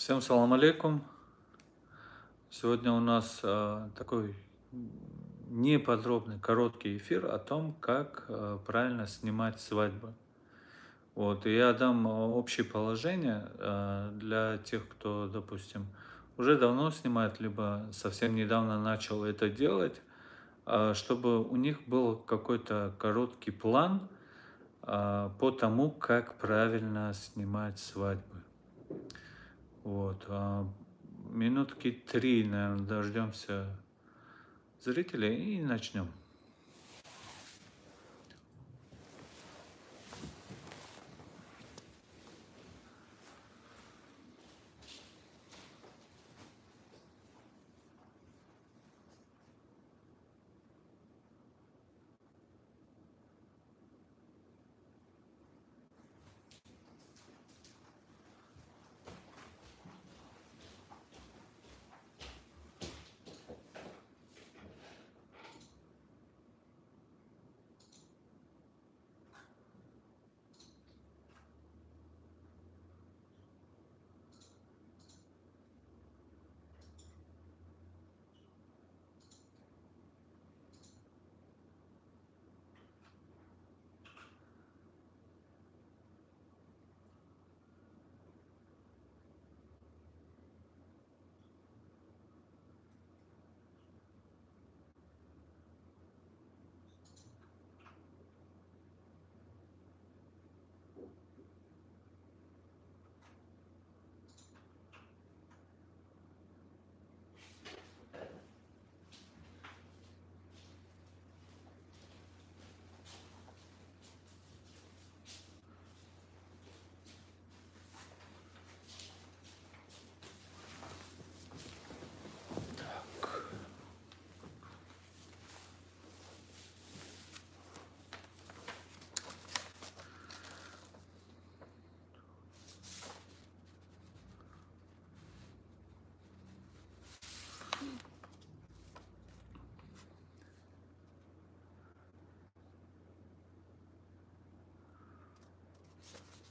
Всем салам алейкум. Сегодня у нас э, такой неподробный, короткий эфир о том, как э, правильно снимать свадьбы. Вот, и я дам общее положение э, для тех, кто, допустим, уже давно снимает, либо совсем недавно начал это делать, э, чтобы у них был какой-то короткий план э, по тому, как правильно снимать свадьбы. Вот. А минутки три, наверное, дождемся зрителей и начнем.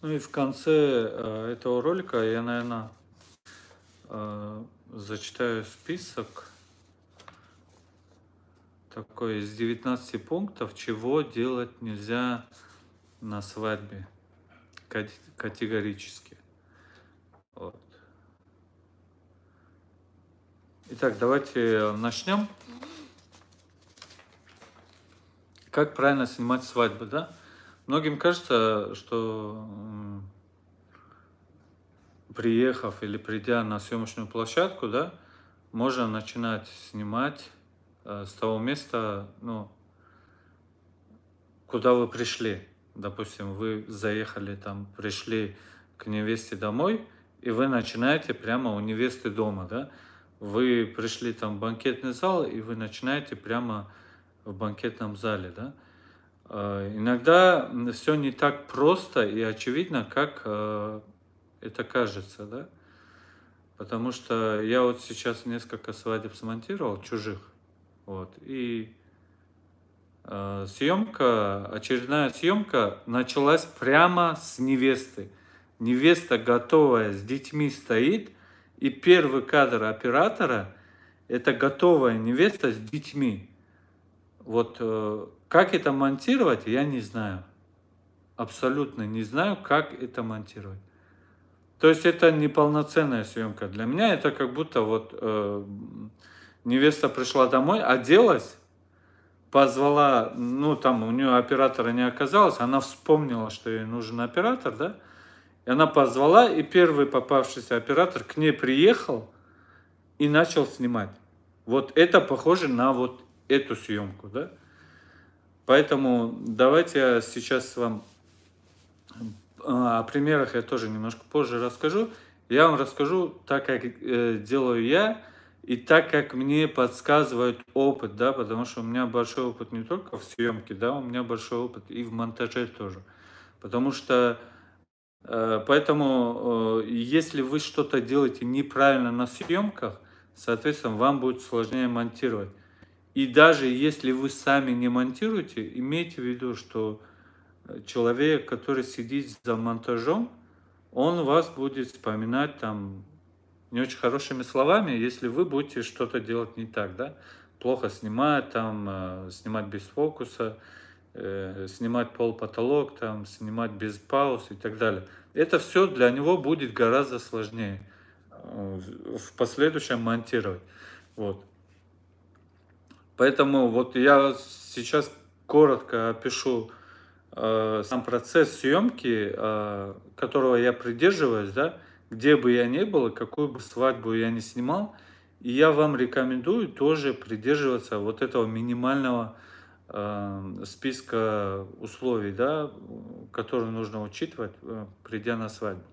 Ну и в конце э, этого ролика я, наверное, э, зачитаю список такой из 19 пунктов, чего делать нельзя на свадьбе категорически. Вот. Итак, давайте начнем. Как правильно снимать свадьбу, да? Многим кажется, что приехав или придя на съемочную площадку, да, можно начинать снимать э, с того места, ну, куда вы пришли. Допустим, вы заехали там, пришли к невесте домой, и вы начинаете прямо у невесты дома, да. Вы пришли там в банкетный зал, и вы начинаете прямо в банкетном зале, да. Э, иногда все не так просто и очевидно, как э, это кажется, да? Потому что я вот сейчас несколько свадеб смонтировал, чужих, вот, и э, съемка, очередная съемка началась прямо с невесты. Невеста готовая с детьми стоит, и первый кадр оператора – это готовая невеста с детьми. Вот как это монтировать, я не знаю. Абсолютно не знаю, как это монтировать. То есть это неполноценная съемка. Для меня это как будто вот э, невеста пришла домой, оделась, позвала, ну там у нее оператора не оказалось, она вспомнила, что ей нужен оператор, да, и она позвала, и первый попавшийся оператор к ней приехал и начал снимать. Вот это похоже на вот эту съемку, да. Поэтому давайте я сейчас вам а, о примерах я тоже немножко позже расскажу. Я вам расскажу так, как э, делаю я, и так, как мне подсказывает опыт, да, потому что у меня большой опыт не только в съемке, да, у меня большой опыт и в монтаже тоже. Потому что, э, поэтому, э, если вы что-то делаете неправильно на съемках, соответственно, вам будет сложнее монтировать. И даже если вы сами не монтируете, имейте в виду, что э, человек, который сидит за монтажом, он вас будет вспоминать там не очень хорошими словами, если вы будете что-то делать не так, да, плохо снимать, там, э, снимать без фокуса, э, снимать пол потолок, там, снимать без пауз и так далее. Это все для него будет гораздо сложнее э, в последующем монтировать. Вот. Поэтому вот я сейчас коротко опишу э, сам процесс съемки, э, которого я придерживаюсь, да, где бы я ни был, какую бы свадьбу я ни снимал, и я вам рекомендую тоже придерживаться вот этого минимального э, списка условий, да, которые нужно учитывать, э, придя на свадьбу.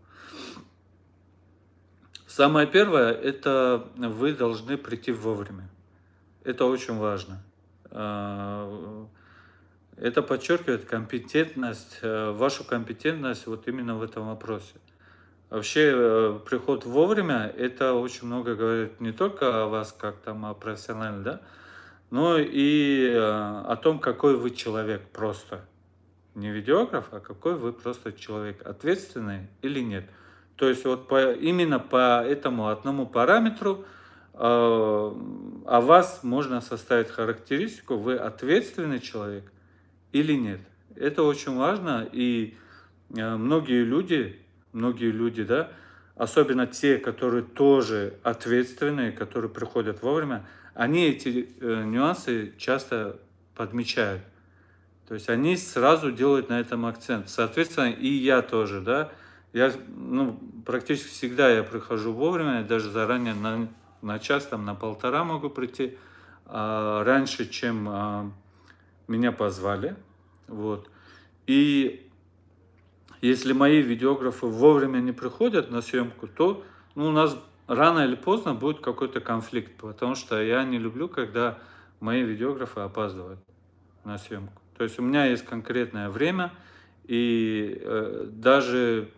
Самое первое, это вы должны прийти вовремя. Это очень важно. Э, это подчеркивает компетентность, э, вашу компетентность вот именно в этом вопросе. Вообще, э, приход вовремя, это очень много говорит не только о вас, как там о профессионале, да, но и о том, какой вы человек просто. Не видеограф, а какой вы просто человек, ответственный или нет. То есть вот по, именно по этому одному параметру Э, о вас можно составить характеристику, вы ответственный человек или нет. Это очень важно, и э, многие люди, многие люди, да, особенно те, которые тоже ответственные, которые приходят вовремя, они эти э, нюансы часто подмечают. То есть они сразу делают на этом акцент. Соответственно, и я тоже, да, я, ну, практически всегда я прихожу вовремя, даже заранее на, на час, там, на полтора могу прийти а, раньше, чем а, меня позвали. Вот. И если мои видеографы вовремя не приходят на съемку, то ну, у нас рано или поздно будет какой-то конфликт, потому что я не люблю, когда мои видеографы опаздывают на съемку. То есть у меня есть конкретное время, и э, даже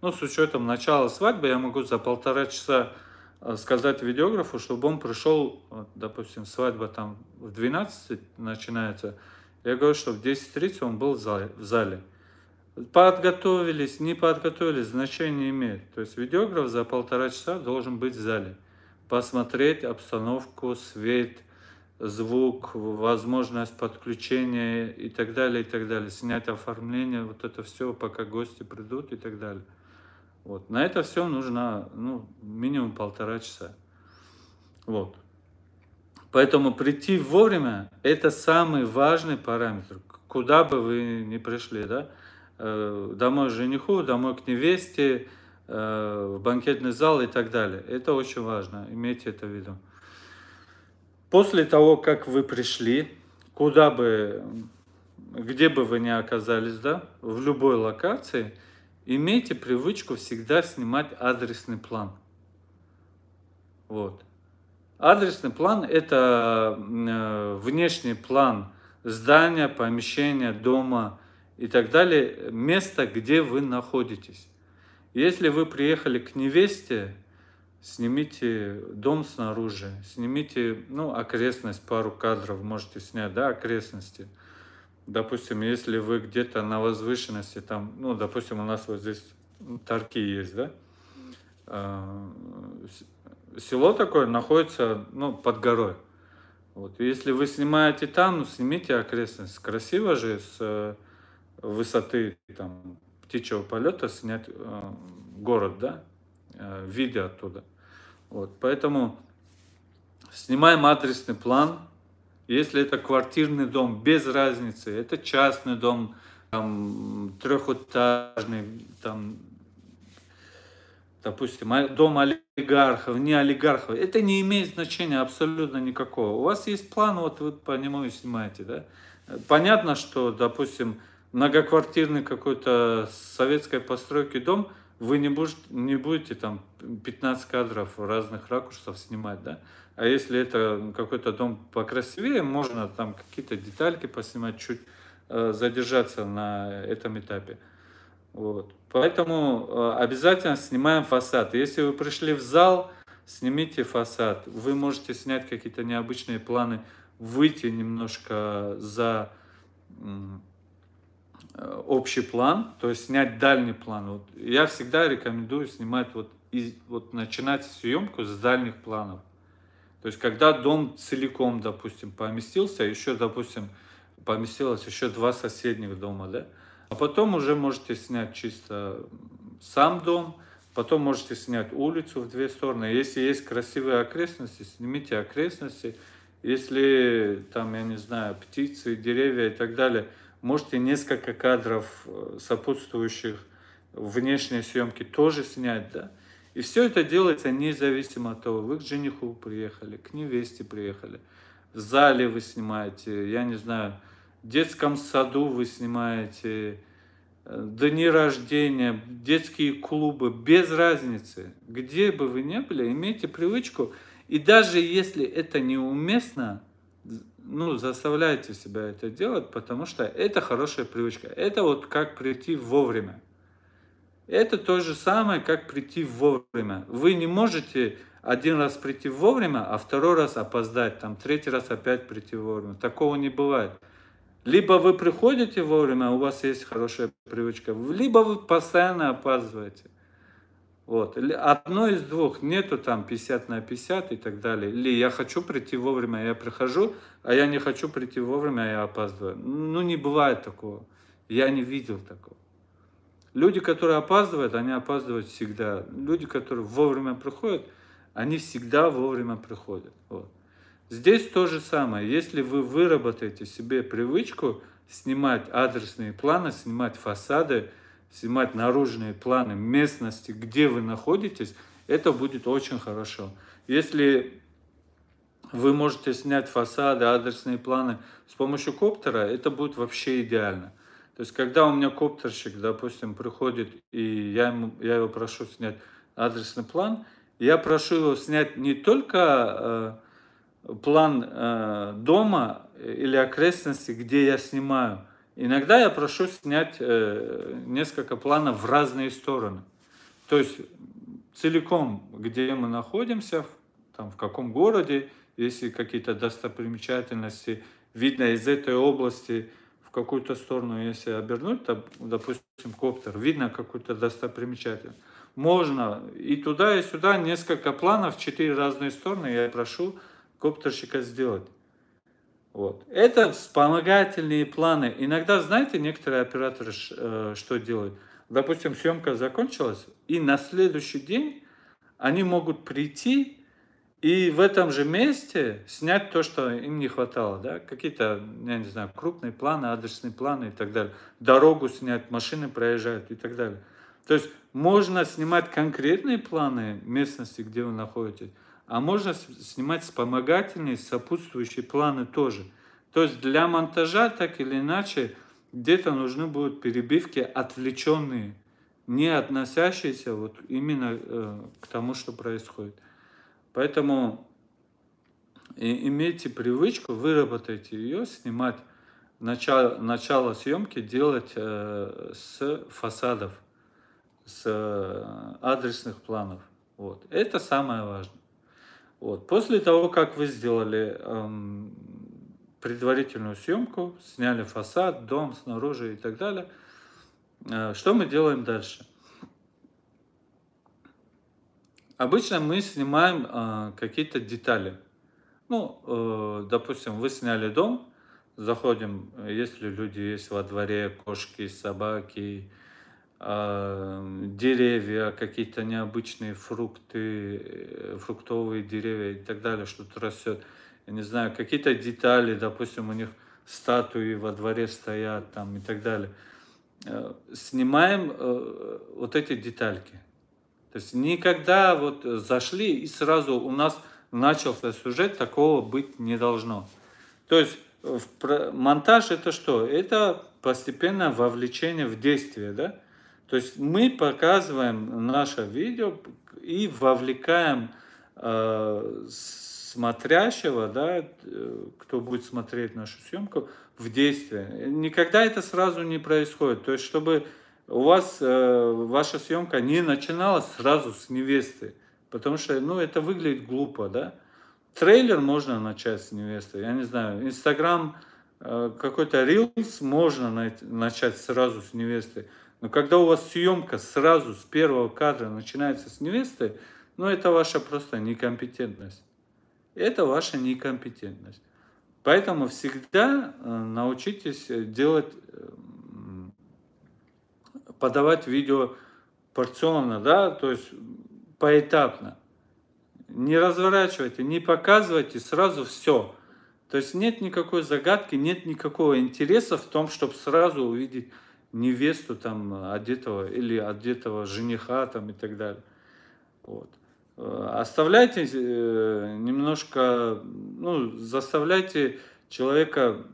ну, с учетом начала свадьбы я могу за полтора часа сказать видеографу, чтобы он пришел, допустим, свадьба там в 12 начинается, я говорю, что в 10.30 он был в зале. Подготовились, не подготовились, значения не имеет. То есть видеограф за полтора часа должен быть в зале. Посмотреть обстановку, свет, звук, возможность подключения и так далее, и так далее. Снять оформление, вот это все, пока гости придут и так далее. Вот. На это все нужно ну, минимум полтора часа. Вот. Поэтому прийти вовремя – это самый важный параметр. Куда бы вы ни пришли, да? Э, домой жениху, домой к невесте, э, в банкетный зал и так далее. Это очень важно, имейте это в виду. После того, как вы пришли, куда бы, где бы вы ни оказались, да, в любой локации – Имейте привычку всегда снимать адресный план. Вот. Адресный план – это э, внешний план здания, помещения, дома и так далее, место, где вы находитесь. Если вы приехали к невесте, снимите дом снаружи, снимите ну, окрестность, пару кадров можете снять, да, окрестности – допустим, если вы где-то на возвышенности, там, ну, допустим, у нас вот здесь Тарки есть, да, а, село такое находится, ну, под горой. Вот. если вы снимаете там, ну, снимите окрестность. Красиво же с э, высоты там, птичьего полета снять э, город, да, э, видя оттуда. Вот. Поэтому снимаем адресный план, если это квартирный дом, без разницы, это частный дом, там, трехэтажный, там, допустим, а, дом олигархов, не олигархов, это не имеет значения абсолютно никакого. У вас есть план, вот вы по нему и снимаете, да? Понятно, что, допустим, многоквартирный какой-то советской постройки дом, вы не будете, не будете там 15 кадров разных ракурсов снимать, да? А если это какой-то дом покрасивее, можно там какие-то детальки поснимать, чуть э, задержаться на этом этапе. Вот. Поэтому э, обязательно снимаем фасад. Если вы пришли в зал, снимите фасад. Вы можете снять какие-то необычные планы, выйти немножко за э, общий план, то есть снять дальний план. Вот я всегда рекомендую снимать вот и вот начинать съемку с дальних планов. То есть, когда дом целиком, допустим, поместился, еще, допустим, поместилось еще два соседних дома, да, а потом уже можете снять чисто сам дом, потом можете снять улицу в две стороны. Если есть красивые окрестности, снимите окрестности. Если там, я не знаю, птицы, деревья и так далее, можете несколько кадров э, сопутствующих внешней съемки тоже снять, да. И все это делается независимо от того, вы к жениху приехали, к невесте приехали, в зале вы снимаете, я не знаю, в детском саду вы снимаете, э, дни рождения, детские клубы, без разницы, где бы вы ни были, имейте привычку, и даже если это неуместно, ну, заставляйте себя это делать, потому что это хорошая привычка. Это вот как прийти вовремя. Это то же самое, как прийти вовремя. Вы не можете один раз прийти вовремя, а второй раз опоздать, там, третий раз опять прийти вовремя. Такого не бывает. Либо вы приходите вовремя, у вас есть хорошая привычка, либо вы постоянно опаздываете. Вот. Одно из двух, нету там 50 на 50 и так далее. Или я хочу прийти вовремя, я прихожу, а я не хочу прийти вовремя, я опаздываю. Ну, не бывает такого. Я не видел такого. Люди, которые опаздывают, они опаздывают всегда. Люди, которые вовремя приходят, они всегда вовремя приходят. Вот. Здесь то же самое. Если вы выработаете себе привычку снимать адресные планы, снимать фасады, снимать наружные планы местности, где вы находитесь, это будет очень хорошо. Если вы можете снять фасады, адресные планы с помощью коптера, это будет вообще идеально. То есть, когда у меня коптерщик, допустим, приходит, и я, ему, я его прошу снять адресный план, я прошу его снять не только э, план э, дома или окрестности, где я снимаю. Иногда я прошу снять э, несколько планов в разные стороны. То есть целиком, где мы находимся, там, в каком городе, если какие-то достопримечательности видно из этой области, в какую-то сторону, если обернуть, то, допустим, коптер, видно какую-то достопримечательность. Можно и туда, и сюда несколько планов, четыре разные стороны, я прошу коптерщика сделать. Вот. Это вспомогательные планы. Иногда, знаете, некоторые операторы э, что делают? Допустим, съемка закончилась, и на следующий день они могут прийти и в этом же месте снять то, что им не хватало, да, какие-то, я не знаю, крупные планы, адресные планы и так далее, дорогу снять, машины проезжают и так далее. То есть можно снимать конкретные планы местности, где вы находитесь, а можно снимать вспомогательные, сопутствующие планы тоже. То есть для монтажа так или иначе где-то нужны будут перебивки отвлеченные, не относящиеся вот именно э, к тому, что происходит. Поэтому имейте привычку, выработайте ее, снимать начало, начало съемки делать э, с фасадов, с э, адресных планов. Вот. Это самое важное. Вот. После того, как вы сделали эм, предварительную съемку, сняли фасад, дом снаружи и так далее, э, что мы делаем дальше? Обычно мы снимаем э, какие-то детали. Ну, э, допустим, вы сняли дом, заходим, если люди есть во дворе, кошки, собаки, э, деревья, какие-то необычные фрукты, э, фруктовые деревья и так далее, что-то растет. Я не знаю, какие-то детали, допустим, у них статуи во дворе стоят там и так далее. Э, снимаем э, вот эти детальки. То есть никогда вот зашли и сразу у нас начался сюжет, такого быть не должно. То есть монтаж это что? Это постепенно вовлечение в действие, да? То есть мы показываем наше видео и вовлекаем э, смотрящего, да, кто будет смотреть нашу съемку, в действие. Никогда это сразу не происходит. То есть, чтобы у вас э, ваша съемка не начиналась сразу с невесты, потому что, ну, это выглядит глупо, да? Трейлер можно начать с невесты, я не знаю, Инстаграм, э, какой-то рилс можно начать сразу с невесты, Но когда у вас съемка сразу с первого кадра начинается с невесты, ну это ваша просто некомпетентность. Это ваша некомпетентность. Поэтому всегда э, научитесь делать, э, подавать видео порционно, да, то есть поэтапно. Не разворачивайте, не показывайте сразу все. То есть нет никакой загадки, нет никакого интереса в том, чтобы сразу увидеть невесту там одетого или одетого жениха там и так далее. Вот. Э, оставляйте э, немножко, ну, заставляйте человека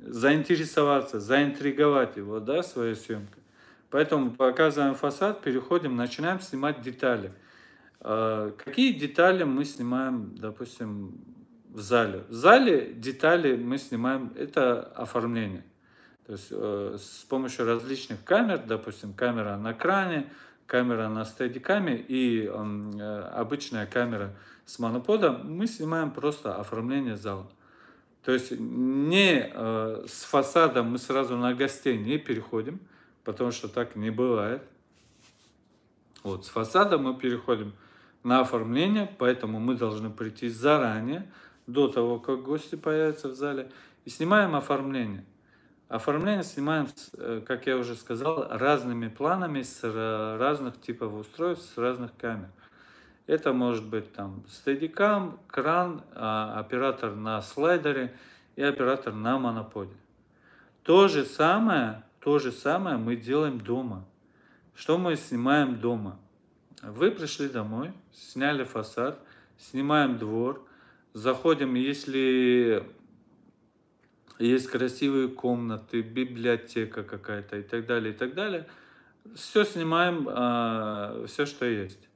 заинтересоваться, заинтриговать его, да, своей съемкой. Поэтому показываем фасад, переходим, начинаем снимать детали. Э, какие детали мы снимаем, допустим, в зале? В зале детали мы снимаем, это оформление. То есть с помощью различных камер, допустим, камера на кране, камера на стедикаме и э, обычная камера с моноподом, мы снимаем просто оформление зала. То есть не э, с фасадом мы сразу на гостей не переходим, потому что так не бывает. Вот, с фасада мы переходим на оформление, поэтому мы должны прийти заранее, до того, как гости появятся в зале, и снимаем оформление. Оформление снимаем, э, как я уже сказал, разными планами с разных типов устройств, с разных камер. Это может быть там стедикам, кран, а, оператор на слайдере и оператор на моноподе. То же самое, то же самое мы делаем дома. Что мы снимаем дома? Вы пришли домой, сняли фасад, снимаем двор, заходим, если есть красивые комнаты, библиотека какая-то и так далее, и так далее. Все снимаем, а, все, что есть.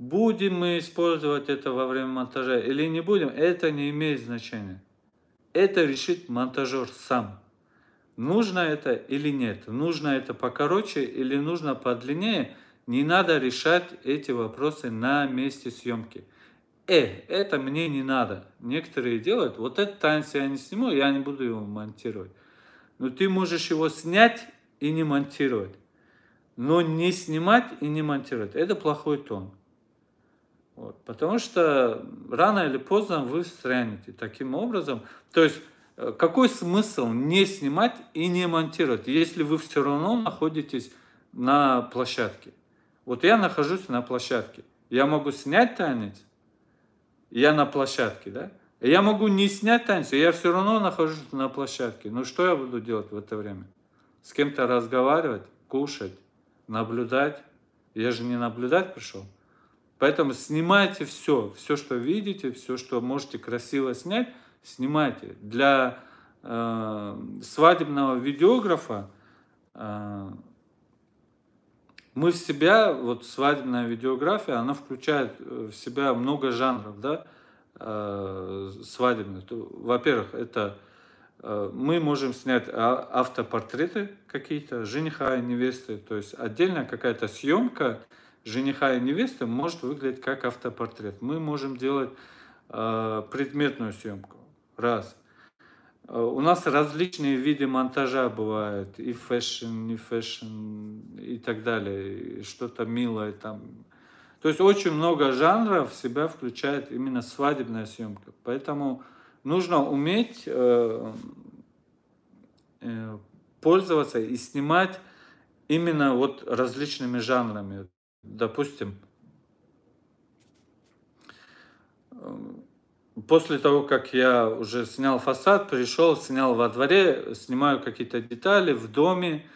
Будем мы использовать это во время монтажа или не будем, это не имеет значения. Это решит монтажер сам. Нужно это или нет, нужно это покороче или нужно подлиннее, не надо решать эти вопросы на месте съемки э, это мне не надо. Некоторые делают, вот этот танец я не сниму, я не буду его монтировать. Но ты можешь его снять и не монтировать. Но не снимать и не монтировать, это плохой тон. Вот, потому что рано или поздно вы встрянете таким образом. То есть, э, какой смысл не снимать и не монтировать, если вы все равно находитесь на площадке? Вот я нахожусь на площадке. Я могу снять танец, я на площадке, да? Я могу не снять танцы, я все равно нахожусь на площадке. Ну что я буду делать в это время? С кем-то разговаривать, кушать, наблюдать. Я же не наблюдать пришел. Поэтому снимайте все, все, что видите, все, что можете красиво снять, снимайте. Для э, свадебного видеографа э, мы в себя, вот свадебная видеография, она включает э, в себя много жанров, да, э, свадебных. Во-первых, это э, мы можем снять а, автопортреты какие-то, жениха и невесты, то есть отдельная какая-то съемка жениха и невесты может выглядеть как автопортрет. Мы можем делать э, предметную съемку, раз. Э, у нас различные виды монтажа бывают, и fashion, и fashion, и так далее, что-то милое там. То есть очень много жанров в себя включает именно свадебная съемка. Поэтому нужно уметь э, э, пользоваться и снимать именно вот различными жанрами. Допустим, После того, как я уже снял фасад, пришел, снял во дворе, снимаю какие-то детали в доме,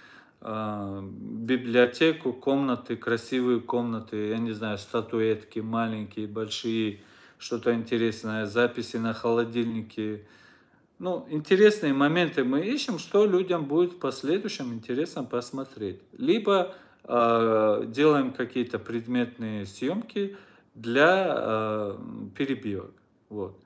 э, библиотеку, комнаты, красивые комнаты, я не знаю, статуэтки маленькие, большие, что-то интересное, записи на холодильнике. Ну, интересные моменты мы ищем, что людям будет в последующем интересно посмотреть. Либо делаем какие-то предметные съемки для э, перебивок. Вот.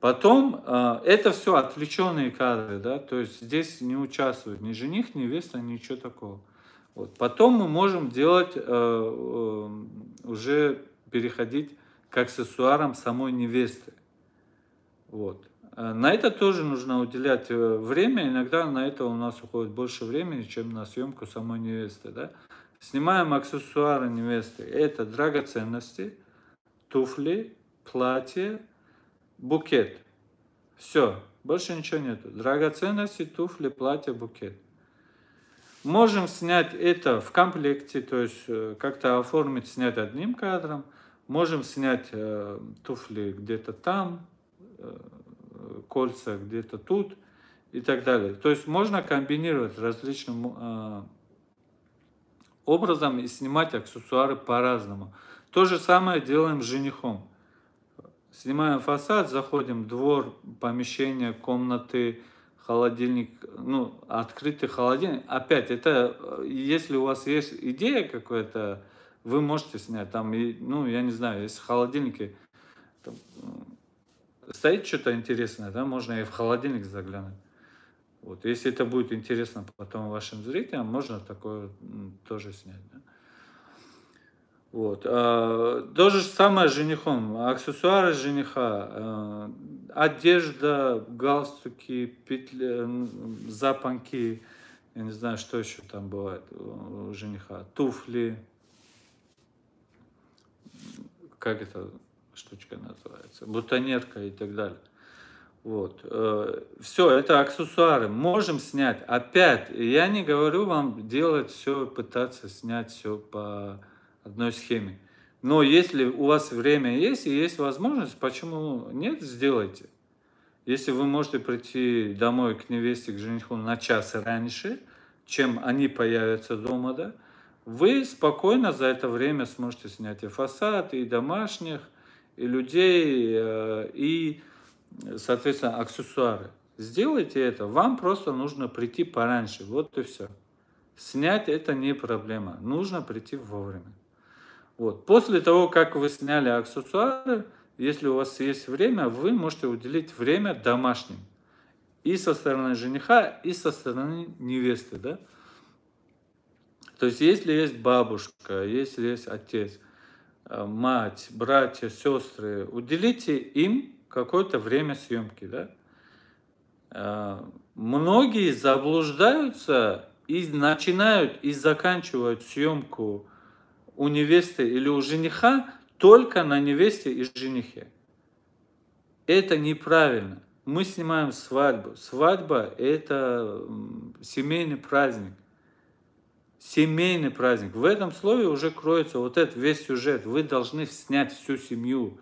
Потом э, это все отвлеченные кадры, да, то есть здесь не участвует ни жених, ни невеста, ничего такого. Вот. Потом мы можем делать, э, э, уже переходить к аксессуарам самой невесты. Вот. Э, на это тоже нужно уделять э, время. Иногда на это у нас уходит больше времени, чем на съемку самой невесты. Да? Снимаем аксессуары невесты. Это драгоценности, туфли, платье, букет. Все, больше ничего нету. Драгоценности, туфли, платье, букет. Можем снять это в комплекте, то есть э, как-то оформить, снять одним кадром. Можем снять э, туфли где-то там, э, кольца где-то тут и так далее. То есть можно комбинировать различным э, образом и снимать аксессуары по-разному. То же самое делаем с женихом. Снимаем фасад, заходим в двор, помещение, комнаты, холодильник, ну, открытый холодильник. Опять, это, если у вас есть идея какая-то, вы можете снять. Там, ну, я не знаю, если холодильники там, стоит что-то интересное, да, можно и в холодильник заглянуть. Вот. Если это будет интересно потом вашим зрителям, можно такое тоже снять. Да? Вот. А, то же самое с женихом. Аксессуары жениха, а, одежда, галстуки, петли, запонки, я не знаю, что еще там бывает у жениха, туфли, как эта штучка называется, бутонерка и так далее. Вот. Э, все, это аксессуары. Можем снять. Опять, я не говорю вам делать все, пытаться снять все по одной схеме. Но если у вас время есть и есть возможность, почему нет, сделайте. Если вы можете прийти домой к невесте, к жениху на час раньше, чем они появятся дома, да, вы спокойно за это время сможете снять и фасад, и домашних, и людей, э, и, соответственно, аксессуары. Сделайте это. Вам просто нужно прийти пораньше. Вот и все. Снять это не проблема. Нужно прийти вовремя. Вот. После того, как вы сняли аксессуары, если у вас есть время, вы можете уделить время домашним. И со стороны жениха, и со стороны невесты. Да? То есть, если есть бабушка, если есть отец, э, мать, братья, сестры, уделите им какое-то время съемки. Да? Э, многие заблуждаются и начинают и заканчивают съемку у невесты или у жениха только на невесте и женихе. Это неправильно. Мы снимаем свадьбу. Свадьба – это семейный праздник. Семейный праздник. В этом слове уже кроется вот этот весь сюжет. Вы должны снять всю семью.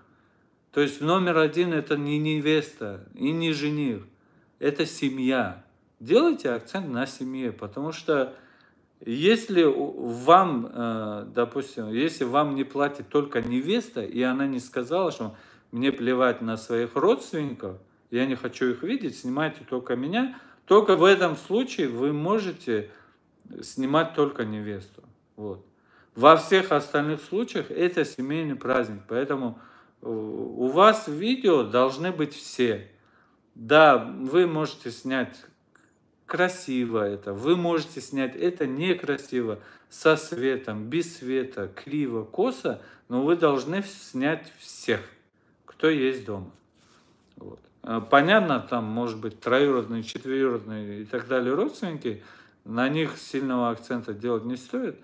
То есть номер один – это не невеста и не жених. Это семья. Делайте акцент на семье, потому что если вам, э, допустим, если вам не платит только невеста, и она не сказала, что мне плевать на своих родственников, я не хочу их видеть, снимайте только меня, только в этом случае вы можете снимать только невесту. Вот. Во всех остальных случаях это семейный праздник, поэтому у вас видео должны быть все. Да, вы можете снять красиво это. Вы можете снять это некрасиво, со светом, без света, криво, косо, но вы должны снять всех, кто есть дома. Вот. А, понятно, там может быть троюродные, четверюродные и так далее родственники, на них сильного акцента делать не стоит.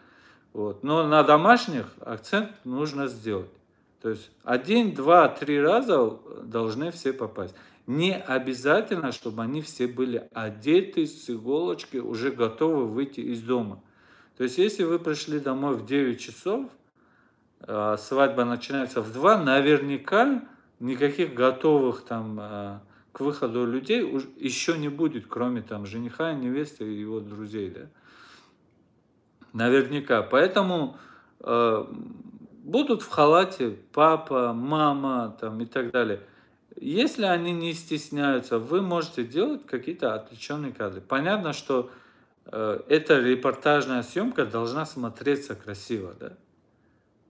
Вот. Но на домашних акцент нужно сделать. То есть один, два, три раза должны все попасть. Не обязательно, чтобы они все были одеты с иголочки, уже готовы выйти из дома. То есть, если вы пришли домой в 9 часов, а свадьба начинается в 2, наверняка никаких готовых там а, к выходу людей еще не будет, кроме там жениха, невесты и его друзей. Да? Наверняка. Поэтому э, будут в халате папа, мама там, и так далее. Если они не стесняются, вы можете делать какие-то отвлеченные кадры. Понятно, что э, эта репортажная съемка должна смотреться красиво, да?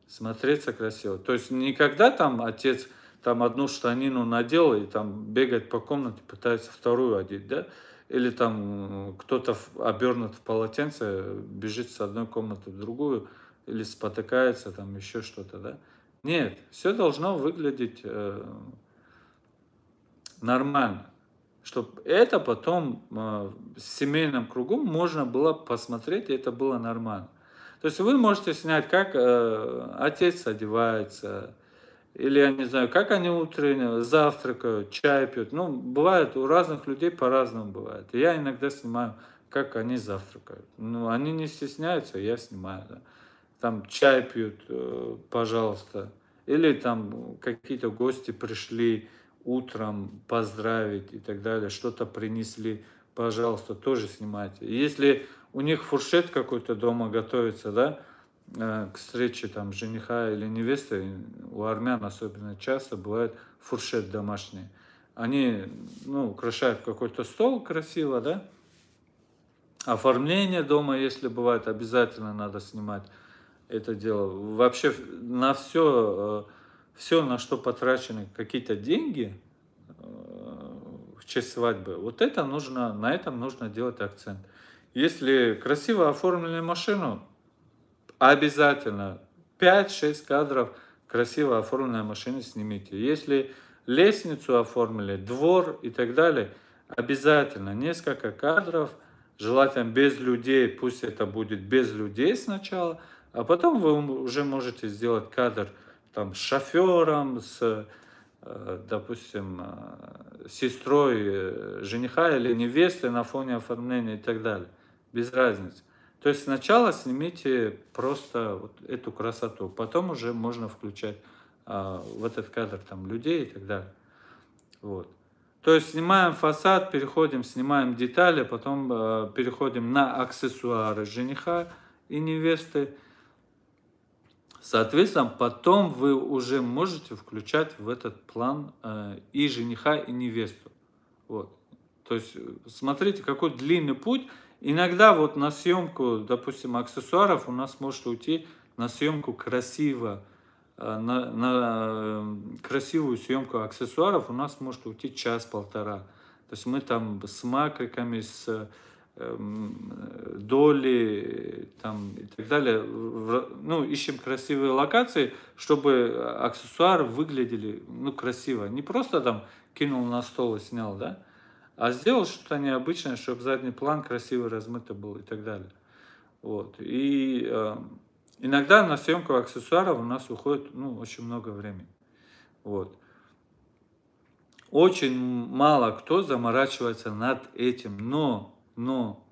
Смотреться красиво. То есть никогда там отец там одну штанину надел и там бегает по комнате, пытается вторую одеть, да? Или там кто-то обернут в полотенце, бежит с одной комнаты в другую, или спотыкается, там еще что-то, да? Нет, все должно выглядеть э, нормально. Чтобы это потом э, в семейном кругу можно было посмотреть, и это было нормально. То есть вы можете снять, как э, отец одевается, или, я не знаю, как они утренне завтракают, чай пьют. Ну, бывает, у разных людей по-разному бывает. Я иногда снимаю, как они завтракают. Ну, они не стесняются, я снимаю, да. Там чай пьют, э, пожалуйста. Или там какие-то гости пришли утром поздравить и так далее, что-то принесли, пожалуйста, тоже снимайте. Если у них фуршет какой-то дома готовится, да, Э, к встрече там жениха или невесты, у армян особенно часто бывает фуршет домашний. Они ну, украшают какой-то стол красиво, да? Оформление дома, если бывает, обязательно надо снимать это дело. Вообще на все, э, все на что потрачены какие-то деньги э, в честь свадьбы, вот это нужно, на этом нужно делать акцент. Если красиво оформленную машину, обязательно 5-6 кадров красиво оформленной машины снимите. Если лестницу оформили, двор и так далее, обязательно несколько кадров, желательно без людей, пусть это будет без людей сначала, а потом вы уже можете сделать кадр там, с шофером, с, э, допустим, э, сестрой э, жениха или невесты на фоне оформления и так далее. Без разницы. То есть сначала снимите просто вот эту красоту, потом уже можно включать а, в этот кадр там людей и так далее. Вот. То есть снимаем фасад, переходим, снимаем детали, потом э, переходим на аксессуары жениха и невесты. Соответственно, потом вы уже можете включать в этот план э, и жениха, и невесту. Вот. То есть смотрите, какой длинный путь Иногда вот на съемку, допустим, аксессуаров у нас может уйти на съемку красиво, э, на, на э, красивую съемку аксессуаров у нас может уйти час-полтора. То есть мы там с макриками, с э, доли там, и так далее, ну, ищем красивые локации, чтобы аксессуары выглядели ну, красиво. Не просто там кинул на стол и снял, да, а сделал что-то необычное, чтобы задний план красиво размыто был и так далее. Вот. И э, иногда на съемку аксессуаров у нас уходит ну, очень много времени. Вот. Очень мало кто заморачивается над этим, но, но,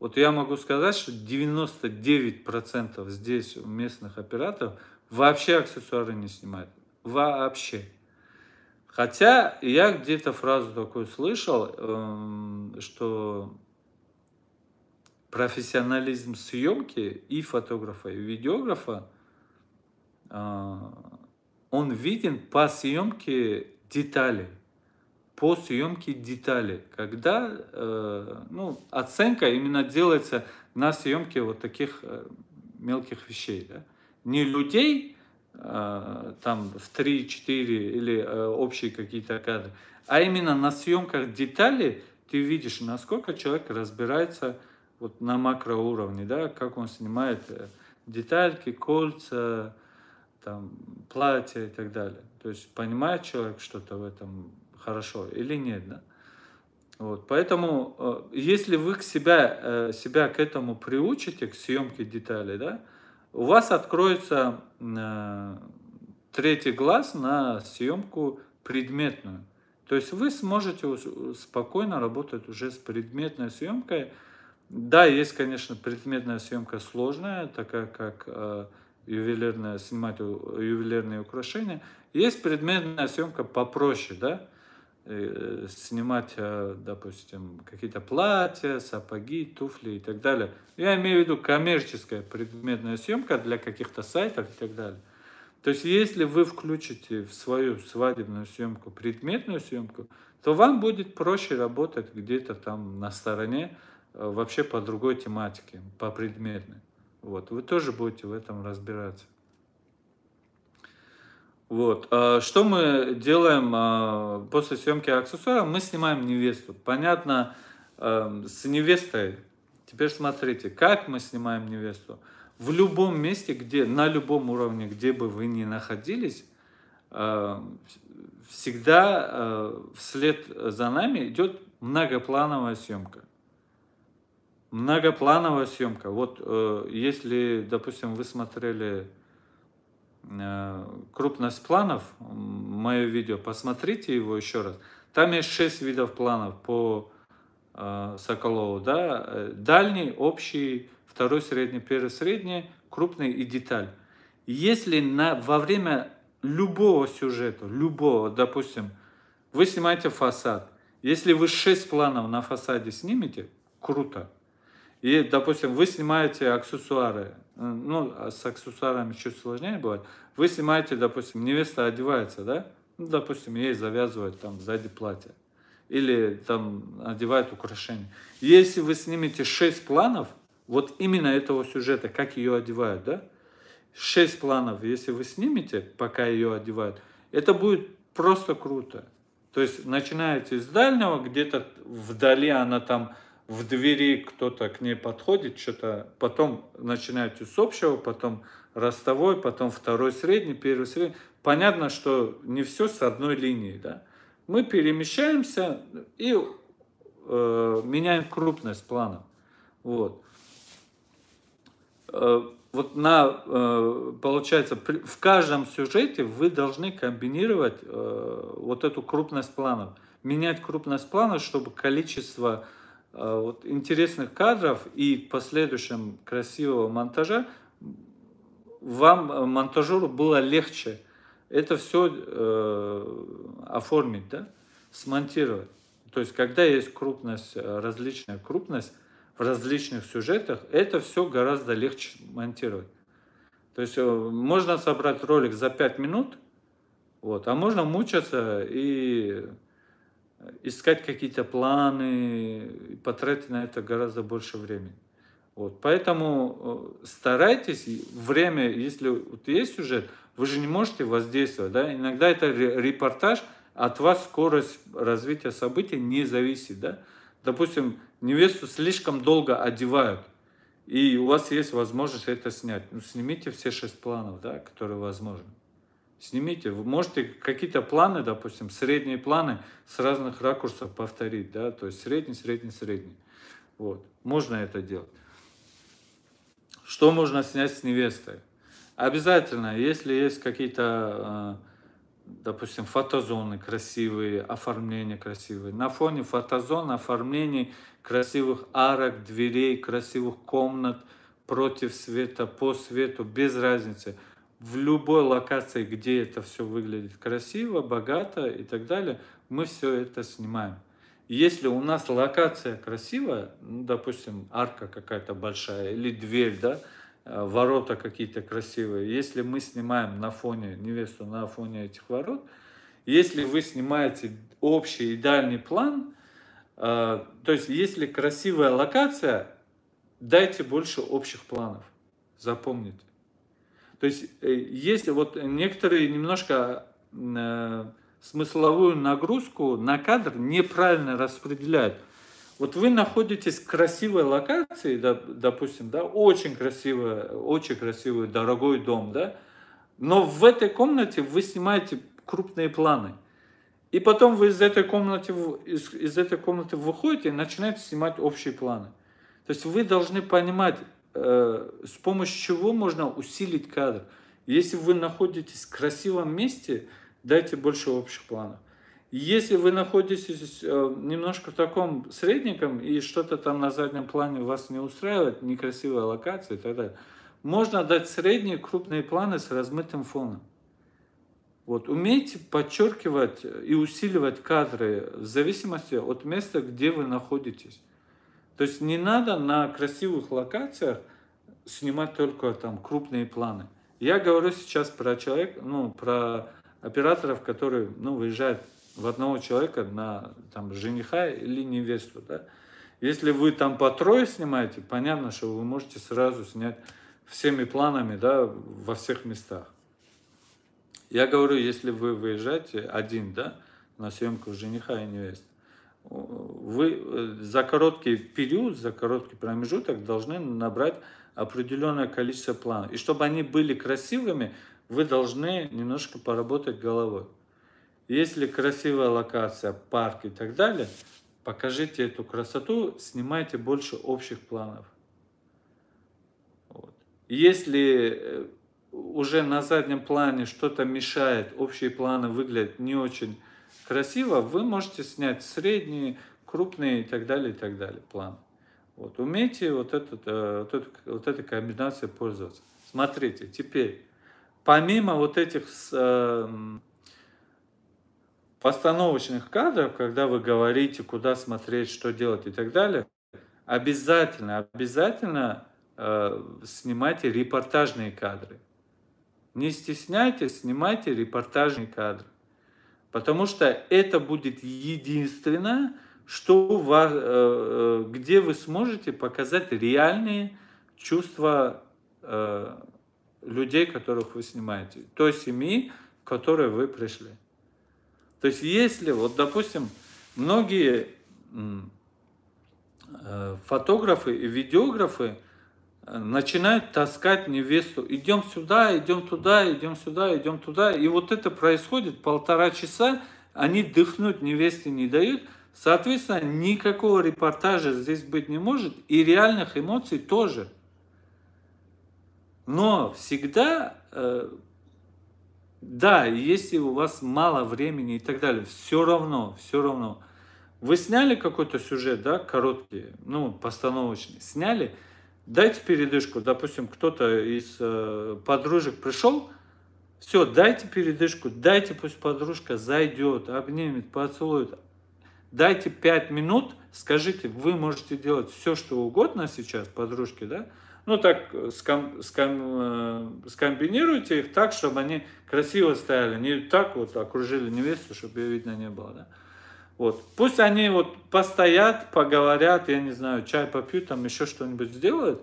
вот я могу сказать, что 99% здесь у местных операторов вообще аксессуары не снимают. Вообще. Хотя я где-то фразу такую слышал, эм, что профессионализм съемки и фотографа, и видеографа, э, он виден по съемке деталей, по съемке деталей, когда э, ну, оценка именно делается на съемке вот таких э, мелких вещей. Да? Не людей, Э, там в 3-4 или э, общие какие-то кадры, а именно на съемках деталей ты видишь, насколько человек разбирается вот на макроуровне, да, как он снимает э, детальки, кольца, там, платья и так далее. То есть понимает человек что-то в этом хорошо или нет, да. Вот, поэтому, если вы к себя, себя к этому приучите, к съемке деталей, да, у вас откроется э, третий глаз на съемку предметную. То есть вы сможете спокойно работать уже с предметной съемкой. Да, есть, конечно, предметная съемка сложная, такая как э, ювелирная, снимать ювелирные украшения. Есть предметная съемка попроще, да, Э, снимать, э, допустим, какие-то платья, сапоги, туфли и так далее. Я имею в виду коммерческая предметная съемка для каких-то сайтов и так далее. То есть, если вы включите в свою свадебную съемку предметную съемку, то вам будет проще работать где-то там на стороне, э, вообще по другой тематике, по предметной. Вот. Вы тоже будете в этом разбираться. Вот. А что мы делаем а, после съемки аксессуара? Мы снимаем невесту. Понятно, а, с невестой. Теперь смотрите, как мы снимаем невесту. В любом месте, где, на любом уровне, где бы вы ни находились, всегда э, вслед за нами идет многоплановая съемка. Многоплановая съемка. Вот э, если, допустим, вы смотрели крупность планов, мое видео, посмотрите его еще раз. Там есть 6 видов планов по э, Соколову. Да? Дальний, общий, второй средний, первый средний, крупный и деталь. Если на, во время любого сюжета, любого, допустим, вы снимаете фасад, если вы 6 планов на фасаде снимете, круто. И, допустим, вы снимаете аксессуары, ну, а с аксессуарами чуть сложнее бывает. Вы снимаете, допустим, невеста одевается, да? Ну, допустим, ей завязывают там сзади платье. Или там одевают украшения. Если вы снимете 6 планов, вот именно этого сюжета, как ее одевают, да? 6 планов, если вы снимете, пока ее одевают, это будет просто круто. То есть начинаете с дальнего, где-то вдали она там в двери кто-то к ней подходит, что-то, потом начинаете с общего, потом ростовой, потом второй средний, первый средний. Понятно, что не все с одной линии, да. Мы перемещаемся и э, меняем крупность плана. Вот. Э, вот на, э, получается, в каждом сюжете вы должны комбинировать э, вот эту крупность планов, менять крупность планов, чтобы количество э, вот, интересных кадров и последующем красивого монтажа вам, монтажеру, было легче это все э, оформить, да, смонтировать. То есть, когда есть крупность, различная крупность, в различных сюжетах, это все гораздо легче монтировать. То есть э, можно собрать ролик за 5 минут, вот, а можно мучаться и искать какие-то планы, потратить на это гораздо больше времени. Вот, поэтому э, старайтесь, время, если вот есть сюжет, вы же не можете воздействовать. Да? Иногда это репортаж, от вас скорость развития событий не зависит. Да? Допустим, невесту слишком долго одевают, и у вас есть возможность это снять. Ну, снимите все шесть планов, да, которые возможны. Снимите. Вы можете какие-то планы, допустим, средние планы с разных ракурсов повторить, да, то есть средний, средний, средний. Вот. Можно это делать. Что можно снять с невестой? Обязательно, если есть какие-то а, допустим, фотозоны красивые, оформления красивые. На фоне фотозон, оформлений красивых арок, дверей, красивых комнат, против света, по свету, без разницы. В любой локации, где это все выглядит красиво, богато и так далее, мы все это снимаем. Если у нас локация красивая, ну, допустим, арка какая-то большая или дверь, да, Э, ворота какие-то красивые. Если мы снимаем на фоне невесту, на фоне этих ворот, если вы снимаете общий и дальний план, э, то есть если красивая локация, дайте больше общих планов, запомните. То есть э, если вот некоторые немножко смысловую нагрузку на кадр неправильно распределяют. Вот вы находитесь в красивой локации, допустим, да, очень красивый, очень красивый, дорогой дом, да, но в этой комнате вы снимаете крупные планы. И потом вы из этой комнаты, из, из этой комнаты выходите и начинаете снимать общие планы. То есть вы должны понимать, э, с помощью чего можно усилить кадр. Если вы находитесь в красивом месте, дайте больше общих планов. Если вы находитесь э, немножко в таком средненьком и что-то там на заднем плане вас не устраивает, некрасивая локация и так далее, можно дать средние крупные планы с размытым фоном. Вот, умейте подчеркивать и усиливать кадры в зависимости от места, где вы находитесь. То есть не надо на красивых локациях снимать только там крупные планы. Я говорю сейчас про человека, ну, про операторов, которые ну, выезжают в одного человека на там, жениха или невесту. Да? Если вы там по трое снимаете, понятно, что вы можете сразу снять всеми планами да, во всех местах. Я говорю, если вы выезжаете один да, на съемку жениха и невесты, вы э, за короткий период, за короткий промежуток должны набрать определенное количество планов. И чтобы они были красивыми, вы должны немножко поработать головой. Если красивая локация, парк и так далее, покажите эту красоту, снимайте больше общих планов. Вот. Если э, уже на заднем плане что-то мешает, общие планы выглядят не очень красиво, вы можете снять средние, крупные и так далее, и так далее планы. Вот, умейте вот, этот, э, вот, этот, вот этой комбинацией пользоваться. Смотрите, теперь, помимо вот этих э, постановочных кадров, когда вы говорите, куда смотреть, что делать и так далее, обязательно, обязательно э, снимайте репортажные кадры. Не стесняйтесь, снимайте репортажные кадры. Потому что это будет единственное, что вас, э, э, где вы сможете показать реальные чувства э, людей, которых вы снимаете, той семьи, в которой вы пришли. То есть если, вот допустим, многие фотографы и видеографы начинают таскать невесту. Идем сюда, идем туда, идем сюда, идем туда. И вот это происходит полтора часа, они дыхнуть невесте не дают – Соответственно, никакого репортажа здесь быть не может, и реальных эмоций тоже. Но всегда, э, да, если у вас мало времени и так далее, все равно, все равно. Вы сняли какой-то сюжет, да, короткий, ну, постановочный, сняли, дайте передышку. Допустим, кто-то из э, подружек пришел, все, дайте передышку, дайте пусть подружка зайдет, обнимет, поцелует, дайте 5 минут, скажите, вы можете делать все, что угодно сейчас, подружки, да? Ну, так ском, ском, э, скомбинируйте их так, чтобы они красиво стояли. Не так вот окружили невесту, чтобы ее видно не было, да? Вот. Пусть они вот постоят, поговорят, я не знаю, чай попьют, там еще что-нибудь сделают,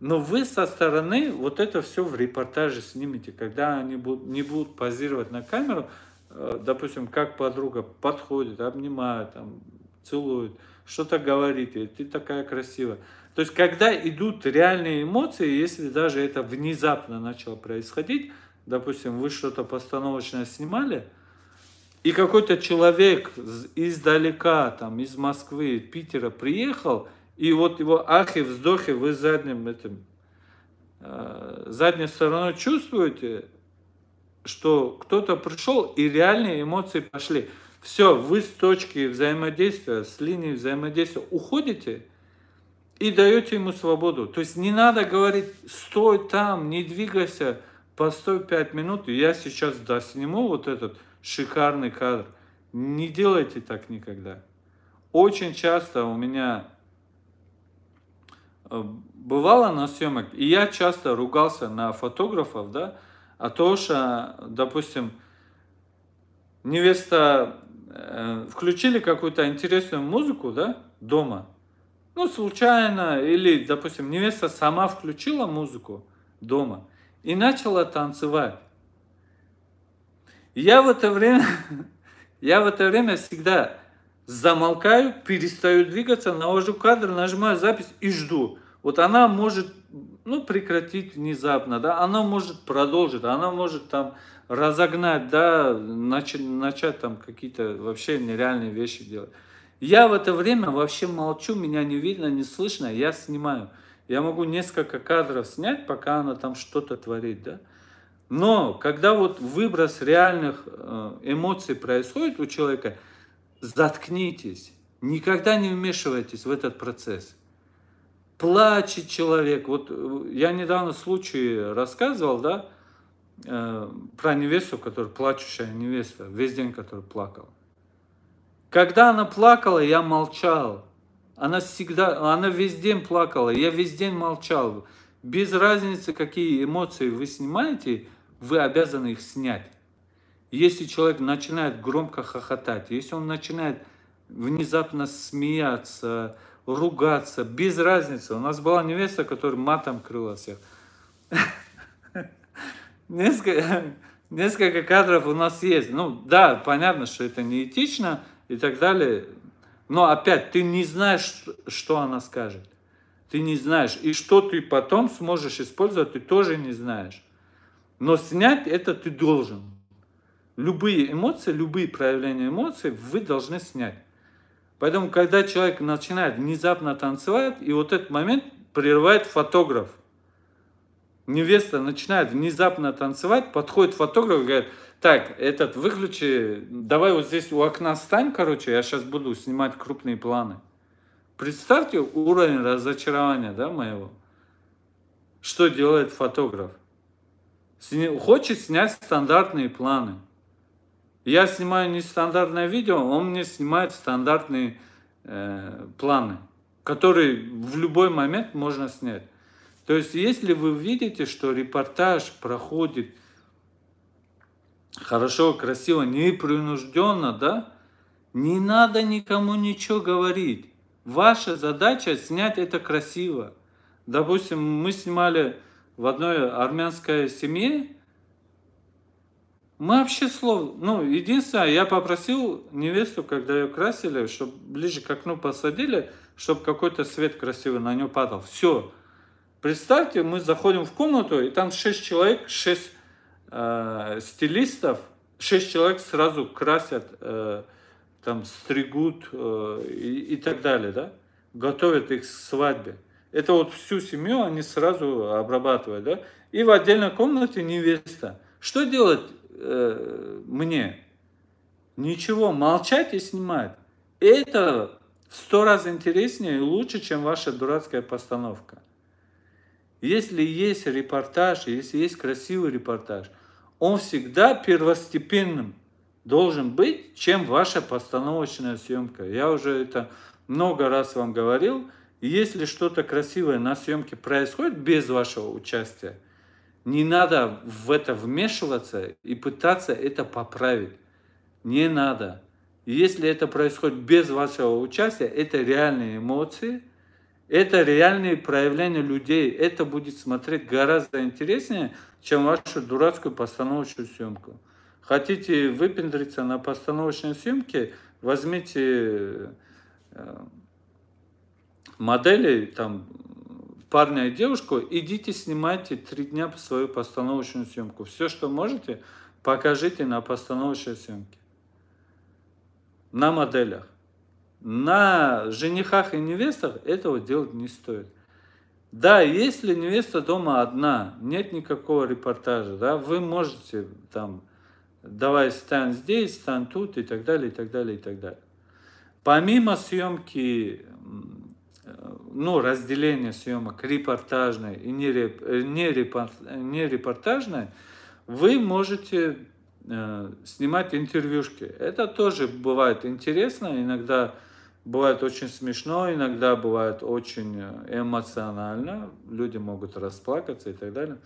но вы со стороны вот это все в репортаже снимете, когда они будут, не будут позировать на камеру, Э, допустим, как подруга подходит, обнимает, там, целует, что-то говорит ей, ты такая красивая. То есть, когда идут реальные эмоции, если даже это внезапно начало происходить, допустим, вы что-то постановочное снимали, и какой-то человек издалека, там, из Москвы, Питера приехал, и вот его ахи, вздохи вы задним этим, э, задней стороной чувствуете, что кто-то пришел и реальные эмоции пошли. Все, вы с точки взаимодействия, с линии взаимодействия уходите и даете ему свободу. То есть не надо говорить, стой там, не двигайся, постой пять минут, я сейчас да, сниму вот этот шикарный кадр. Не делайте так никогда. Очень часто у меня э, бывало на съемок, и я часто ругался на фотографов, да, а то, что, допустим, невеста э, включили какую-то интересную музыку, да, дома, ну, случайно, или, допустим, невеста сама включила музыку дома и начала танцевать. Я в это время, я в это время всегда замолкаю, перестаю двигаться, навожу кадр, нажимаю запись и жду. Вот она может ну, прекратить внезапно, да, она может продолжить, она может там разогнать, да, начать, начать там какие-то вообще нереальные вещи делать. Я в это время вообще молчу, меня не видно, не слышно, я снимаю. Я могу несколько кадров снять, пока она там что-то творит, да. Но когда вот выброс реальных э, эмоций происходит у человека, заткнитесь, никогда не вмешивайтесь в этот процесс плачет человек. Вот э, я недавно случай рассказывал, да, э, про невесту, которая плачущая невеста, весь день, которая плакала. Когда она плакала, я молчал. Она всегда, она весь день плакала, я весь день молчал. Без разницы, какие эмоции вы снимаете, вы обязаны их снять. Если человек начинает громко хохотать, если он начинает внезапно смеяться, ругаться, без разницы. У нас была невеста, которая матом крыла всех. Несколько, несколько кадров у нас есть. Ну, да, понятно, что это неэтично и так далее. Но опять, ты не знаешь, что она скажет. Ты не знаешь. И что ты потом сможешь использовать, ты тоже не знаешь. Но снять это ты должен. любые эмоции, любые проявления эмоций вы должны снять. Поэтому, когда человек начинает внезапно танцевать, и вот этот момент прерывает фотограф. Невеста начинает внезапно танцевать, подходит фотограф и говорит, так, этот выключи, давай вот здесь у окна стань, короче, я сейчас буду снимать крупные планы. Представьте уровень разочарования, да, моего. Что делает фотограф? Хочет снять стандартные планы. Я снимаю нестандартное видео, он мне снимает стандартные э, планы, которые в любой момент можно снять. То есть, если вы видите, что репортаж проходит хорошо, красиво, непринужденно, да, не надо никому ничего говорить. Ваша задача снять это красиво. Допустим, мы снимали в одной армянской семье, мы вообще слов... Ну, единственное, я попросил невесту, когда ее красили, чтобы ближе к окну посадили, чтобы какой-то свет красивый на нее падал. Все. Представьте, мы заходим в комнату, и там шесть человек, шесть э, стилистов, шесть человек сразу красят, э, там, стригут э, и, и так далее, да? Готовят их к свадьбе. Это вот всю семью они сразу обрабатывают, да? И в отдельной комнате невеста. Что делать э, мне. Ничего, молчать и снимать. Это в сто раз интереснее и лучше, чем ваша дурацкая постановка. Если есть репортаж, если есть красивый репортаж, он всегда первостепенным должен быть, чем ваша постановочная съемка. Я уже это много раз вам говорил. Если что-то красивое на съемке происходит без вашего участия, не надо в это вмешиваться и пытаться это поправить. Не надо. Если это происходит без вашего участия, это реальные эмоции, это реальные проявления людей. Это будет смотреть гораздо интереснее, чем вашу дурацкую постановочную съемку. Хотите выпендриться на постановочной съемке, возьмите модели, там, парня и девушку, идите снимайте три дня свою постановочную съемку. Все, что можете, покажите на постановочной съемке. На моделях. На женихах и невестах этого делать не стоит. Да, если невеста дома одна, нет никакого репортажа, да, вы можете там, давай стань здесь, стань тут и так далее, и так далее, и так далее. Помимо съемки ну, разделение съемок репортажной и не, реп, не, репорт, не репортажной, вы можете э, снимать интервьюшки. Это тоже бывает интересно, иногда бывает очень смешно, иногда бывает очень эмоционально, люди могут расплакаться и так далее.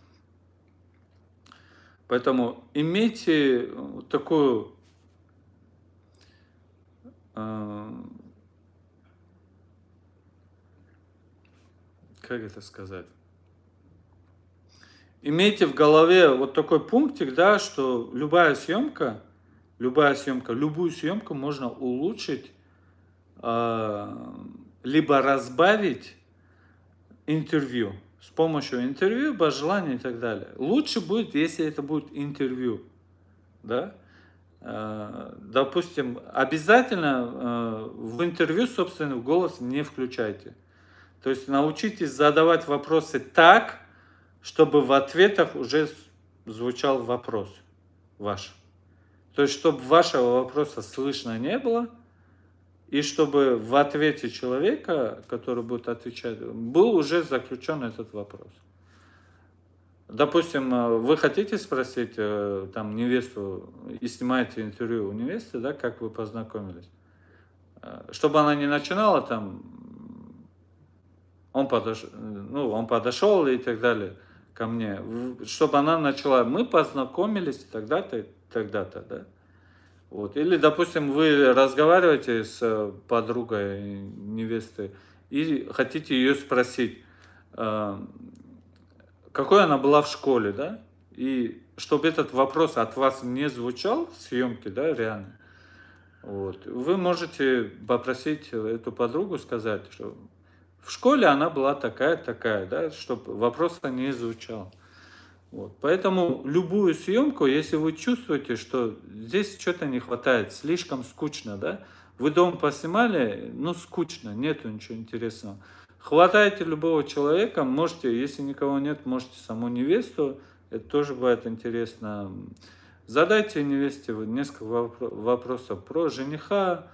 Поэтому имейте такую э, как это сказать? Имейте в голове вот такой пунктик, да, что любая съемка, любая съемка, любую съемку можно улучшить, э, либо разбавить интервью с помощью интервью, по желанию и так далее. Лучше будет, если это будет интервью, да. Э, допустим, обязательно э, в интервью собственный голос не включайте. То есть научитесь задавать вопросы так, чтобы в ответах уже звучал вопрос ваш. То есть, чтобы вашего вопроса слышно не было, и чтобы в ответе человека, который будет отвечать, был уже заключен этот вопрос. Допустим, вы хотите спросить э, там невесту и снимаете интервью у невесты, да, как вы познакомились, э, чтобы она не начинала там он подошел, ну, он подошел и так далее ко мне, чтобы она начала, мы познакомились тогда-то, тогда-то, да. Вот. Или, допустим, вы разговариваете с подругой невесты и хотите ее спросить, э, какой она была в школе, да, и чтобы этот вопрос от вас не звучал в съемке, да, реально, вот, вы можете попросить эту подругу сказать, что в школе она была такая-такая, да, чтобы вопрос не звучал. Вот. Поэтому любую съемку, если вы чувствуете, что здесь что-то не хватает, слишком скучно, да, вы дом поснимали, ну скучно, нету ничего интересного. Хватайте любого человека, можете, если никого нет, можете саму невесту, это тоже бывает интересно. Задайте невесте несколько вопросов про жениха,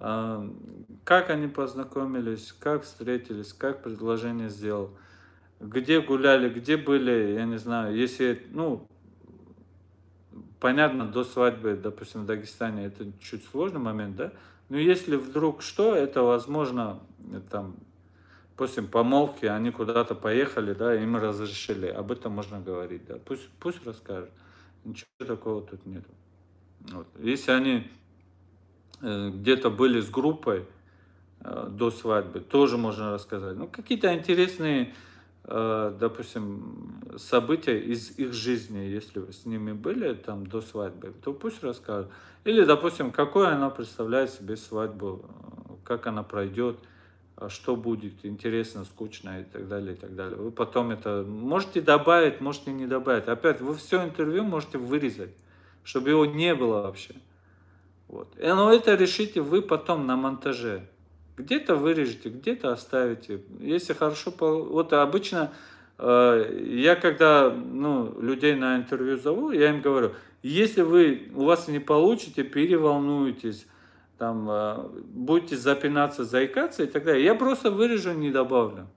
как они познакомились, как встретились, как предложение сделал где гуляли, где были, я не знаю, если, ну, понятно, до свадьбы, допустим, в Дагестане это чуть сложный момент, да, но если вдруг что, это возможно, там, после помолвки они куда-то поехали, да, им разрешили, об этом можно говорить, да, пусть, пусть расскажут, ничего такого тут нет. Вот. Если они э, где-то были с группой э, до свадьбы, тоже можно рассказать. Ну, какие-то интересные Э, допустим, события из их жизни, если вы с ними были там до свадьбы, то пусть расскажут. Или, допустим, какой она представляет себе свадьбу, э, как она пройдет, а что будет интересно, скучно и так далее, и так далее. Вы потом это можете добавить, можете не добавить. Опять, вы все интервью можете вырезать, чтобы его не было вообще. Вот. Но это решите вы потом на монтаже. Где-то вырежете, где-то оставите. Если хорошо, вот обычно э, я когда ну, людей на интервью зову, я им говорю, если вы, у вас не получите, переволнуетесь, там, э, будете запинаться, заикаться и так далее, я просто вырежу, не добавлю.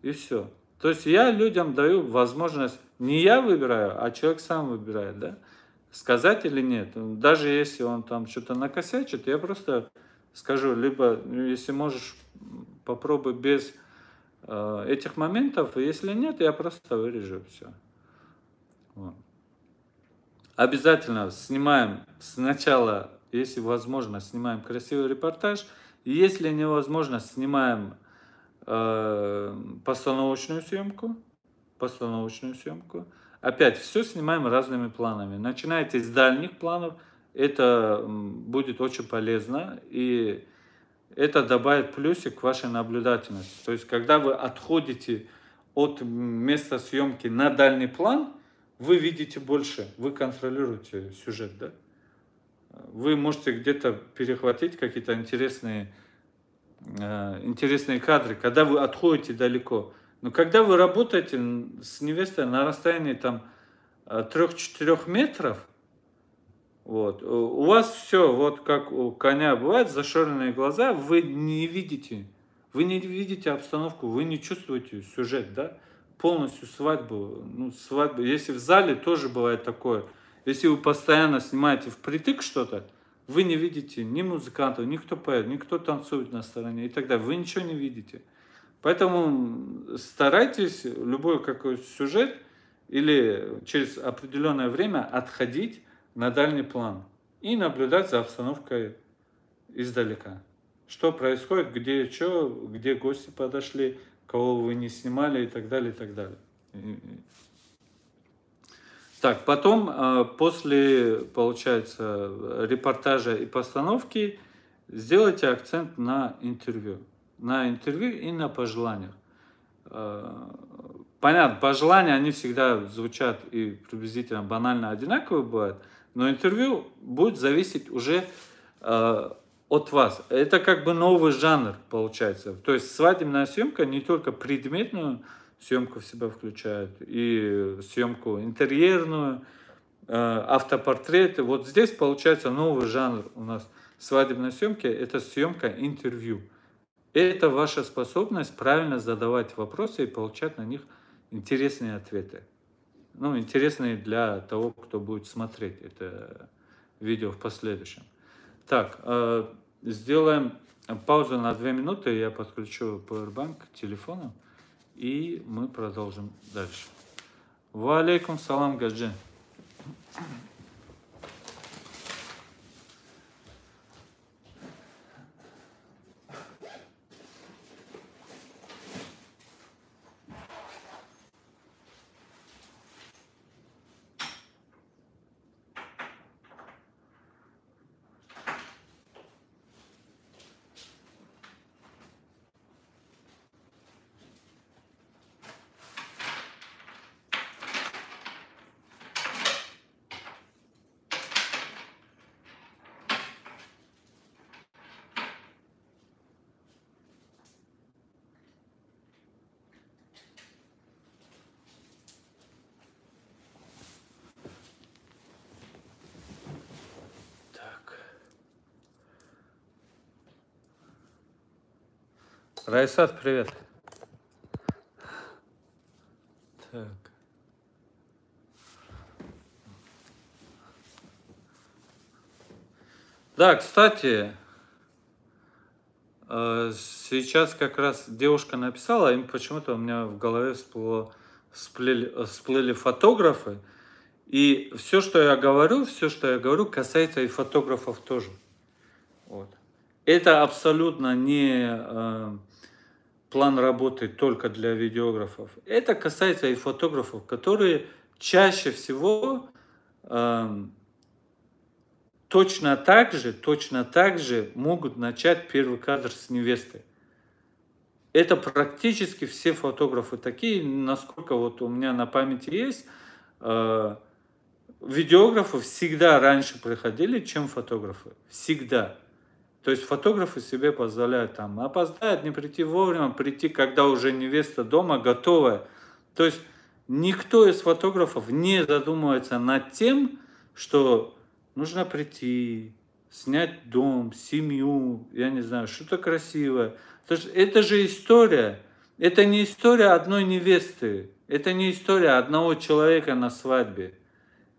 И все. То есть я людям даю возможность, не я выбираю, а человек сам выбирает, да, сказать или нет. Даже если он там что-то накосячит, я просто скажу, либо, ну, если можешь, попробуй без э, этих моментов, если нет, я просто вырежу все. Вот. Обязательно снимаем сначала, если возможно, снимаем красивый репортаж. Если невозможно, снимаем э, постановочную съемку. Постановочную съемку. Опять все снимаем разными планами. Начинайте с дальних планов, это будет очень полезно, и это добавит плюсик к вашей наблюдательности. То есть, когда вы отходите от места съемки на дальний план, вы видите больше, вы контролируете сюжет, да? Вы можете где-то перехватить какие-то интересные, э, интересные кадры, когда вы отходите далеко. Но когда вы работаете с невестой на расстоянии там 3-4 э, метров, вот. У вас все, вот как у коня бывает, зашоренные глаза, вы не видите, вы не видите обстановку, вы не чувствуете сюжет, да, полностью свадьбу, ну, свадьбу, если в зале тоже бывает такое, если вы постоянно снимаете впритык что-то, вы не видите ни музыкантов, ни кто поет, ни кто танцует на стороне и так далее, вы ничего не видите. Поэтому старайтесь любой какой сюжет или через определенное время отходить на дальний план и наблюдать за обстановкой издалека. Что происходит, где что, где гости подошли, кого вы не снимали и так далее, и так далее. Так, потом, а, после, получается, репортажа и постановки, сделайте акцент на интервью. На интервью и на пожеланиях. А, понятно, пожелания, они всегда звучат и приблизительно банально одинаковые бывают – но интервью будет зависеть уже э, от вас. Это как бы новый жанр получается. То есть свадебная съемка не только предметную съемку в себя включает, и съемку интерьерную, э, автопортреты. Вот здесь получается новый жанр у нас свадебной съемки. Это съемка интервью. Это ваша способность правильно задавать вопросы и получать на них интересные ответы ну, интересные для того, кто будет смотреть это видео в последующем. Так, э, сделаем паузу на 2 минуты, я подключу Powerbank к телефону, и мы продолжим дальше. Ва алейкум салам, Гаджи. Райсат, привет. Так. Да, кстати, э, сейчас как раз девушка написала, им почему-то у меня в голове всплыло, всплыли, всплыли фотографы. И все, что я говорю, все, что я говорю, касается и фотографов тоже. Вот. Это абсолютно не э, план работы только для видеографов. Это касается и фотографов, которые чаще всего э, точно так же, точно так же могут начать первый кадр с невесты. Это практически все фотографы такие, насколько вот у меня на памяти есть. Э, видеографы всегда раньше приходили, чем фотографы. Всегда. То есть фотографы себе позволяют там опоздать, не прийти вовремя, прийти, когда уже невеста дома готовая. То есть никто из фотографов не задумывается над тем, что нужно прийти, снять дом, семью, я не знаю, что-то красивое. То есть это же история. Это не история одной невесты. Это не история одного человека на свадьбе.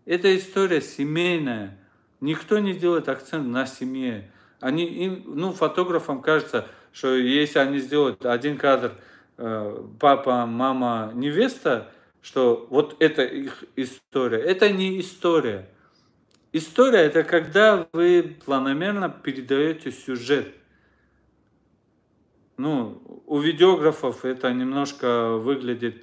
Это история семейная. Никто не делает акцент на семье. Они, им, ну, фотографам кажется, что если они сделают один кадр э, папа, мама, невеста, что вот это их история. Это не история. История – это когда вы планомерно передаете сюжет. Ну, у видеографов это немножко выглядит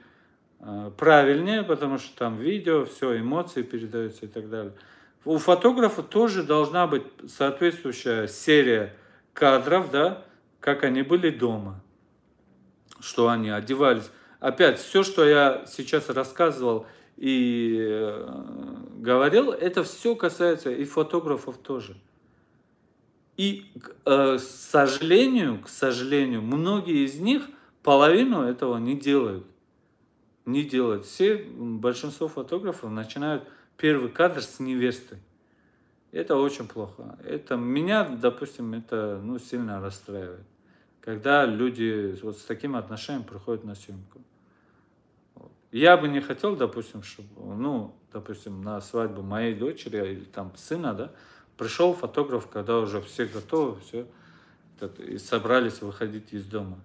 э, правильнее, потому что там видео, все, эмоции передаются и так далее. У фотографа тоже должна быть соответствующая серия кадров, да, как они были дома, что они одевались. Опять, все, что я сейчас рассказывал и э, говорил, это все касается и фотографов тоже. И, э, к сожалению, к сожалению, многие из них половину этого не делают. Не делают. Все, большинство фотографов начинают первый кадр с невестой. Это очень плохо. Это меня, допустим, это ну, сильно расстраивает. Когда люди вот с таким отношением приходят на съемку. Я бы не хотел, допустим, чтобы, ну, допустим, на свадьбу моей дочери или там сына, да, пришел фотограф, когда уже все готовы, все, и собрались выходить из дома.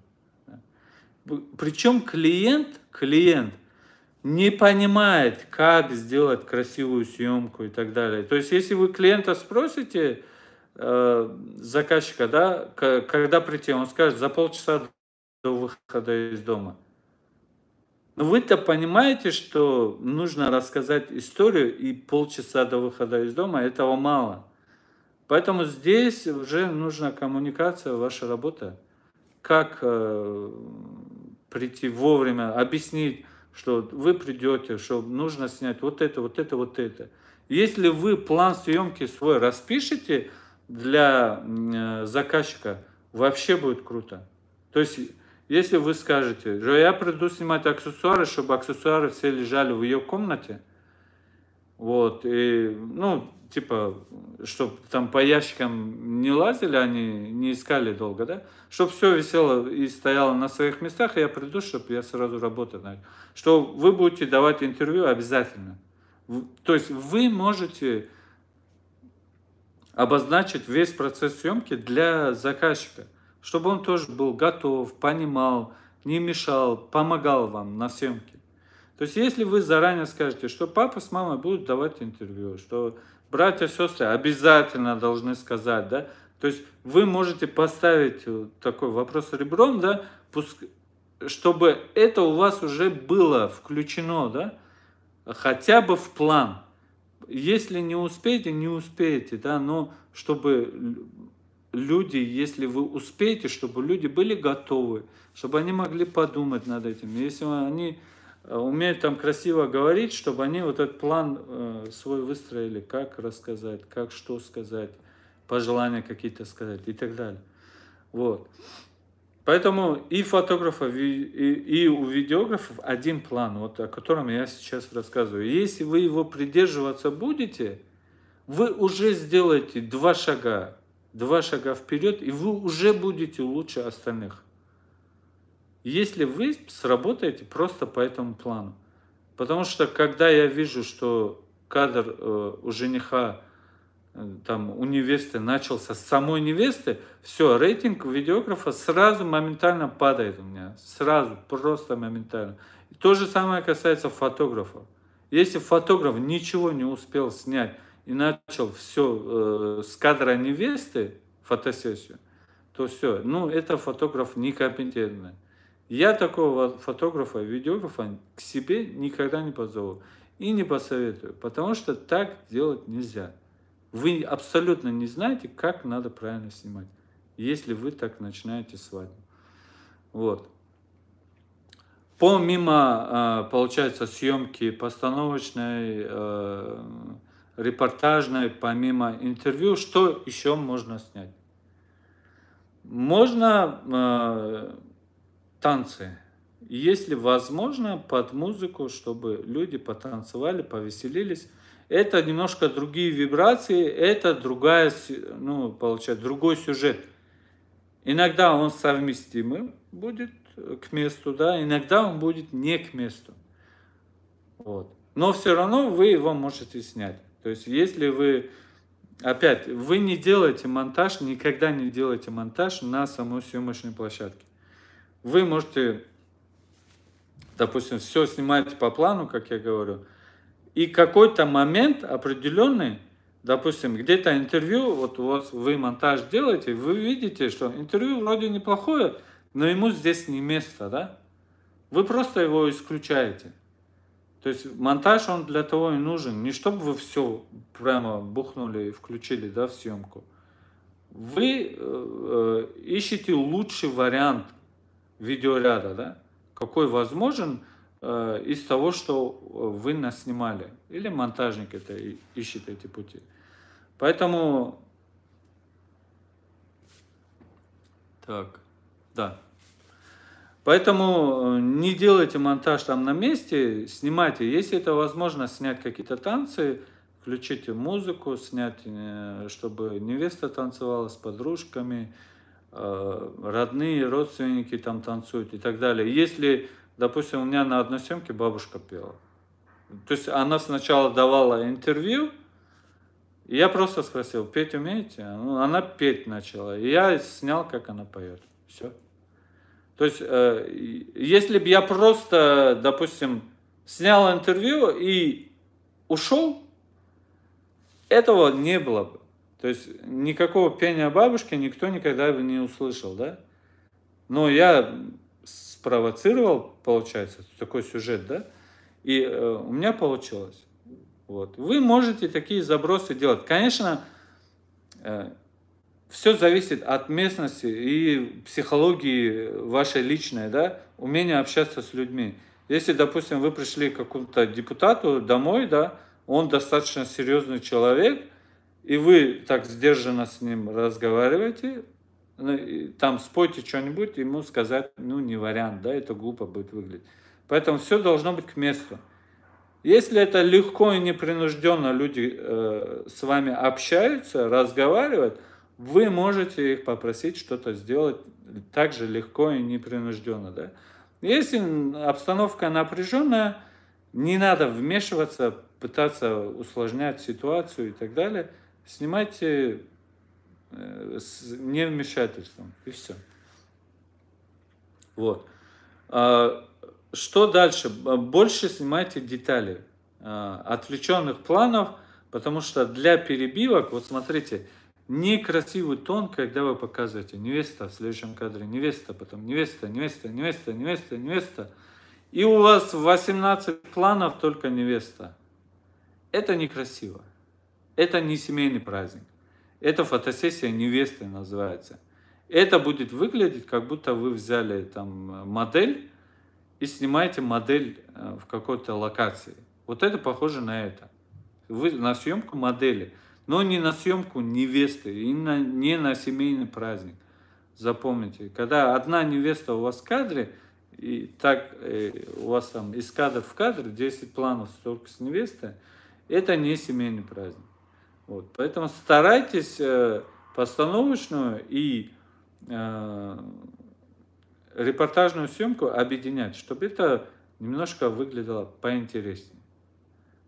Причем клиент, клиент не понимает, как сделать красивую съемку и так далее. То есть, если вы клиента спросите, э, заказчика, да, когда прийти, он скажет за полчаса до выхода из дома. Но вы-то понимаете, что нужно рассказать историю, и полчаса до выхода из дома этого мало. Поэтому здесь уже нужна коммуникация, ваша работа. Как э, прийти вовремя, объяснить, что вы придете, что нужно снять вот это, вот это, вот это. Если вы план съемки свой распишете для э, заказчика, вообще будет круто. То есть если вы скажете, что я приду снимать аксессуары, чтобы аксессуары все лежали в ее комнате, вот, и, ну, типа, чтобы там по ящикам не лазили, они не искали долго, да, чтобы все висело и стояло на своих местах, и я приду, чтобы я сразу работал. Что вы будете давать интервью обязательно. То есть вы можете обозначить весь процесс съемки для заказчика чтобы он тоже был готов, понимал, не мешал, помогал вам на съемке. То есть, если вы заранее скажете, что папа с мамой будут давать интервью, что братья, сестры обязательно должны сказать, да, то есть вы можете поставить такой вопрос ребром, да, чтобы это у вас уже было включено, да, хотя бы в план. Если не успеете, не успеете, да, но чтобы люди, если вы успеете, чтобы люди были готовы, чтобы они могли подумать над этим. Если они э, умеют там красиво говорить, чтобы они вот этот план э, свой выстроили, как рассказать, как что сказать, пожелания какие-то сказать и так далее. Вот. Поэтому и фотографов, и, и, и у видеографов один план, вот, о котором я сейчас рассказываю. Если вы его придерживаться будете, вы уже сделаете два шага два шага вперед, и вы уже будете лучше остальных. Если вы сработаете просто по этому плану. Потому что когда я вижу, что кадр э, у жениха э, там у невесты начался с самой невесты, все, рейтинг видеографа сразу моментально падает у меня. Сразу, просто моментально. И то же самое касается фотографов. Если фотограф ничего не успел снять и начал все э, с кадра невесты, фотосессию, то все, ну это фотограф некомпетентный. Я такого фотографа, видеографа к себе никогда не позову и не посоветую, потому что так делать нельзя. Вы абсолютно не знаете, как надо правильно снимать, если вы так начинаете свадьбу. Вот. Помимо, а, получается, съемки постановочной, э, репортажной, помимо интервью, что еще можно снять? Можно э, танцы. Если возможно, под музыку, чтобы люди потанцевали, повеселились. Это немножко другие вибрации, это другая, ну, получается, другой сюжет. Иногда он совместимый будет к месту, да, иногда он будет не к месту. Вот. Но все равно вы его можете снять. То есть, если вы, опять, вы не делаете монтаж, никогда не делаете монтаж на самой съемочной площадке вы можете, допустим, все снимать по плану, как я говорю, и какой-то момент определенный, допустим, где-то интервью, вот у вас вы монтаж делаете, вы видите, что интервью вроде неплохое, но ему здесь не место, да? Вы просто его исключаете. То есть монтаж, он для того и нужен, не чтобы вы все прямо бухнули и включили, да, в съемку. Вы э, э, ищете лучший вариант – видеоряда, да, какой возможен э, из того, что вы нас снимали. Или монтажник это ищет эти пути. Поэтому, так, да. Поэтому э, не делайте монтаж там на месте, снимайте. Если это возможно, снять какие-то танцы, включите музыку, снять, э, чтобы невеста танцевала с подружками, Э, родные, родственники там танцуют и так далее. Если, допустим, у меня на одной съемке бабушка пела, то есть она сначала давала интервью, и я просто спросил, петь умеете? Ну, она петь начала, и я снял, как она поет. Все. То есть, э, если бы я просто, допустим, снял интервью и ушел, этого не было бы. То есть никакого пения бабушки никто никогда бы не услышал, да? Но я спровоцировал, получается, такой сюжет, да? И э, у меня получилось. Вот. Вы можете такие забросы делать. Конечно, э, все зависит от местности и психологии вашей личной, да, умения общаться с людьми. Если, допустим, вы пришли к какому-то депутату домой, да, он достаточно серьезный человек – и вы так сдержанно с ним разговариваете, ну, там спойте что-нибудь, ему сказать, ну, не вариант, да, это глупо будет выглядеть. Поэтому все должно быть к месту. Если это легко и непринужденно люди э, с вами общаются, разговаривают, вы можете их попросить что-то сделать так же легко и непринужденно. Да? Если обстановка напряженная, не надо вмешиваться, пытаться усложнять ситуацию и так далее – снимайте э, с невмешательством, и все. Вот. А, что дальше? Больше снимайте детали, а, отвлеченных планов, потому что для перебивок, вот смотрите, некрасивый тон, когда вы показываете невеста в следующем кадре, невеста, потом невеста, невеста, невеста, невеста, невеста, и у вас 18 планов только невеста. Это некрасиво. Это не семейный праздник. Это фотосессия невесты называется. Это будет выглядеть, как будто вы взяли там модель и снимаете модель э, в какой-то локации. Вот это похоже на это. Вы на съемку модели, но не на съемку невесты, и на, не на семейный праздник. Запомните, когда одна невеста у вас в кадре, и так э, у вас там из кадра в кадр 10 планов только с невестой, это не семейный праздник. Вот, поэтому старайтесь э, постановочную и э, репортажную съемку объединять, чтобы это немножко выглядело поинтереснее.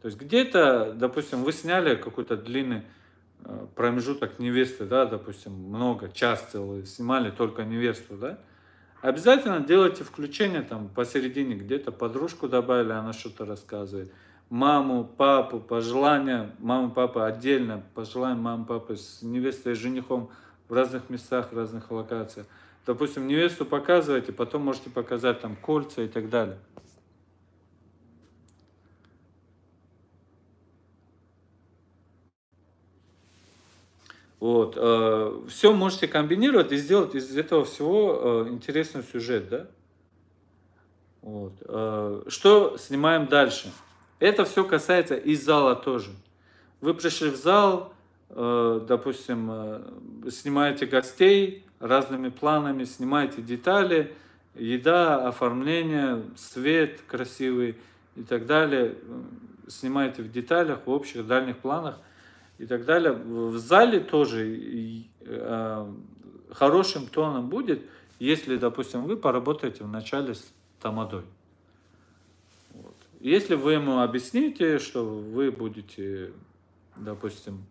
То есть где-то, допустим, вы сняли какой-то длинный э, промежуток невесты, да, допустим, много, час целый, снимали только невесту, да, обязательно делайте включение там посередине, где-то подружку добавили, она что-то рассказывает, маму, папу, пожелания, маму, папа отдельно, пожелания мамы, папы с невестой и женихом в разных местах, в разных локациях. Допустим, невесту показываете, потом можете показать там кольца и так далее. Вот. Э, все можете комбинировать и сделать из этого всего э, интересный сюжет, да? Вот. Э, что снимаем дальше? Это все касается и зала тоже. Вы пришли в зал, допустим, снимаете гостей разными планами, снимаете детали, еда, оформление, свет красивый и так далее. Снимаете в деталях, в общих, дальних планах – и так далее. В зале тоже э, хорошим тоном будет, если, допустим, вы поработаете вначале с тамадой. Если вы ему объясните, что вы будете, допустим,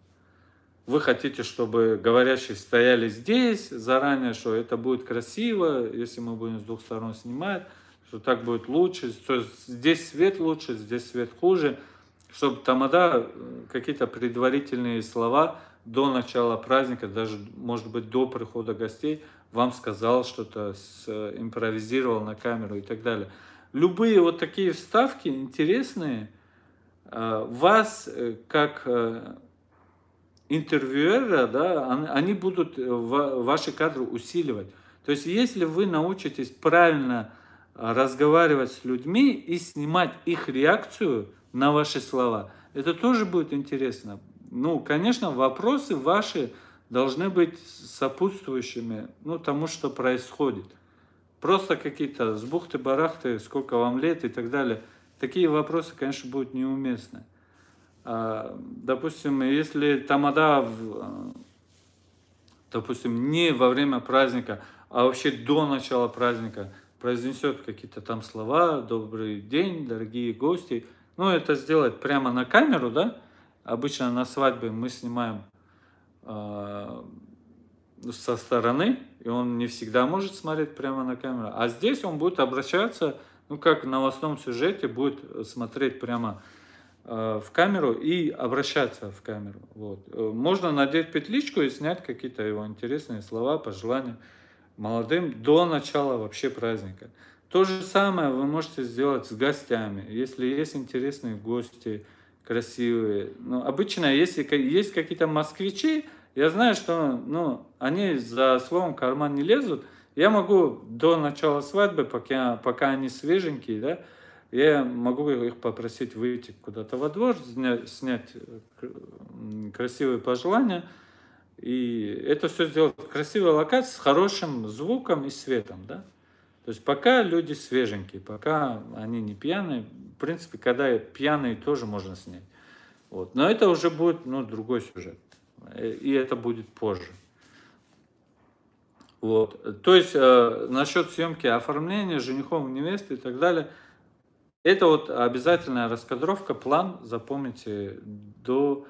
вы хотите, чтобы говорящие стояли здесь заранее, что это будет красиво, если мы будем с двух сторон снимать, что так будет лучше, что здесь свет лучше, здесь свет хуже – чтобы тамада, какие-то предварительные слова до начала праздника, даже, может быть, до прихода гостей, вам сказал что-то, импровизировал на камеру и так далее. Любые вот такие вставки интересные, э, вас э, как интервьюера, да, они будут ваши кадры усиливать. То есть, если вы научитесь правильно разговаривать с людьми и снимать их реакцию – на ваши слова. Это тоже будет интересно. Ну, конечно, вопросы ваши должны быть сопутствующими ну, тому, что происходит. Просто какие-то с бухты-барахты, сколько вам лет и так далее. Такие вопросы, конечно, будут неуместны. А, допустим, если тамада, допустим, не во время праздника, а вообще до начала праздника произнесет какие-то там слова, добрый день, дорогие гости – ну, это сделать прямо на камеру, да? Обычно на свадьбе мы снимаем э, со стороны, и он не всегда может смотреть прямо на камеру. А здесь он будет обращаться, ну, как в новостном сюжете, будет смотреть прямо э, в камеру и обращаться в камеру. Вот. Можно надеть петличку и снять какие-то его интересные слова, пожелания молодым до начала вообще праздника. То же самое вы можете сделать с гостями. Если есть интересные гости, красивые. Ну, обычно, если есть какие-то москвичи, я знаю, что ну, они за словом карман не лезут. Я могу до начала свадьбы, пока, пока они свеженькие, да, я могу их попросить выйти куда-то во двор, снять, снять красивые пожелания. И это все сделать в красивой локации с хорошим звуком и светом. Да? То есть пока люди свеженькие, пока они не пьяные, в принципе, когда пьяные тоже можно снять. Вот. Но это уже будет ну, другой сюжет. И это будет позже. Вот. То есть э, насчет съемки оформления женихов, невесты и так далее, это вот обязательная раскадровка, план, запомните, до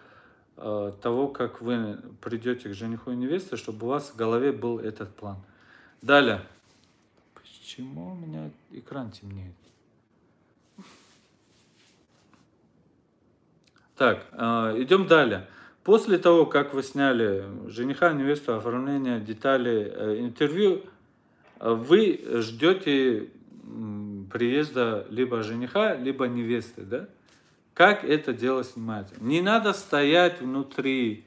э, того, как вы придете к жениху и невесте, чтобы у вас в голове был этот план. Далее. Почему у меня экран темнеет? Так, а, идем далее. После того, как вы сняли жениха, невесту, оформление, детали, э, интервью, вы ждете приезда либо жениха, либо невесты, да? Как это дело снимается? Не надо стоять внутри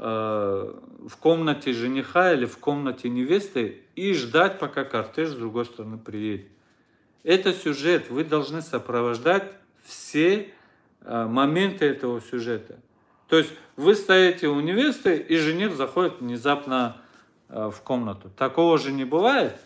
Э, в комнате жениха или в комнате невесты и ждать, пока кортеж с другой стороны приедет. Это сюжет, вы должны сопровождать все э, моменты этого сюжета. То есть вы стоите у невесты, и жених заходит внезапно э, в комнату. Такого же не бывает.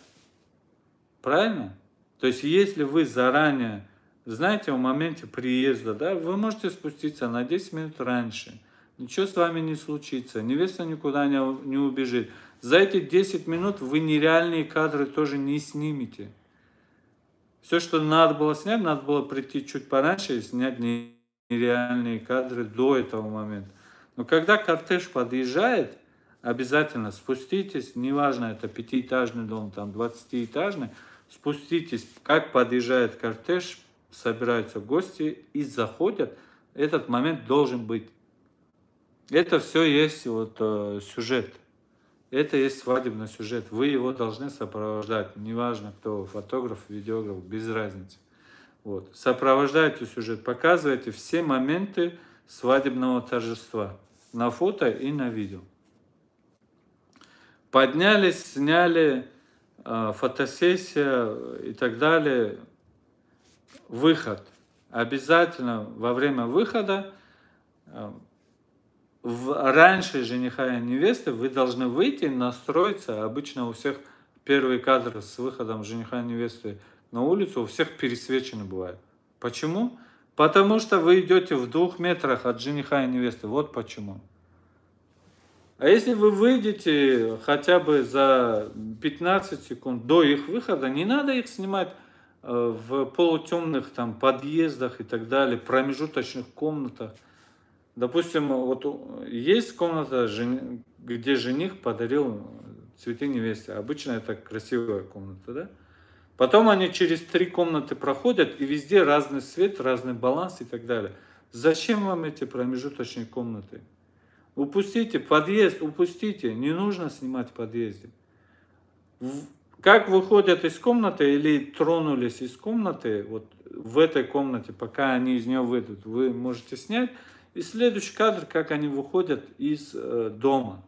Правильно? То есть если вы заранее знаете в моменте приезда, да, вы можете спуститься на 10 минут раньше – Ничего с вами не случится, невеста никуда не, не убежит. За эти 10 минут вы нереальные кадры тоже не снимете. Все, что надо было снять, надо было прийти чуть пораньше и снять нереальные кадры до этого момента. Но когда кортеж подъезжает, обязательно спуститесь, неважно, это пятиэтажный дом, там, двадцатиэтажный, спуститесь, как подъезжает кортеж, собираются гости и заходят, этот момент должен быть. Это все есть вот э, сюжет. Это есть свадебный сюжет. Вы его должны сопровождать. Неважно, кто фотограф, видеограф, без разницы. Вот. Сопровождайте сюжет, показывайте все моменты свадебного торжества на фото и на видео. Поднялись, сняли, э, фотосессия и так далее. Выход. Обязательно во время выхода, э, в, раньше жениха и невесты, вы должны выйти, настроиться. Обычно у всех первые кадры с выходом жениха и невесты на улицу у всех пересвечены бывают. Почему? Потому что вы идете в двух метрах от жениха и невесты. Вот почему. А если вы выйдете хотя бы за 15 секунд до их выхода, не надо их снимать э, в полутемных там подъездах и так далее, промежуточных комнатах. Допустим, вот есть комната, где жених подарил цветы невесте. Обычно это красивая комната, да? Потом они через три комнаты проходят, и везде разный свет, разный баланс и так далее. Зачем вам эти промежуточные комнаты? Упустите подъезд, упустите. Не нужно снимать в. Как выходят из комнаты или тронулись из комнаты, вот в этой комнате, пока они из нее выйдут, вы можете снять. И следующий кадр, как они выходят из э, дома.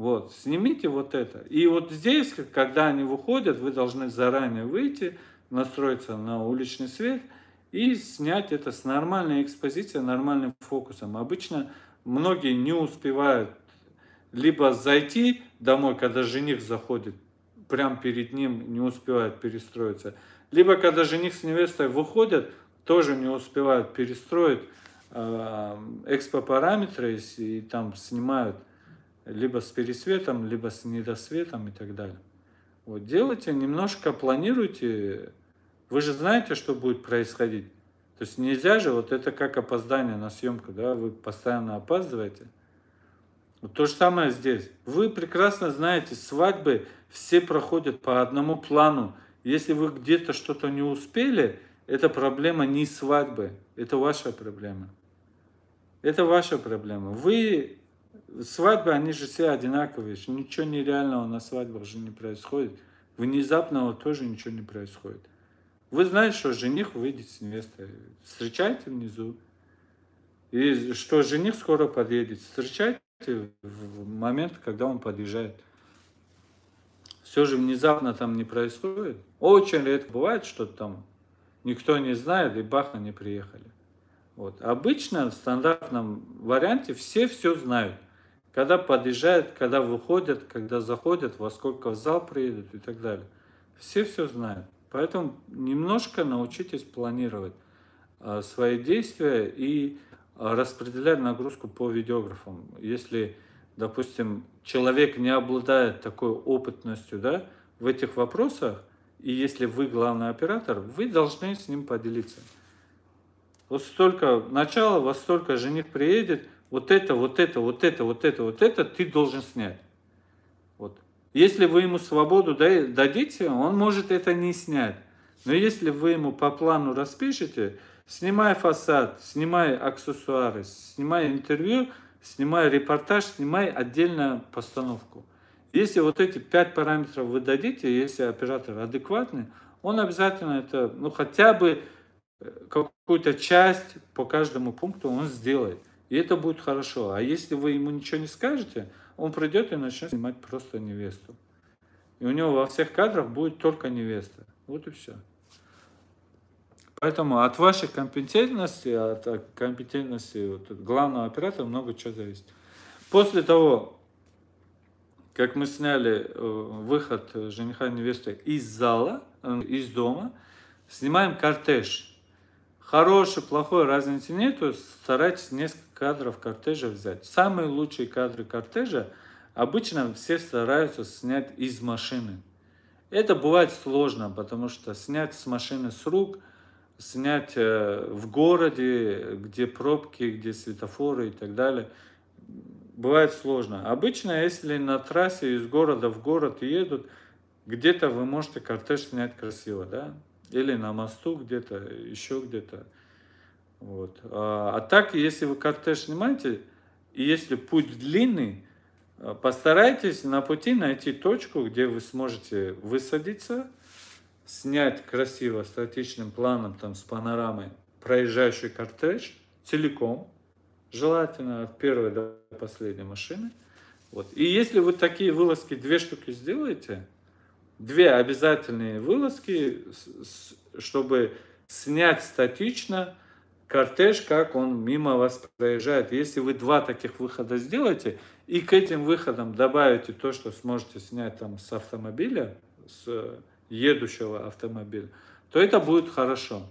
Вот, снимите вот это. И вот здесь, когда они выходят, вы должны заранее выйти, настроиться на уличный свет и снять это с нормальной экспозицией, нормальным фокусом. Обычно многие не успевают либо зайти домой, когда жених заходит, прямо перед ним не успевают перестроиться, либо когда жених с невестой выходят, тоже не успевают перестроить э, экспо-параметры и там снимают либо с пересветом, либо с недосветом и так далее. Вот, делайте, немножко планируйте. Вы же знаете, что будет происходить. То есть нельзя же, вот это как опоздание на съемку, да, вы постоянно опаздываете. Вот то же самое здесь. Вы прекрасно знаете, свадьбы все проходят по одному плану. Если вы где-то что-то не успели, это проблема не свадьбы, это ваша проблема. Это ваша проблема. Вы Свадьбы, они же все одинаковые, ничего нереального на свадьбах же не происходит. Внезапного тоже ничего не происходит. Вы знаете, что жених выйдет с невестой, встречайте внизу. И что жених скоро подъедет, встречайте в момент, когда он подъезжает. Все же внезапно там не происходит. Очень редко бывает, что там никто не знает, и бах, они приехали. Вот. Обычно в стандартном варианте все все знают. Когда подъезжают, когда выходят, когда заходят, во сколько в зал приедут и так далее. Все все знают. Поэтому немножко научитесь планировать а, свои действия и а, распределять нагрузку по видеографам. Если, допустим, человек не обладает такой опытностью да, в этих вопросах, и если вы главный оператор, вы должны с ним поделиться. Вот столько начала, во столько жених приедет – вот это, вот это, вот это, вот это, вот это ты должен снять. Вот. Если вы ему свободу дадите, он может это не снять. Но если вы ему по плану распишете, снимай фасад, снимай аксессуары, снимай интервью, снимай репортаж, снимай отдельно постановку. Если вот эти пять параметров вы дадите, если оператор адекватный, он обязательно это, ну хотя бы э, какую-то часть по каждому пункту он сделает. И это будет хорошо. А если вы ему ничего не скажете, он придет и начнет снимать просто невесту. И у него во всех кадрах будет только невеста. Вот и все. Поэтому от вашей компетентности, от компетентности вот, главного оператора много чего зависит. После того, как мы сняли э, выход жениха и невесты из зала, э, из дома, снимаем кортеж. Хороший, плохой, разницы нету. Старайтесь несколько кадров кортежа взять. Самые лучшие кадры кортежа обычно все стараются снять из машины. Это бывает сложно, потому что снять с машины с рук, снять э, в городе, где пробки, где светофоры и так далее, бывает сложно. Обычно, если на трассе из города в город едут, где-то вы можете кортеж снять красиво, да? Или на мосту где-то, еще где-то. Вот. А, а так, если вы кортеж снимаете, и если путь длинный, а, постарайтесь на пути найти точку, где вы сможете высадиться, снять красиво статичным планом там, с панорамой проезжающий кортеж целиком, желательно от первой до последней машины. Вот. И если вы такие вылазки, две штуки сделаете, две обязательные вылазки, чтобы снять статично кортеж, как он мимо вас проезжает. Если вы два таких выхода сделаете, и к этим выходам добавите то, что сможете снять там с автомобиля, с едущего автомобиля, то это будет хорошо.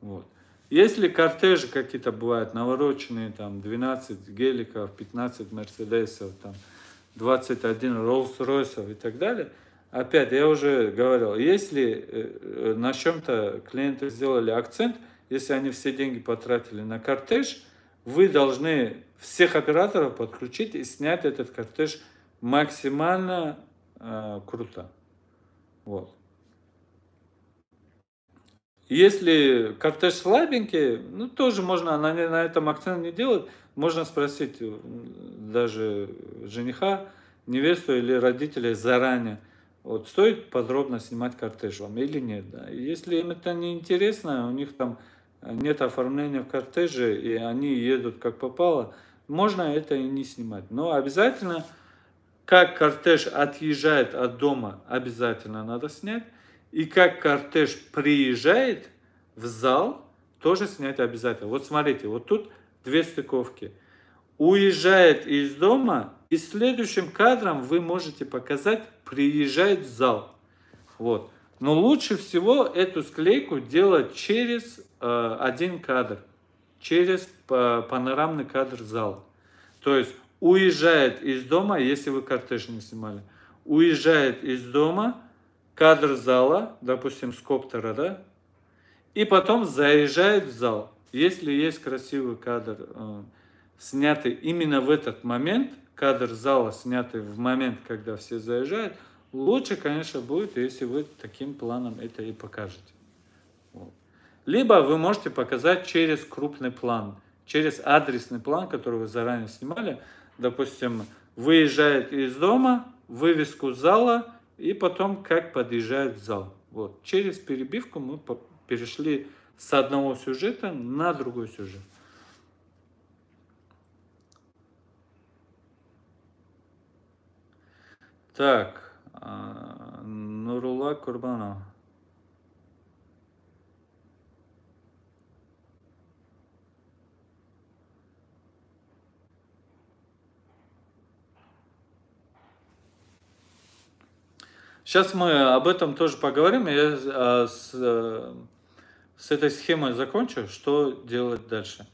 Вот. Если кортежи какие-то бывают навороченные, там 12 геликов, 15 мерседесов, там 21 Роллс-Ройсов и так далее, опять я уже говорил, если э, на чем-то клиенты сделали акцент – если они все деньги потратили на кортеж, вы должны всех операторов подключить и снять этот кортеж максимально э, круто. Вот. Если кортеж слабенький, ну тоже можно на, на этом акцент не делать. Можно спросить даже жениха, невесту или родителей заранее. Вот стоит подробно снимать кортеж вам или нет. Да? Если им это не интересно, у них там нет оформления в кортеже, и они едут как попало, можно это и не снимать. Но обязательно, как кортеж отъезжает от дома, обязательно надо снять. И как кортеж приезжает в зал, тоже снять обязательно. Вот смотрите, вот тут две стыковки. Уезжает из дома, и следующим кадром вы можете показать, приезжает в зал. Вот. Но лучше всего эту склейку делать через э, один кадр, через панорамный кадр зала. То есть уезжает из дома, если вы кортеж не снимали, уезжает из дома, кадр зала, допустим, с коптера, да, и потом заезжает в зал. Если есть красивый кадр, э, снятый именно в этот момент, кадр зала, снятый в момент, когда все заезжают, Лучше, конечно, будет, если вы таким планом это и покажете. Вот. Либо вы можете показать через крупный план, через адресный план, который вы заранее снимали. Допустим, выезжает из дома, вывеску зала и потом как подъезжает в зал. Вот. Через перебивку мы перешли с одного сюжета на другой сюжет. Так. Нурула Курбанова. Сейчас мы об этом тоже поговорим. Я а, с, э, с этой схемой закончу. Что делать дальше?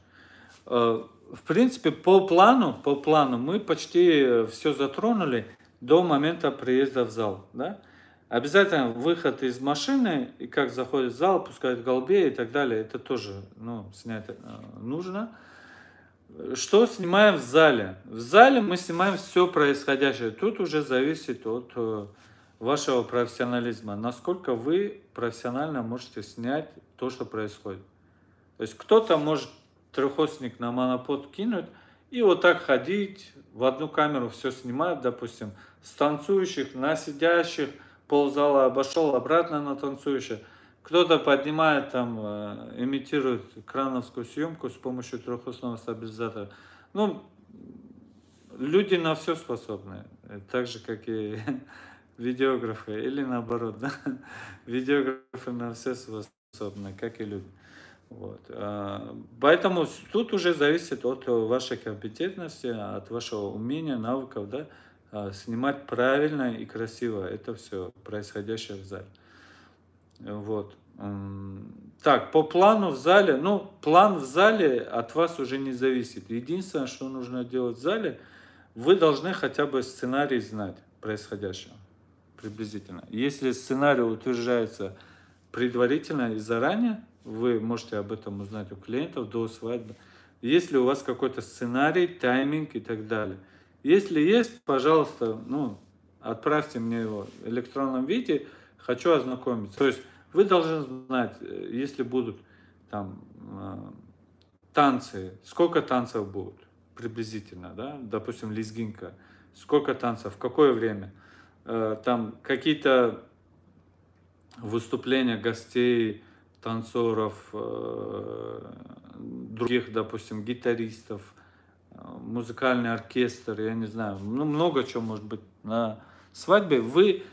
Э, в принципе, по плану, по плану мы почти все затронули до момента приезда в зал. Да? Обязательно выход из машины и как заходит в зал, пускают голубей и так далее. Это тоже ну, снять э, нужно. Что снимаем в зале? В зале мы снимаем все происходящее. Тут уже зависит от э, вашего профессионализма. Насколько вы профессионально можете снять то, что происходит. То есть кто-то может трехосник на монопод кинуть и вот так ходить, в одну камеру все снимает, допустим, с танцующих на сидящих, ползала обошел, обратно на танцующих. Кто-то поднимает там, э, имитирует крановскую съемку с помощью трехосного стабилизатора. Ну, люди на все способны, так же, как и видеографы, или наоборот, да? видеографы на все способны, как и люди. Вот. А, поэтому тут уже зависит от вашей компетентности, от вашего умения, навыков, да, снимать правильно и красиво это все происходящее в зале. Вот. Так, по плану в зале, ну, план в зале от вас уже не зависит. Единственное, что нужно делать в зале, вы должны хотя бы сценарий знать происходящего приблизительно. Если сценарий утверждается предварительно и заранее, вы можете об этом узнать у клиентов до свадьбы. Если у вас какой-то сценарий, тайминг и так далее. Если есть, пожалуйста, ну, отправьте мне его в электронном виде, хочу ознакомиться. То есть вы должны знать, э, если будут там э, танцы, сколько танцев будут приблизительно, да, допустим, лезгинка, сколько танцев, в какое время, э, там какие-то выступления гостей, танцоров, других, допустим, гитаристов, музыкальный оркестр, я не знаю, ну много чего может быть на свадьбе. Вы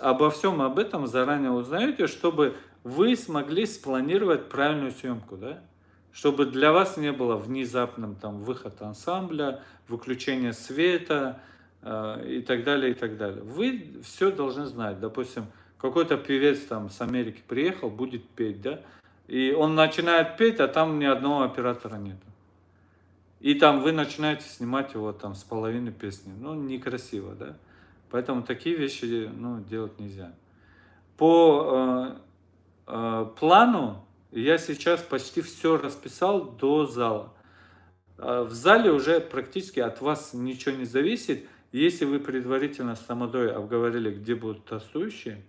обо всем об этом заранее узнаете, чтобы вы смогли спланировать правильную съемку, да? Чтобы для вас не было внезапным там выход ансамбля, выключение света э, и так далее, и так далее. Вы все должны знать. Допустим, какой-то певец там с Америки приехал, будет петь, да? И он начинает петь, а там ни одного оператора нет. И там вы начинаете снимать его там с половины песни. Ну, некрасиво, да? Поэтому такие вещи ну, делать нельзя. По э, э, плану я сейчас почти все расписал до зала. Э, в зале уже практически от вас ничего не зависит. Если вы предварительно с Тамадой обговорили, где будут тостующие,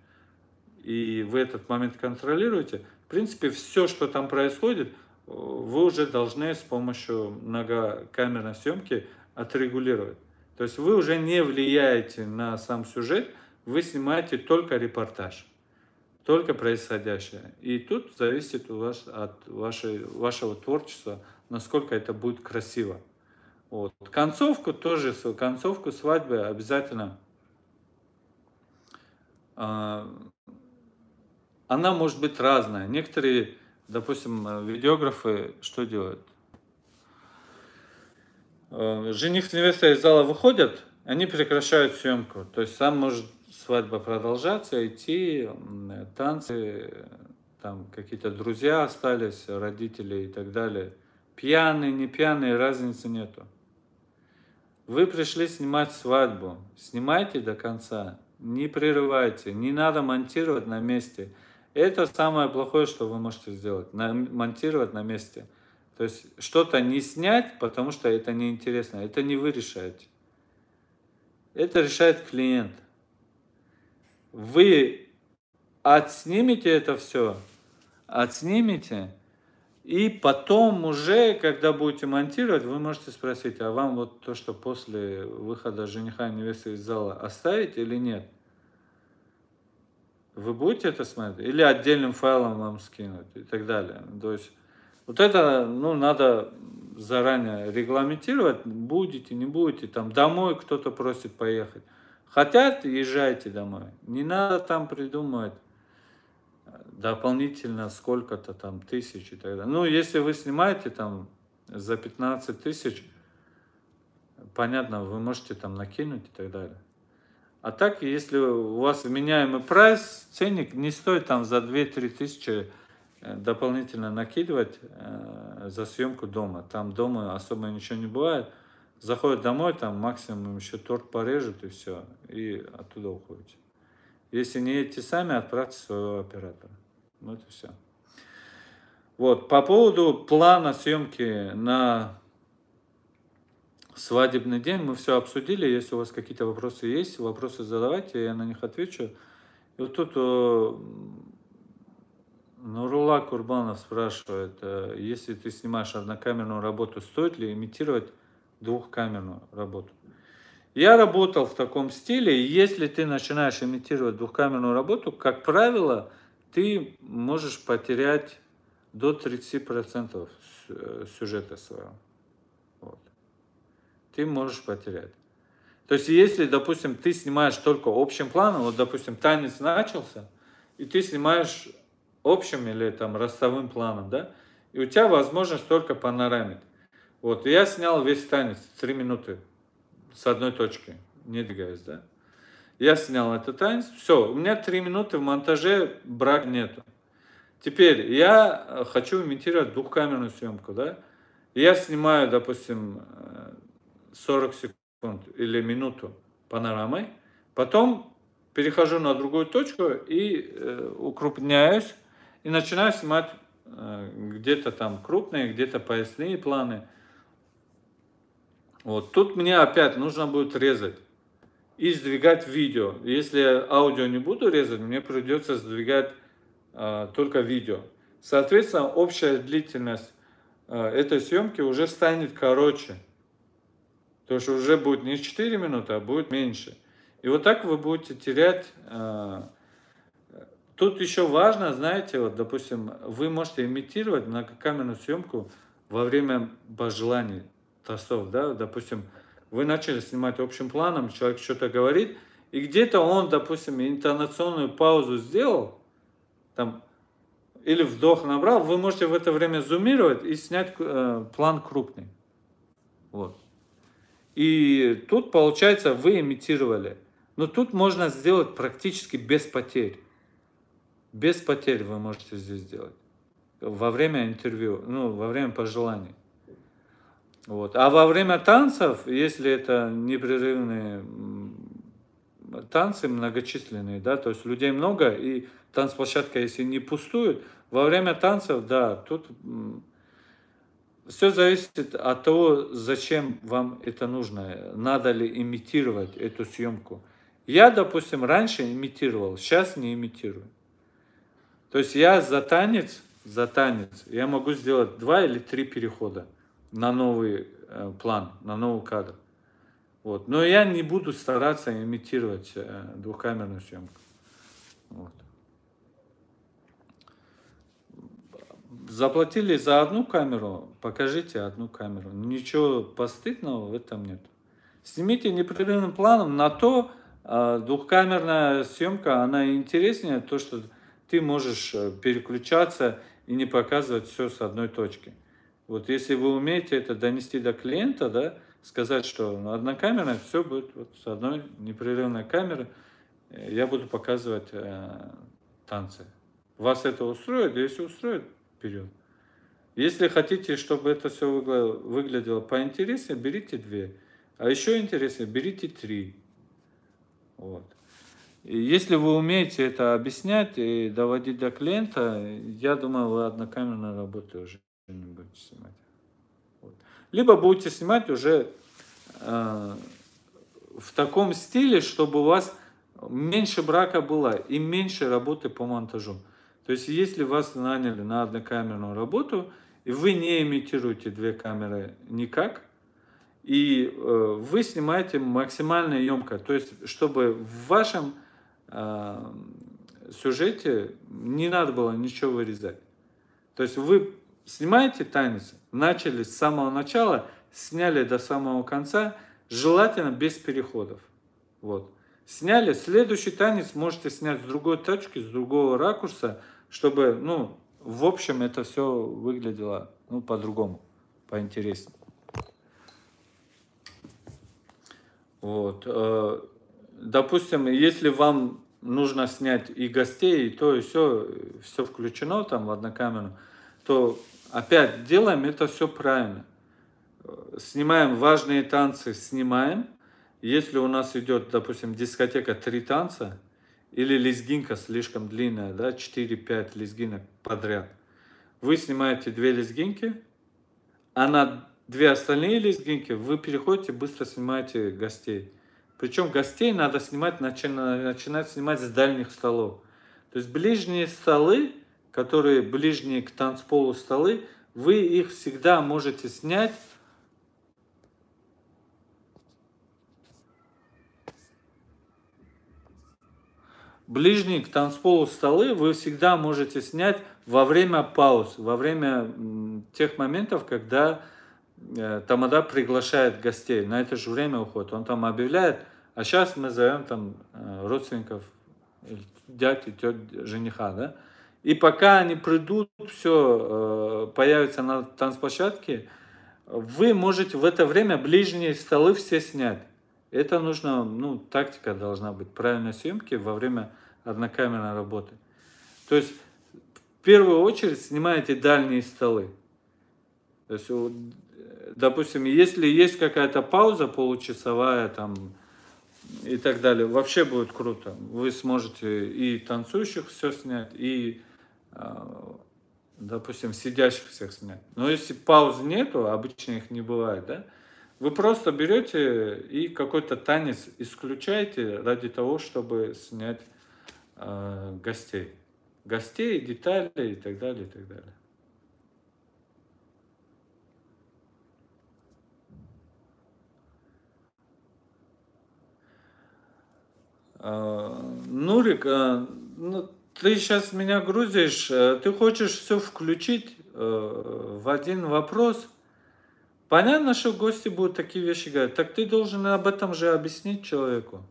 и вы этот момент контролируете, в принципе, все, что там происходит, вы уже должны с помощью многокамерной съемки отрегулировать. То есть вы уже не влияете на сам сюжет, вы снимаете только репортаж, только происходящее. И тут зависит у вас от вашей, вашего творчества, насколько это будет красиво. Вот. Концовку тоже, концовку свадьбы обязательно э, она может быть разная. Некоторые, допустим, видеографы что делают? Э, жених с невестой из зала выходят, они прекращают съемку. То есть сам может свадьба продолжаться, идти, танцы, там какие-то друзья остались, родители и так далее. Пьяные, не пьяные, разницы нету. Вы пришли снимать свадьбу, снимайте до конца, не прерывайте, не надо монтировать на месте. Это самое плохое, что вы можете сделать, монтировать на месте – то есть что-то не снять, потому что это неинтересно. Это не вы решаете. Это решает клиент. Вы отснимете это все, отснимете, и потом уже, когда будете монтировать, вы можете спросить, а вам вот то, что после выхода жениха и невесты из зала оставить или нет? Вы будете это смотреть? Или отдельным файлом вам скинуть и так далее. То есть вот это, ну, надо заранее регламентировать, будете, не будете, там, домой кто-то просит поехать. Хотят, езжайте домой. Не надо там придумывать дополнительно сколько-то там тысяч и так далее. Ну, если вы снимаете там за 15 тысяч, понятно, вы можете там накинуть и так далее. А так, если у вас вменяемый прайс, ценник не стоит там за 2-3 тысячи Э, дополнительно накидывать э, за съемку дома. Там дома особо ничего не бывает. Заходят домой, там максимум еще торт порежут и все, и оттуда уходите. Если не едете сами, отправьте своего оператора. Вот и все. Вот, по поводу плана съемки на свадебный день мы все обсудили. Если у вас какие-то вопросы есть, вопросы задавайте, я на них отвечу. И вот тут э, Нурула Курбанов спрашивает, э, если ты снимаешь однокамерную работу, стоит ли имитировать двухкамерную работу? Я работал в таком стиле, и если ты начинаешь имитировать двухкамерную работу, как правило, ты можешь потерять до 30% э, сюжета своего. Ты можешь потерять. То есть, если, допустим, ты снимаешь только общим планом, вот, допустим, танец начался, и ты снимаешь общим или там ростовым планом, да, и у тебя возможность только панорамить. Вот, я снял весь танец, три минуты, с одной точки, не двигаясь, да. Я снял этот танец, все, у меня три минуты в монтаже, брак нету. Теперь я э, хочу имитировать двухкамерную съемку, да. Я снимаю, допустим, 40 э, секунд секунд или минуту панорамой, потом перехожу на другую точку и э, укрупняюсь и начинаю снимать э, где-то там крупные, где-то поясные планы. Вот тут мне опять нужно будет резать и сдвигать видео. Если аудио не буду резать, мне придется сдвигать э, только видео. Соответственно, общая длительность э, этой съемки уже станет короче. То есть уже будет не 4 минуты, а будет меньше. И вот так вы будете терять... Э, тут еще важно, знаете, вот, допустим, вы можете имитировать многокамерную съемку во время пожеланий тостов, да, допустим, вы начали снимать общим планом, человек что-то говорит, и где-то он, допустим, интонационную паузу сделал, там, или вдох набрал, вы можете в это время зумировать и снять э, план крупный. Вот. И тут, получается, вы имитировали. Но тут можно сделать практически без потерь. Без потерь вы можете здесь сделать. Во время интервью, ну, во время пожеланий. Вот. А во время танцев, если это непрерывные танцы многочисленные, да, то есть людей много, и танцплощадка, если не пустует, во время танцев, да, тут все зависит от того, зачем вам это нужно, надо ли имитировать эту съемку. Я, допустим, раньше имитировал, сейчас не имитирую. То есть я за танец, за танец, я могу сделать два или три перехода на новый э, план, на новый кадр. Вот. Но я не буду стараться имитировать э, двухкамерную съемку. Вот. Заплатили за одну камеру, покажите одну камеру. Ничего постыдного в этом нет. Снимите непрерывным планом на то, э, двухкамерная съемка, она интереснее, то, что ты можешь э, переключаться и не показывать все с одной точки. Вот если вы умеете это донести до клиента, да, сказать, что ну, однокамерная, все будет вот с одной непрерывной камеры, э, я буду показывать э, танцы. Вас это устроит? Если устроит, вперед. Если хотите, чтобы это все выглядело поинтереснее, берите две. А еще интереснее, берите три. Вот. И если вы умеете это объяснять и доводить до клиента, я думаю, вы однокамерной работы уже не будете снимать. Вот. Либо будете снимать уже э, в таком стиле, чтобы у вас меньше брака было и меньше работы по монтажу. То есть, если вас наняли на однокамерную работу, и вы не имитируете две камеры никак, и э, вы снимаете максимально емко, то есть, чтобы в вашем э, сюжете не надо было ничего вырезать. То есть, вы снимаете танец, начали с самого начала, сняли до самого конца, желательно без переходов. Вот. Сняли, следующий танец можете снять с другой точки, с другого ракурса, чтобы, ну, в общем, это все выглядело, ну, по-другому, поинтереснее. Вот. Э, допустим, если вам нужно снять и гостей, и то, и все, все включено там в однокамеру, то опять делаем это все правильно. Снимаем важные танцы, снимаем. Если у нас идет, допустим, дискотека три танца, или лезгинка слишком длинная, да, 4-5 лезгинок подряд, вы снимаете две лезгинки, а на две остальные лезгинки вы переходите, быстро снимаете гостей. Причем гостей надо снимать, начинать, снимать с дальних столов. То есть ближние столы которые ближние к танцполу столы, вы их всегда можете снять ближние к танцполу столы вы всегда можете снять во время пауз, во время тех моментов, когда э, Тамада приглашает гостей. На это же время уходит. Он там объявляет, а сейчас мы зовем там э, родственников, дядь и теть жениха, да? И пока они придут, все, э, появятся на танцплощадке, вы можете в это время ближние столы все снять. Это нужно, ну, тактика должна быть правильной съемки во время однокамерной работы. То есть, в первую очередь, снимаете дальние столы. То есть, допустим, если есть какая-то пауза получасовая там и так далее, вообще будет круто. Вы сможете и танцующих все снять, и, а, допустим, сидящих всех снять. Но если пауз нету, обычно их не бывает, да, вы просто берете и какой-то танец исключаете ради того, чтобы снять э, гостей. Гостей, детали и так далее, и так далее. Нурик, ну, ты сейчас меня грузишь, ты хочешь все включить в один вопрос. Понятно, что гости будут такие вещи говорить. Так ты должен об этом же объяснить человеку.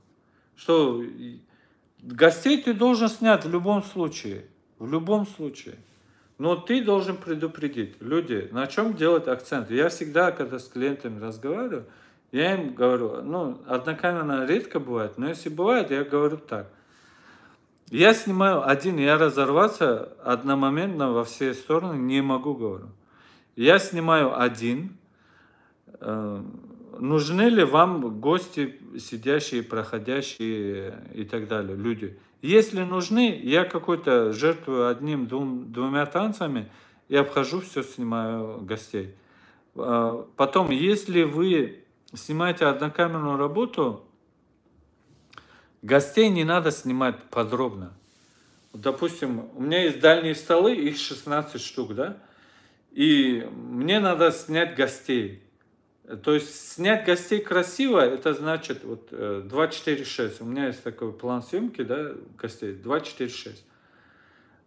Что гостей ты должен снять в любом случае. В любом случае. Но ты должен предупредить. Люди, на чем делать акцент? Я всегда, когда с клиентами разговариваю, я им говорю, ну, однокамерно редко бывает, но если бывает, я говорю так. Я снимаю один, я разорваться одномоментно во все стороны не могу, говорю. Я снимаю один. Э, нужны ли вам гости, сидящие, проходящие и так далее, люди? Если нужны, я какой-то жертвую одним, двум, двумя танцами и обхожу все, снимаю гостей. Э, потом, если вы снимаете однокамерную работу, гостей не надо снимать подробно. Допустим, у меня есть дальние столы, их 16 штук, да? И мне надо снять гостей. То есть снять гостей красиво, это значит вот 2, 4, 6. У меня есть такой план съемки, да, гостей, 2, 4, 6.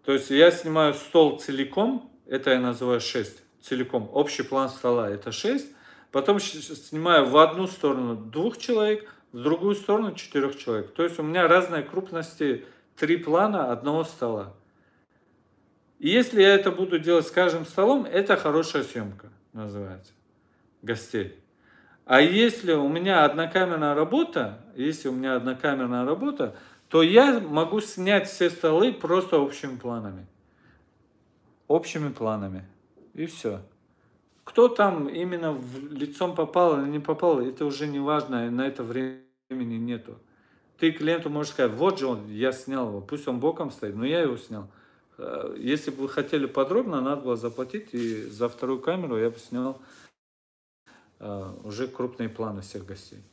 То есть я снимаю стол целиком, это я называю 6, целиком. Общий план стола это 6. Потом снимаю в одну сторону двух человек, в другую сторону четырех человек. То есть у меня разные крупности, три плана одного стола. И если я это буду делать с каждым столом, это хорошая съемка называется, гостей. А если у меня однокамерная работа, если у меня однокамерная работа, то я могу снять все столы просто общими планами. Общими планами. И все. Кто там именно в лицом попал или не попал, это уже не важно, на это времени нету. Ты клиенту можешь сказать, вот же он, я снял его, пусть он боком стоит, но я его снял. Э, если бы вы хотели подробно, надо было заплатить, и за вторую камеру я бы снял уже крупные планы всех гостей.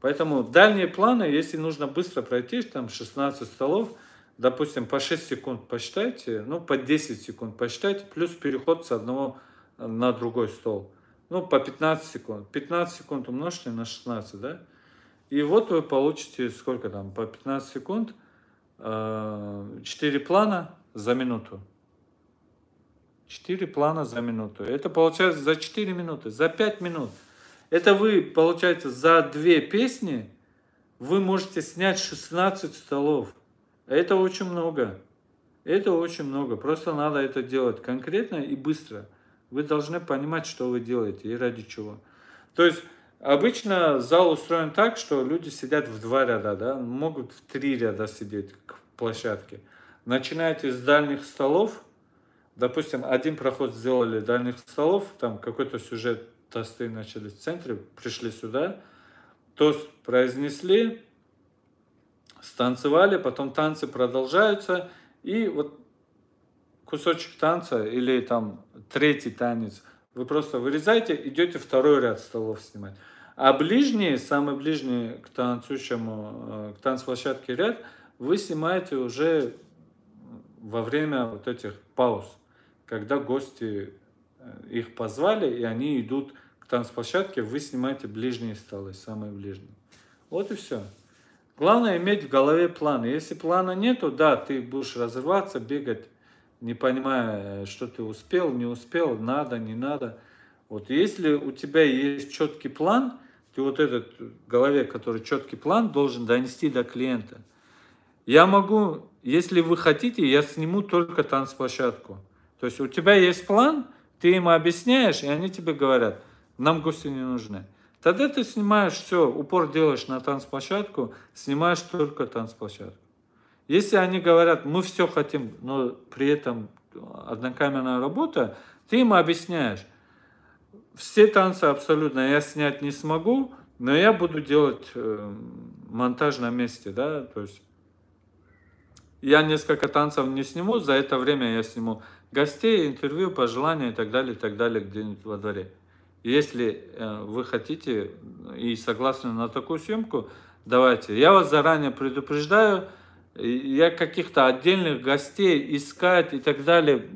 Поэтому дальние планы, если нужно быстро пройти, там 16 столов, допустим, по 6 секунд посчитайте, ну, по 10 секунд посчитайте, плюс переход с одного на другой стол. Ну, по 15 секунд. 15 секунд умножьте на 16, да? И вот вы получите, сколько там, по 15 секунд, 4 э, плана за минуту. 4 плана за минуту. Это получается за 4 минуты, за 5 минут. Это вы, получается, за две песни вы можете снять 16 столов. Это очень много. Это очень много. Просто надо это делать конкретно и быстро. Вы должны понимать, что вы делаете и ради чего. То есть обычно зал устроен так, что люди сидят в два ряда, да, могут в три ряда сидеть к площадке. Начинаете с дальних столов, допустим, один проход сделали дальних столов, там какой-то сюжет тосты начали в центре, пришли сюда, тост произнесли, станцевали, потом танцы продолжаются, и вот кусочек танца или там третий танец, вы просто вырезаете, идете второй ряд столов снимать. А ближний, самый ближний к танцующему, э, к танцплощадке ряд, вы снимаете уже во время вот этих пауз, когда гости их позвали, и они идут к танцплощадке, вы снимаете ближние столы, самые ближние. Вот и все. Главное иметь в голове план. Если плана нету, да, ты будешь разрываться, бегать не понимая, что ты успел, не успел, надо, не надо. Вот если у тебя есть четкий план, ты вот этот в голове, который четкий план, должен донести до клиента. Я могу, если вы хотите, я сниму только танцплощадку. То есть у тебя есть план, ты им объясняешь, и они тебе говорят, нам гости не нужны. Тогда ты снимаешь все, упор делаешь на танцплощадку, снимаешь только танцплощадку. Если они говорят, мы все хотим, но при этом однокамерная работа, ты им объясняешь, все танцы абсолютно я снять не смогу, но я буду делать э, монтаж на месте, да, то есть я несколько танцев не сниму, за это время я сниму гостей, интервью, пожелания и так далее, и так далее где-нибудь во дворе. Если э, вы хотите и согласны на такую съемку, давайте. Я вас заранее предупреждаю, я каких-то отдельных гостей искать и так далее,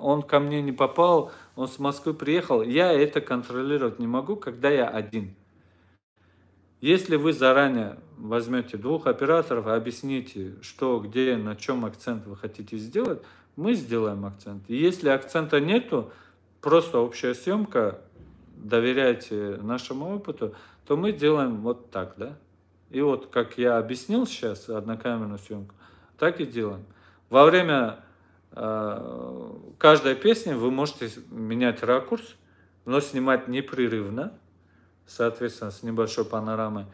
он ко мне не попал, он с Москвы приехал, я это контролировать не могу, когда я один. Если вы заранее возьмете двух операторов, объясните, что, где, на чем акцент вы хотите сделать, мы сделаем акцент. И если акцента нету, просто общая съемка, доверяйте нашему опыту, то мы делаем вот так, да? И вот, как я объяснил сейчас, однокамерную съемку, так и делаем. Во время э, каждой песни вы можете менять ракурс, но снимать непрерывно, соответственно, с небольшой панорамой.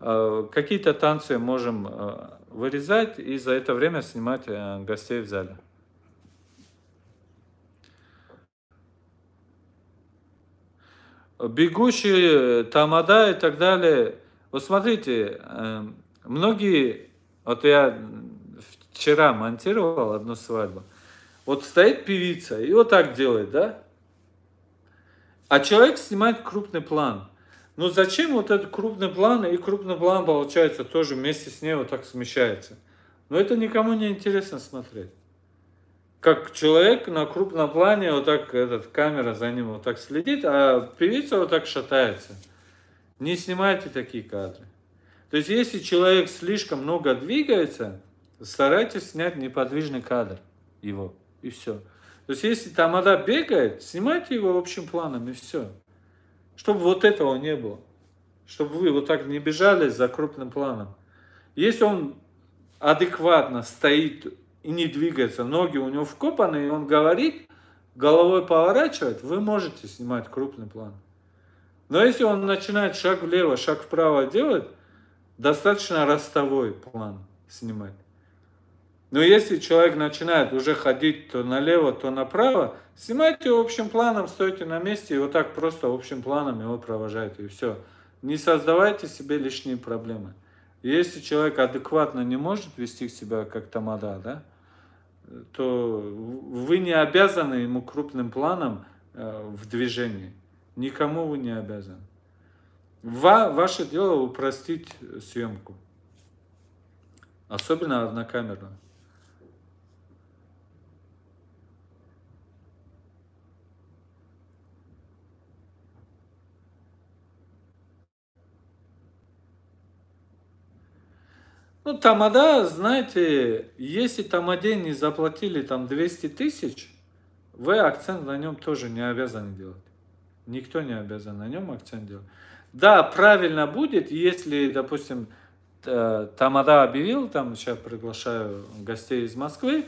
Э, какие-то танцы можем э, вырезать и за это время снимать э, гостей в зале. Бегущие, тамада и так далее. Вот смотрите, многие, вот я вчера монтировал одну свадьбу, вот стоит певица и вот так делает, да? А человек снимает крупный план. Ну зачем вот этот крупный план, и крупный план, получается, тоже вместе с ней вот так смещается. Но это никому не интересно смотреть. Как человек на крупном плане, вот так этот, камера за ним вот так следит, а певица вот так шатается. Не снимайте такие кадры. То есть, если человек слишком много двигается, старайтесь снять неподвижный кадр его, и все. То есть, если тамада бегает, снимайте его общим планом, и все. Чтобы вот этого не было. Чтобы вы вот так не бежали за крупным планом. Если он адекватно стоит и не двигается, ноги у него вкопаны, и он говорит, головой поворачивает, вы можете снимать крупный план. Но если он начинает шаг влево, шаг вправо делать, достаточно ростовой план снимать. Но если человек начинает уже ходить то налево, то направо, снимайте общим планом, стойте на месте и вот так просто общим планом его провожайте. И все. Не создавайте себе лишние проблемы. Если человек адекватно не может вести себя как тамада, да, то вы не обязаны ему крупным планом э, в движении. Никому вы не обязаны. Ва, ваше дело упростить съемку. Особенно однокамерную. Ну, тамада, знаете, если тамаде не заплатили там 200 тысяч, вы акцент на нем тоже не обязаны делать. Никто не обязан на нем акцент делать. Да, правильно будет, если, допустим, тамада объявил, там сейчас приглашаю гостей из Москвы,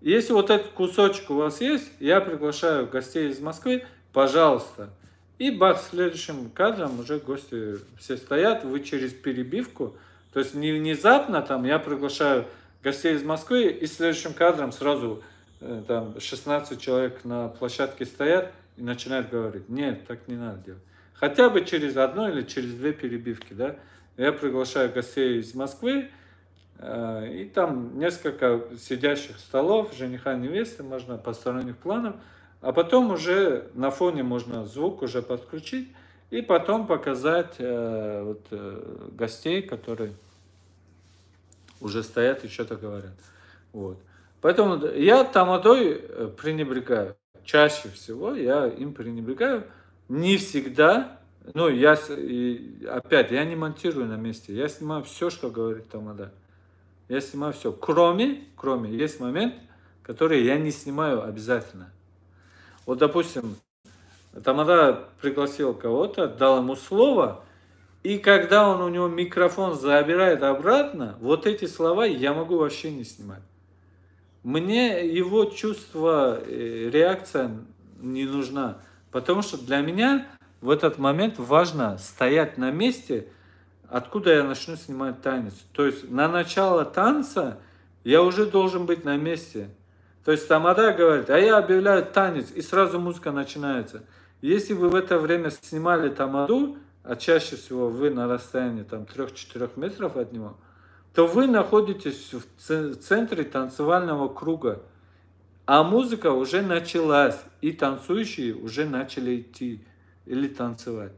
если вот этот кусочек у вас есть, я приглашаю гостей из Москвы, пожалуйста. И бах, следующим кадром уже гости все стоят, вы через перебивку то есть не внезапно там я приглашаю гостей из Москвы, и следующим кадром сразу э, там 16 человек на площадке стоят и начинают говорить. Нет, так не надо делать. Хотя бы через одну или через две перебивки, да. Я приглашаю гостей из Москвы, э, и там несколько сидящих столов, жениха, невесты, можно посторонних планов, а потом уже на фоне можно звук уже подключить, и потом показать э, вот, э, гостей, которые уже стоят и что-то говорят. Вот. Поэтому я тамадой э, пренебрегаю. Чаще всего я им пренебрегаю. Не всегда. Ну, я, и, опять, я не монтирую на месте. Я снимаю все, что говорит тамада. Я снимаю все. Кроме, кроме, есть момент, который я не снимаю обязательно. Вот, допустим, Тамада пригласил кого-то, дал ему слово, и когда он у него микрофон забирает обратно, вот эти слова я могу вообще не снимать. Мне его чувство, э, реакция не нужна. Потому что для меня в этот момент важно стоять на месте, откуда я начну снимать танец. То есть на начало танца я уже должен быть на месте. То есть Тамада говорит, а я объявляю танец, и сразу музыка начинается. Если вы в это время снимали тамаду, а чаще всего вы на расстоянии там 3-4 метров от него, то вы находитесь в центре танцевального круга, а музыка уже началась, и танцующие уже начали идти или танцевать.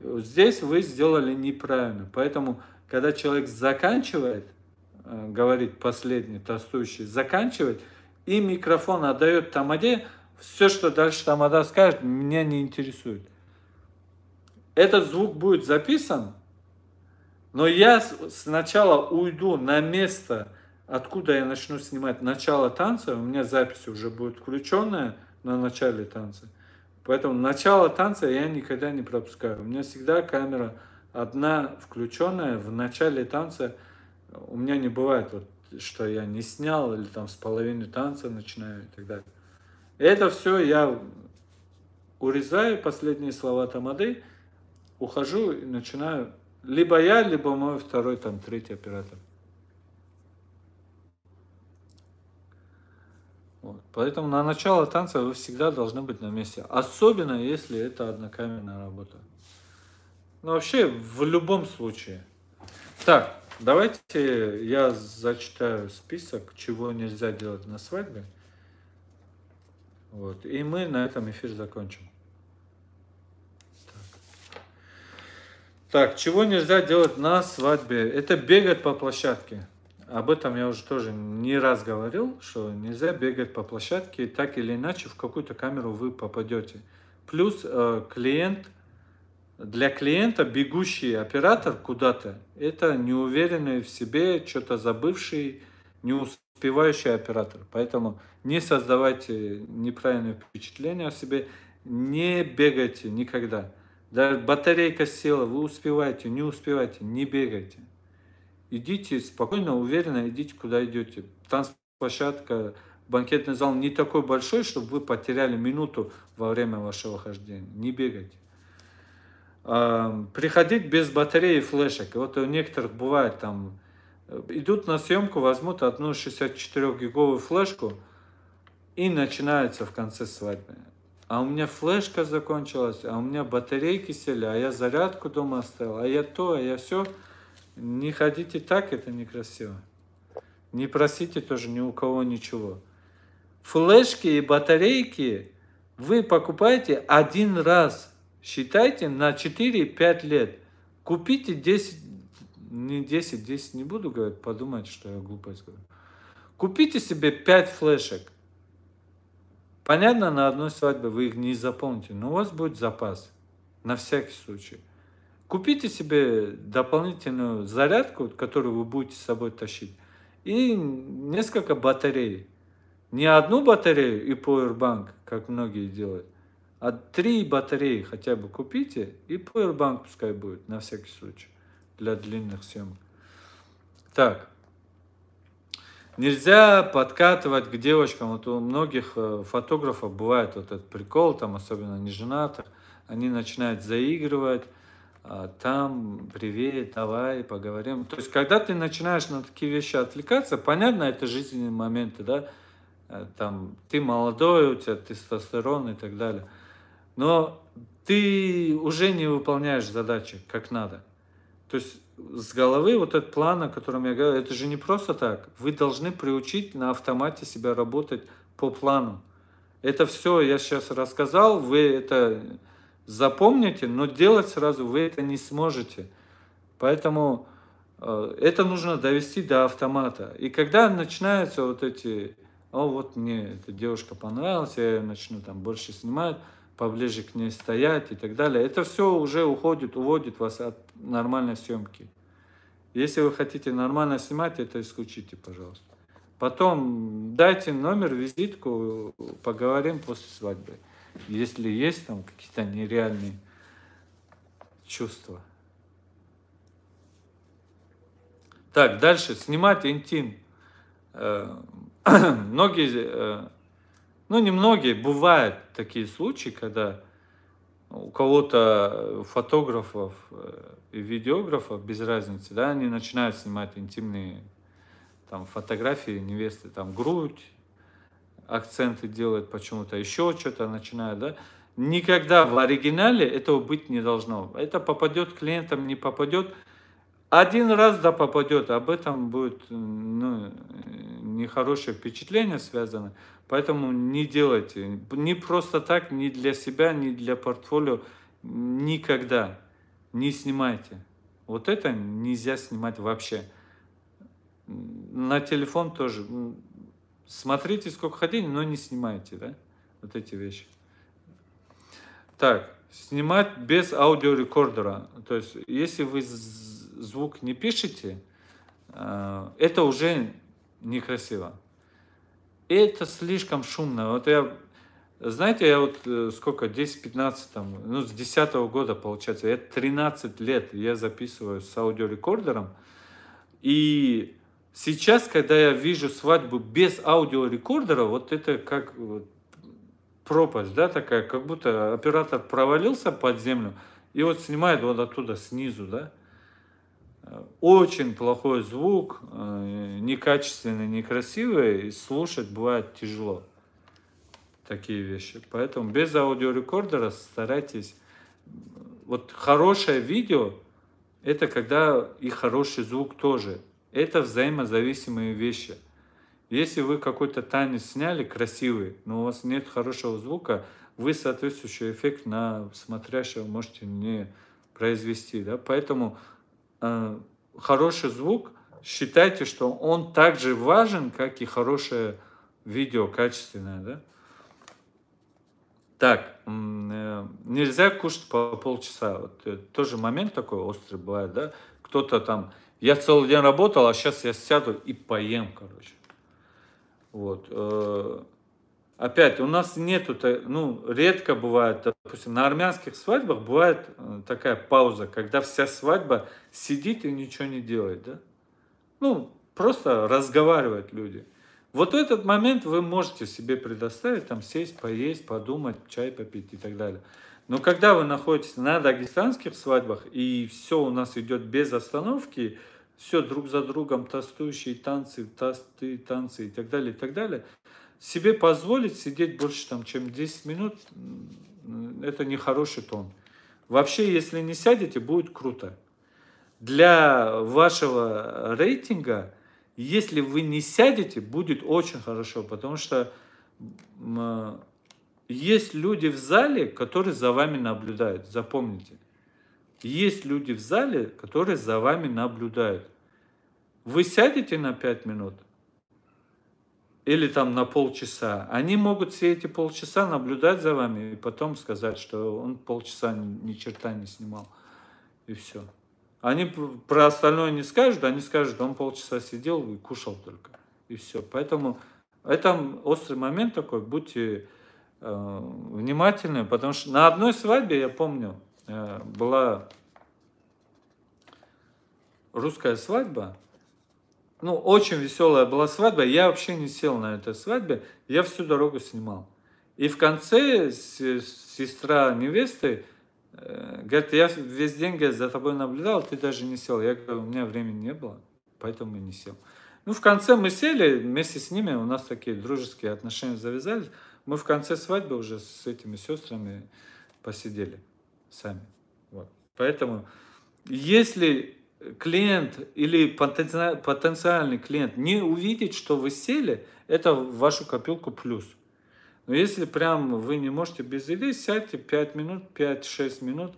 Здесь вы сделали неправильно. Поэтому, когда человек заканчивает, э, говорит последний танцующий, заканчивает, и микрофон отдает тамаде, все, что дальше тамада скажет, меня не интересует. Этот звук будет записан, но я сначала уйду на место, откуда я начну снимать начало танца, у меня запись уже будет включенная на начале танца. Поэтому начало танца я никогда не пропускаю. У меня всегда камера одна включенная в начале танца. У меня не бывает, вот, что я не снял или там с половины танца начинаю и так далее. Это все я урезаю последние слова тамады, ухожу и начинаю. Либо я, либо мой второй, там, третий оператор. Вот. Поэтому на начало танца вы всегда должны быть на месте. Особенно, если это однокамерная работа. Ну, вообще, в любом случае. Так, давайте я зачитаю список, чего нельзя делать на свадьбе. Вот. И мы на этом эфир закончим. Так. так, чего нельзя делать на свадьбе? Это бегать по площадке. Об этом я уже тоже не раз говорил, что нельзя бегать по площадке, так или иначе в какую-то камеру вы попадете. Плюс э, клиент, для клиента бегущий оператор куда-то, это неуверенный в себе, что-то забывший, не успевающий оператор. Поэтому не создавайте неправильное впечатление о себе, не бегайте никогда. Да, батарейка села, вы успеваете, не успеваете, не бегайте. Идите спокойно, уверенно, идите куда идете. Танцплощадка, банкетный зал не такой большой, чтобы вы потеряли минуту во время вашего хождения. Не бегайте. Приходить без батареи и флешек. Вот у некоторых бывает там, идут на съемку, возьмут одну 64-гиговую флешку, и начинается в конце свадьбы. А у меня флешка закончилась, а у меня батарейки сели, а я зарядку дома оставил, а я то, а я все – не ходите так, это некрасиво. Не просите тоже ни у кого ничего. Флешки и батарейки вы покупаете один раз. Считайте на 4-5 лет. Купите 10, не 10, 10 не буду говорить, подумайте, что я глупость говорю. Купите себе 5 флешек. Понятно, на одной свадьбе вы их не заполните, но у вас будет запас. На всякий случай. Купите себе дополнительную зарядку, которую вы будете с собой тащить, и несколько батарей. Не одну батарею и powerbank, как многие делают, а три батареи хотя бы купите, и powerbank пускай будет, на всякий случай, для длинных съемок. Так. Нельзя подкатывать к девочкам. Вот у многих э, фотографов бывает вот этот прикол, там особенно неженатых. Они начинают заигрывать, а, там, привет, давай, поговорим. То есть, когда ты начинаешь на такие вещи отвлекаться, понятно, это жизненные моменты, да, э, там, ты молодой, у тебя тестостерон и так далее, но ты уже не выполняешь задачи как надо. То есть, с головы вот этот план, о котором я говорю, это же не просто так. Вы должны приучить на автомате себя работать по плану. Это все я сейчас рассказал, вы это запомните, но делать сразу вы это не сможете. Поэтому э, это нужно довести до автомата. И когда начинаются вот эти, о, вот мне эта девушка понравилась, я начну там больше снимать, поближе к ней стоять и так далее, это все уже уходит, уводит вас от нормальной съемки. Если вы хотите нормально снимать, это исключите, пожалуйста. Потом дайте номер, визитку, поговорим после свадьбы если есть там какие-то нереальные чувства. Так, дальше, снимать интим. Э, многие, э, ну не многие, бывают такие случаи, когда у кого-то фотографов э, и видеографов, без разницы, да, они начинают снимать интимные там, фотографии невесты, там грудь, акценты делает почему-то, еще что-то начинает, да. Никогда в оригинале этого быть не должно. Это попадет клиентам, не попадет. Один раз да попадет, об этом будет ну, нехорошее впечатление связано. Поэтому не делайте. Не просто так, ни для себя, ни для портфолио. Никогда не снимайте. Вот это нельзя снимать вообще. На телефон тоже. Смотрите, сколько хотите, но не снимайте, да? Вот эти вещи. Так, снимать без аудиорекордера. То есть, если вы звук не пишете, э, это уже некрасиво. Это слишком шумно. Вот я, знаете, я вот э, сколько, 10-15, там, ну, с 10 -го года, получается, я 13 лет я записываю с аудиорекордером. И сейчас, когда я вижу свадьбу без аудиорекордера, вот это как вот, пропасть, да, такая, как будто оператор провалился под землю и вот снимает вот оттуда снизу, да. Очень плохой звук, э, некачественный, некрасивый, и слушать бывает тяжело. Такие вещи. Поэтому без аудиорекордера старайтесь. Вот хорошее видео, это когда и хороший звук тоже. Это взаимозависимые вещи. Если вы какой-то танец сняли красивый, но у вас нет хорошего звука, вы соответствующий эффект на смотрящего можете не произвести. Да? Поэтому э, хороший звук, считайте, что он также важен, как и хорошее видео, качественное. Да? Так, э, нельзя кушать по полчаса. Вот, э, тоже момент такой острый бывает, да? Кто-то там, я целый день работал, а сейчас я сяду и поем, короче. Вот. Опять, у нас нету, ну, редко бывает, допустим, на армянских свадьбах бывает э, такая пауза, когда вся свадьба сидит и ничего не делает, да? Ну, просто разговаривают люди. Вот этот момент вы можете себе предоставить, там сесть, поесть, подумать, чай попить и так далее. Но когда вы находитесь на дагестанских свадьбах, и все у нас идет без остановки, все друг за другом, тостующие танцы, тосты, танцы и так далее, и так далее, себе позволить сидеть больше, там, чем 10 минут, это не хороший тон. Вообще, если не сядете, будет круто. Для вашего рейтинга, если вы не сядете, будет очень хорошо, потому что есть люди в зале, которые за вами наблюдают, запомните. Есть люди в зале, которые за вами наблюдают. Вы сядете на 5 минут или там на полчаса, они могут все эти полчаса наблюдать за вами и потом сказать, что он полчаса ни черта не снимал. И все. Они про остальное не скажут, они скажут, он полчаса сидел и кушал только. И все. Поэтому это острый момент такой, будьте э, внимательны, потому что на одной свадьбе, я помню, э, была русская свадьба, ну, очень веселая была свадьба. Я вообще не сел на этой свадьбе, я всю дорогу снимал. И в конце сестра невесты э, говорит, я весь день за тобой наблюдал, ты даже не сел. Я говорю, у меня времени не было, поэтому я не сел. Ну, в конце мы сели вместе с ними, у нас такие дружеские отношения завязались. Мы в конце свадьбы уже с этими сестрами посидели сами. Вот. Поэтому, если клиент или потенциальный клиент не увидит, что вы сели, это в вашу копилку плюс. Но если прям вы не можете без еды, сядьте 5 минут, 5-6 минут,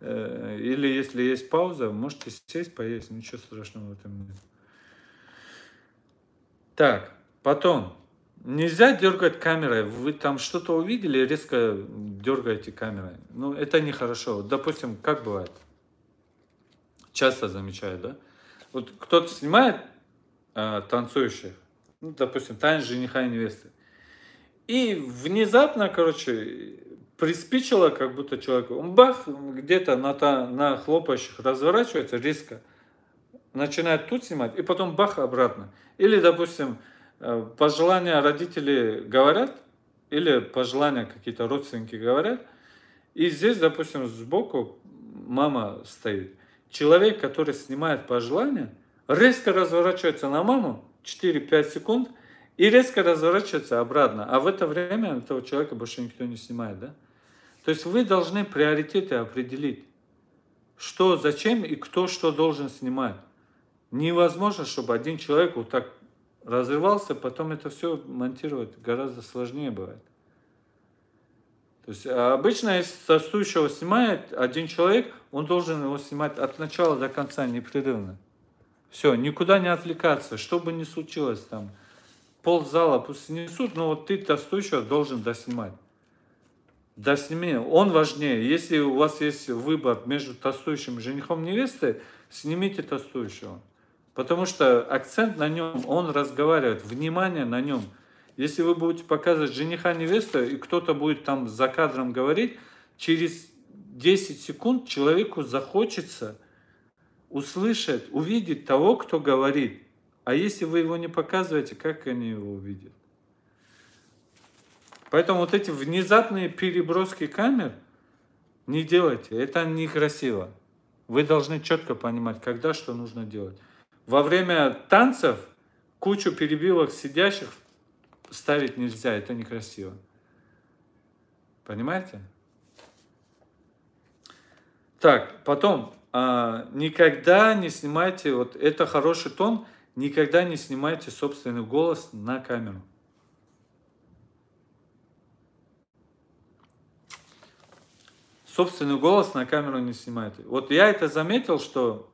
э, или если есть пауза, можете сесть, поесть, ничего страшного в этом нет. Так, потом, нельзя дергать камерой, вы там что-то увидели, резко дергаете камерой. Ну, это нехорошо. Допустим, как бывает? Часто замечаю, да? Вот кто-то снимает э, танцующих, ну, допустим, танец жениха и невесты, и внезапно, короче, приспичило, как будто человек, он бах, где-то на, та, на хлопающих разворачивается резко, начинает тут снимать, и потом бах обратно. Или, допустим, э, пожелания родителей говорят, или пожелания какие-то родственники говорят, и здесь, допустим, сбоку мама стоит человек, который снимает по желанию, резко разворачивается на маму 4-5 секунд и резко разворачивается обратно. А в это время этого человека больше никто не снимает, да? То есть вы должны приоритеты определить, что, зачем и кто что должен снимать. Невозможно, чтобы один человек вот так разрывался, потом это все монтировать гораздо сложнее бывает. То есть обычно, если тостующего снимает один человек, он должен его снимать от начала до конца непрерывно. Все, никуда не отвлекаться, что бы ни случилось там. Пол зала пусть снесут, но вот ты тостующего должен доснимать. Досними, он важнее. Если у вас есть выбор между тостующим женихом и невестой, снимите тостующего. Потому что акцент на нем, он разговаривает, внимание на нем. Если вы будете показывать жениха невесту, и кто-то будет там за кадром говорить, через 10 секунд человеку захочется услышать, увидеть того, кто говорит. А если вы его не показываете, как они его увидят? Поэтому вот эти внезапные переброски камер не делайте. Это некрасиво. Вы должны четко понимать, когда что нужно делать. Во время танцев кучу перебивок сидящих ставить нельзя, это некрасиво. Понимаете? Так, потом, а, никогда не снимайте, вот это хороший тон, никогда не снимайте собственный голос на камеру. Собственный голос на камеру не снимайте. Вот я это заметил, что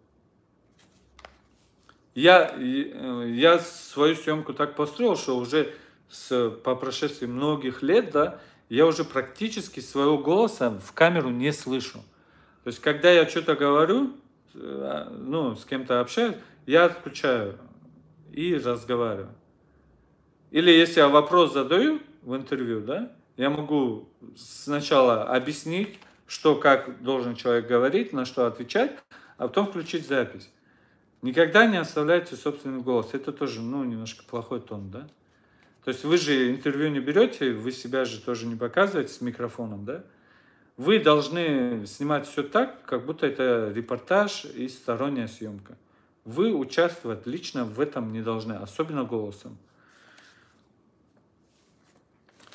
я, я свою съемку так построил, что уже с, по прошествии многих лет, да, я уже практически своего голоса в камеру не слышу. То есть, когда я что-то говорю, э, ну, с кем-то общаюсь, я отключаю и разговариваю. Или если я вопрос задаю в интервью, да, я могу сначала объяснить, что как должен человек говорить, на что отвечать, а потом включить запись. Никогда не оставляйте собственный голос. Это тоже, ну, немножко плохой тон, да? То есть вы же интервью не берете, вы себя же тоже не показываете с микрофоном, да? Вы должны снимать все так, как будто это репортаж и сторонняя съемка. Вы участвовать лично в этом не должны, особенно голосом.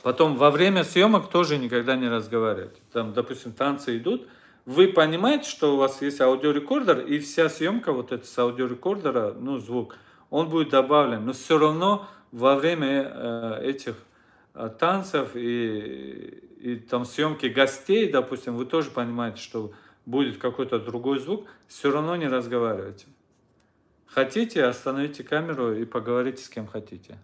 Потом во время съемок тоже никогда не разговаривать. Там, допустим, танцы идут, вы понимаете, что у вас есть аудиорекордер, и вся съемка вот эта с аудиорекордера, ну, звук, он будет добавлен. Но все равно во время э, этих э, танцев и, и там съемки гостей, допустим, вы тоже понимаете, что будет какой-то другой звук, все равно не разговаривайте. Хотите, остановите камеру и поговорите с кем хотите.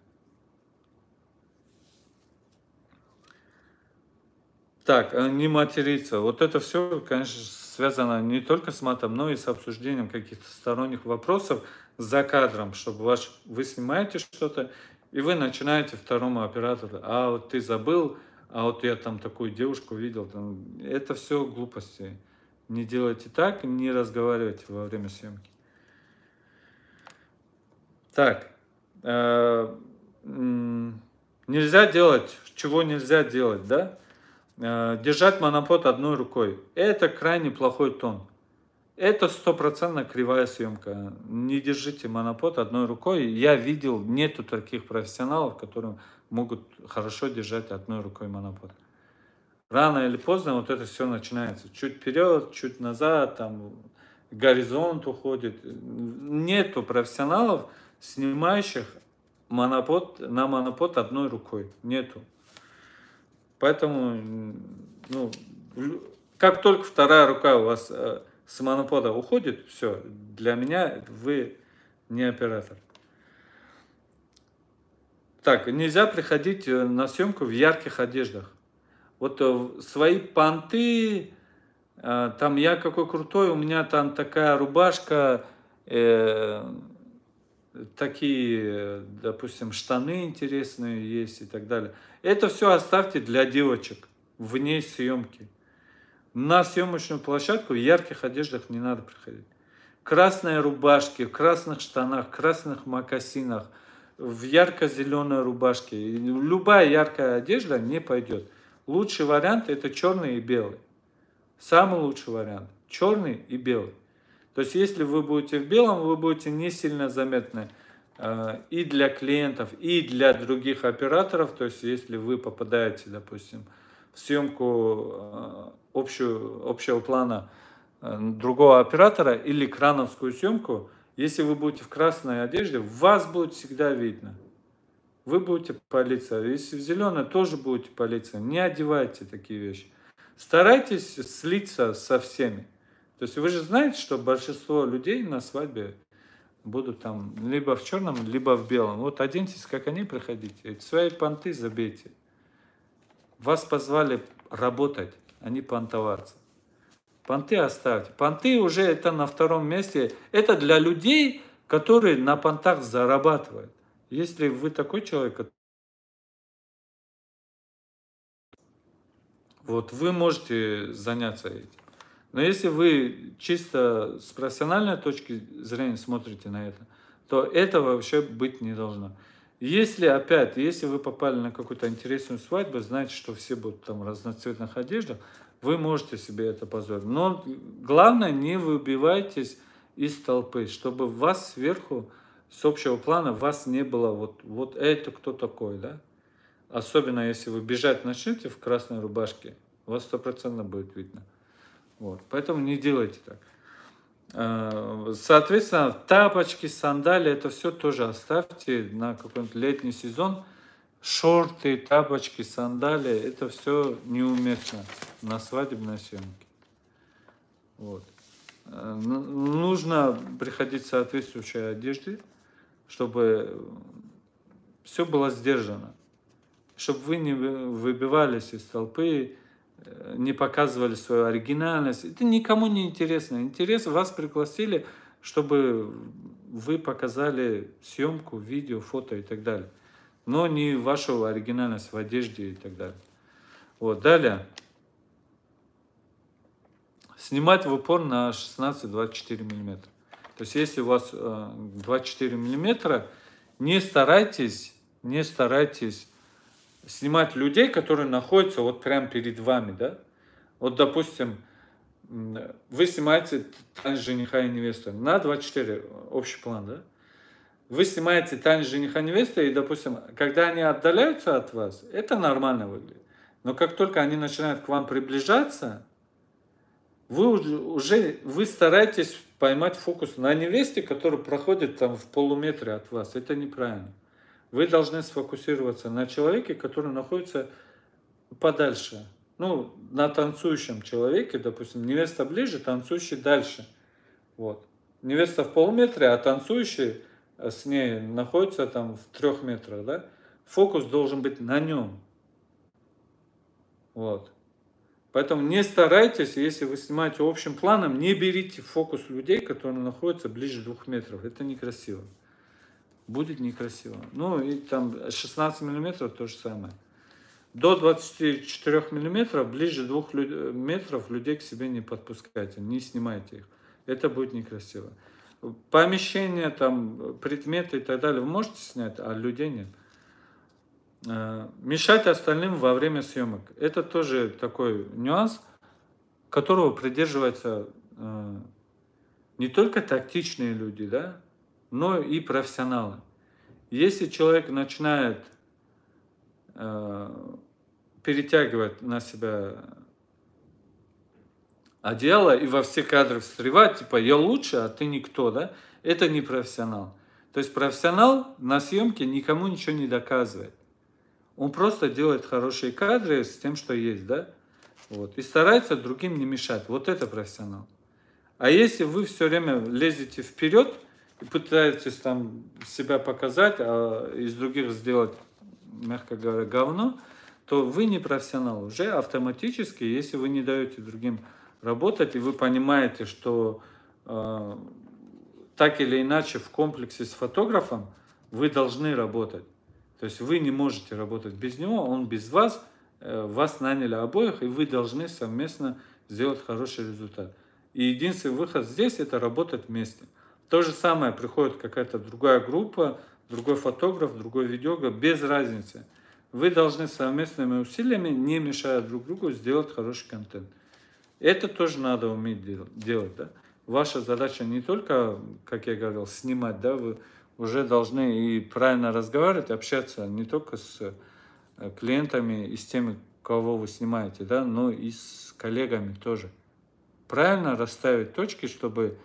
Так, э, не материться. Вот это все, конечно, связано не только с матом, но и с обсуждением каких-то сторонних вопросов за кадром, чтобы ваш, вы снимаете что-то, и вы начинаете второму оператору, а вот ты забыл, а вот я там такую девушку видел. Там, это все глупости. Не делайте так, не разговаривайте во время съемки. Так, э, нельзя делать, чего нельзя делать, да? Э, держать монопод одной рукой. Это крайне плохой тон. Это стопроцентно кривая съемка. Не держите монопод одной рукой. Я видел, нету таких профессионалов, которые могут хорошо держать одной рукой монопод. Рано или поздно вот это все начинается. Чуть вперед, чуть назад, там горизонт уходит. Нету профессионалов, снимающих монопод, на монопод одной рукой. Нету. Поэтому, ну, как только вторая рука у вас э, с монопода уходит, все, для меня вы не оператор. Так, нельзя приходить э, на съемку в ярких одеждах. Вот э, свои понты, там я какой крутой, у меня там такая рубашка, э, такие, допустим, штаны интересные есть и так далее. Это все оставьте для девочек вне съемки. На съемочную площадку в ярких одеждах не надо приходить. Красные рубашки, в красных штанах, красных мокасинах, в ярко-зеленой рубашке. Любая яркая одежда не пойдет. Лучший вариант это черный и белый. Самый лучший вариант. Черный и белый. То есть, если вы будете в белом, вы будете не сильно заметны э, и для клиентов, и для других операторов. То есть, если вы попадаете, допустим, в съемку э, общую, общего плана э, другого оператора или крановскую съемку, если вы будете в красной одежде, вас будет всегда видно. Вы будете палиться. Если в зеленой, тоже будете палиться. Не одевайте такие вещи. Старайтесь слиться со всеми. То есть вы же знаете, что большинство людей на свадьбе будут там либо в черном, либо в белом. Вот оденьтесь, как они, приходите. Свои понты забейте. Вас позвали работать, а не понтоваться. Понты оставьте. Понты уже это на втором месте. Это для людей, которые на понтах зарабатывают. Если вы такой человек, вот вы можете заняться этим. Но если вы чисто с профессиональной точки зрения смотрите на это, то этого вообще быть не должно. Если, опять, если вы попали на какую-то интересную свадьбу, знаете, что все будут там в разноцветных одеждах, вы можете себе это позволить. Но главное, не выбивайтесь из толпы, чтобы вас сверху, с общего плана, вас не было вот, вот это кто такой, да? Особенно если вы бежать начнете в красной рубашке, вас стопроцентно будет видно. Вот. Поэтому не делайте так. Э, соответственно, тапочки, сандали, это все тоже оставьте на какой-нибудь летний сезон. Шорты, тапочки, сандали, это все неуместно на свадебной съемке. Вот. Э, нужно приходить в соответствующей одежде, чтобы все было сдержано. Чтобы вы не выбивались из толпы, не показывали свою оригинальность. Это никому не интересно. Интерес вас пригласили, чтобы вы показали съемку, видео, фото и так далее. Но не вашу оригинальность в одежде и так далее. Вот, далее. Снимать в упор на 16-24 мм. То есть, если у вас 24 э, мм, не старайтесь, не старайтесь снимать людей, которые находятся вот прямо перед вами, да? Вот, допустим, вы снимаете танец жениха и невесты на 24, общий план, да? Вы снимаете танец жениха и невесты, и, допустим, когда они отдаляются от вас, это нормально выглядит. Но как только они начинают к вам приближаться, вы уже, вы стараетесь поймать фокус на невесте, которая проходит там в полуметре от вас. Это неправильно. Вы должны сфокусироваться на человеке, который находится подальше. Ну, на танцующем человеке, допустим, невеста ближе, танцующий дальше. Вот. Невеста в полуметре, а танцующий э, с ней находится там в трех метрах, да? Фокус должен быть на нем. Вот. Поэтому не старайтесь, если вы снимаете общим планом, не берите фокус людей, которые находятся ближе двух метров. Это некрасиво будет некрасиво. Ну и там 16 миллиметров то же самое. До 24 миллиметров, ближе 2 метров людей к себе не подпускайте, не снимайте их. Это будет некрасиво. Помещения, там, предметы и так далее вы можете снять, а людей нет. Э, мешать остальным во время съемок. Это тоже такой нюанс, которого придерживаются э, не только тактичные люди, да, но и профессионалы. Если человек начинает э, перетягивать на себя одеяло и во все кадры встревать, типа я лучше, а ты никто, да, это не профессионал. То есть профессионал на съемке никому ничего не доказывает. Он просто делает хорошие кадры с тем, что есть, да, вот, и старается другим не мешать. Вот это профессионал. А если вы все время лезете вперед, пытаетесь там себя показать, а из других сделать, мягко говоря, говно, то вы не профессионал. Уже автоматически, если вы не даете другим работать, и вы понимаете, что э, так или иначе в комплексе с фотографом вы должны работать. То есть вы не можете работать без него, он без вас, э, вас наняли обоих, и вы должны совместно сделать хороший результат. И единственный выход здесь – это работать вместе. То же самое, приходит какая-то другая группа, другой фотограф, другой видеограф, без разницы. Вы должны совместными усилиями, не мешая друг другу, сделать хороший контент. Это тоже надо уметь делать. Да? Ваша задача не только, как я говорил, снимать, да, вы уже должны и правильно разговаривать, общаться не только с э, клиентами и с теми, кого вы снимаете, да, но и с коллегами тоже. Правильно расставить точки, чтобы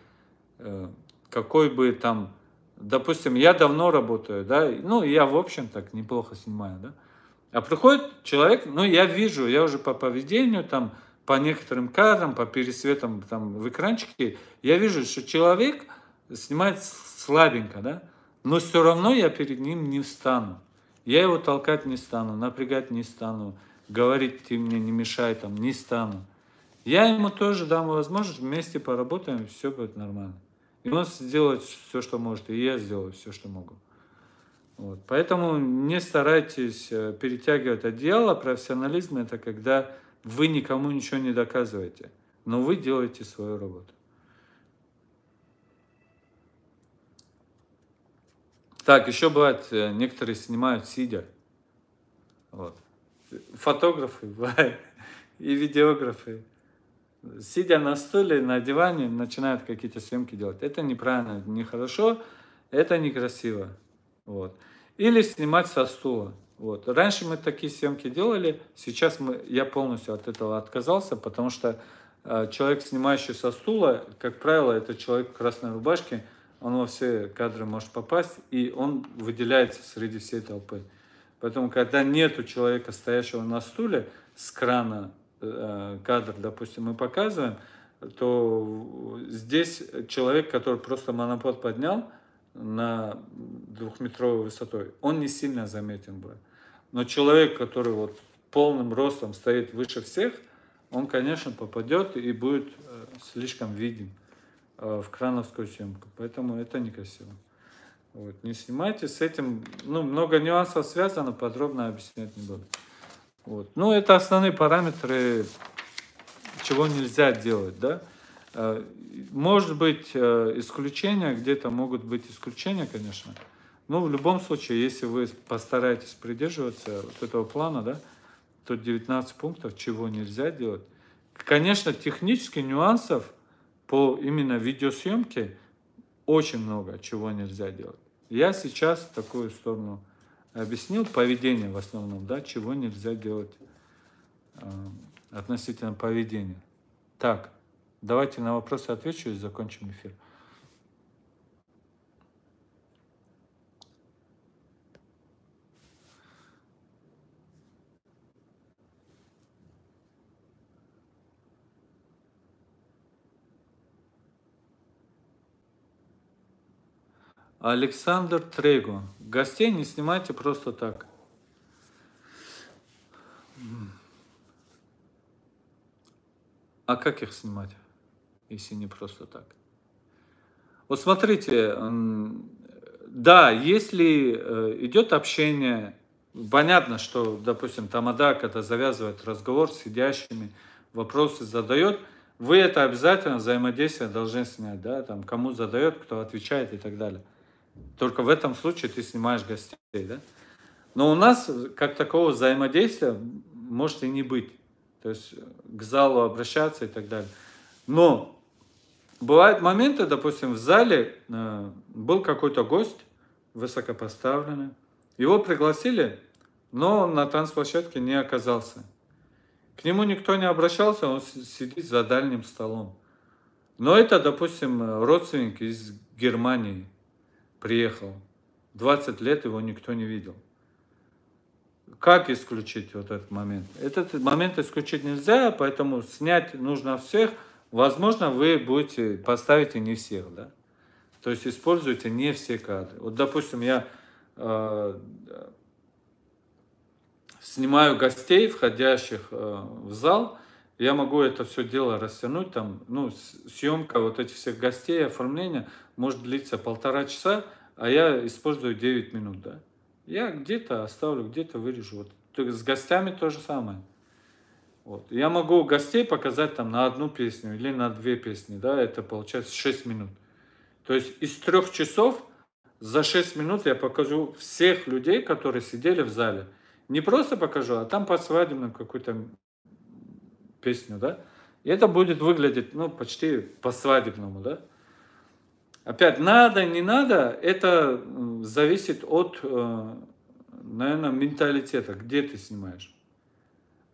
э, какой бы там, допустим, я давно работаю, да, ну, я, в общем, так неплохо снимаю, да, а приходит человек, ну, я вижу, я уже по поведению, там, по некоторым кадрам, по пересветам там, в экранчике, я вижу, что человек снимает слабенько, да, но все равно я перед ним не встану. Я его толкать не стану, напрягать не стану, говорить ты мне не мешай, там, не стану. Я ему тоже дам возможность, вместе поработаем, все будет нормально. И он сделает все, что может, и я сделаю все, что могу. Вот. Поэтому не старайтесь э, перетягивать одеяло. Профессионализм – это когда вы никому ничего не доказываете, но вы делаете свою работу. Так, еще бывает, э, некоторые снимают сидя. Вот. Фотографы бывают и видеографы. Сидя на стуле, на диване, начинают какие-то съемки делать. Это неправильно, нехорошо, это некрасиво. Вот. Или снимать со стула. Вот. Раньше мы такие съемки делали, сейчас мы, я полностью от этого отказался, потому что э, человек, снимающий со стула, как правило, это человек в красной рубашке, он во все кадры может попасть, и он выделяется среди всей толпы. Поэтому, когда нету человека, стоящего на стуле, с крана кадр, допустим, мы показываем, то здесь человек, который просто монопод поднял, на двухметровой высотой, он не сильно заметен будет. Но человек, который вот полным ростом стоит выше всех, он, конечно, попадет и будет э, слишком виден э, в крановскую съемку. Поэтому это некрасиво. Вот. Не снимайте с этим. Ну, много нюансов связано, подробно объяснять не буду. Вот. Ну, это основные параметры, чего нельзя делать, да. Э, может быть э, исключения, где-то могут быть исключения, конечно. Но в любом случае, если вы постараетесь придерживаться вот этого плана, да, то 19 пунктов, чего нельзя делать. Конечно, технических нюансов по именно видеосъемке очень много, чего нельзя делать. Я сейчас такую сторону объяснил, поведение в основном, да, чего нельзя делать э, относительно поведения. Так, Давайте на вопросы отвечу и закончим эфир. Александр Трейго. Гостей не снимайте просто так. А как их снимать? если не просто так. Вот смотрите, да, если э, идет общение, понятно, что, допустим, Тамада, когда завязывает разговор с сидящими, вопросы задает, вы это обязательно взаимодействие должны снять, да, там, кому задает, кто отвечает и так далее. Только в этом случае ты снимаешь гостей, да. Но у нас, как такого взаимодействия, может и не быть. То есть к залу обращаться и так далее. Но Бывают моменты, допустим, в зале э, был какой-то гость высокопоставленный, его пригласили, но он на танцплощадке не оказался. К нему никто не обращался, он сидит за дальним столом. Но это, допустим, родственник из Германии приехал. 20 лет его никто не видел. Как исключить вот этот момент? Этот момент исключить нельзя, поэтому снять нужно всех – Возможно, вы будете, поставите не всех, да? То есть используйте не все кадры. Вот, допустим, я э, снимаю гостей, входящих э, в зал, я могу это все дело растянуть, там, ну, съемка вот этих всех гостей, оформление может длиться полтора часа, а я использую 9 минут, да. Я где-то оставлю, где-то вырежу. Вот. С гостями то же самое. Вот. Я могу гостей показать там на одну песню или на две песни, да, это получается 6 минут. То есть из трех часов за 6 минут я покажу всех людей, которые сидели в зале. Не просто покажу, а там по свадебным какую-то песню, да. И это будет выглядеть, ну, почти по-свадебному, да. Опять, надо, не надо, это зависит от, э, наверное, менталитета, где ты снимаешь.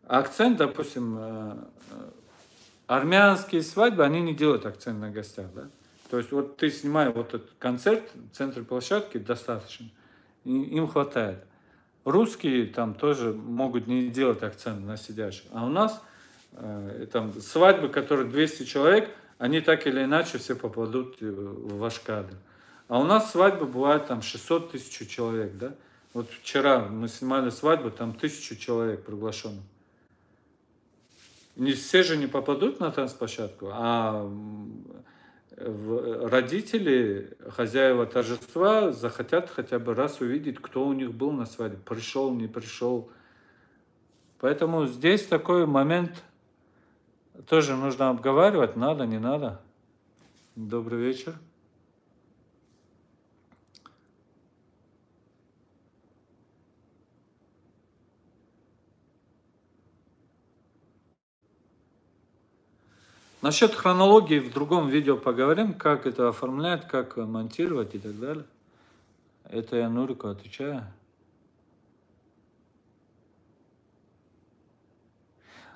акцент, допустим, э, э, армянские свадьбы, они не делают акцент на гостях, да? То есть вот ты снимаешь вот этот концерт в центре площадки, достаточно, им хватает. Русские там тоже могут не делать акцент на сидящих. А у нас там свадьбы, которые 200 человек, они так или иначе все попадут в ваш кадр. А у нас свадьбы бывают там 600 тысяч человек, да? Вот вчера мы снимали свадьбу, там тысячу человек приглашенных. Не все же не попадут на танцплощадку, а родители, хозяева торжества захотят хотя бы раз увидеть, кто у них был на свадьбе, пришел, не пришел. Поэтому здесь такой момент тоже нужно обговаривать, надо, не надо. Добрый вечер. Насчет хронологии в другом видео поговорим, как это оформлять, как монтировать и так далее. Это я Нурику отвечаю.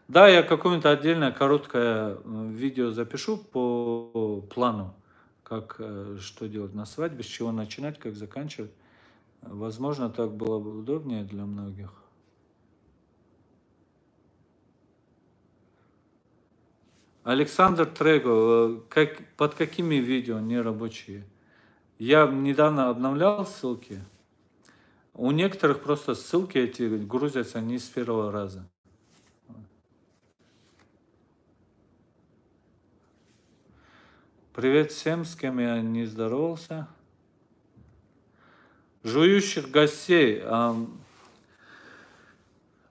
Да, я какое-то отдельное короткое видео запишу по плану, как э, что делать на свадьбе, с чего начинать, как заканчивать. Возможно, так было бы удобнее для многих. Александр Трего, э, как, под какими видео нерабочие? Я недавно обновлял ссылки. У некоторых просто ссылки эти грузятся не с первого раза. Привет всем, с кем я не здоровался. Жующих гостей.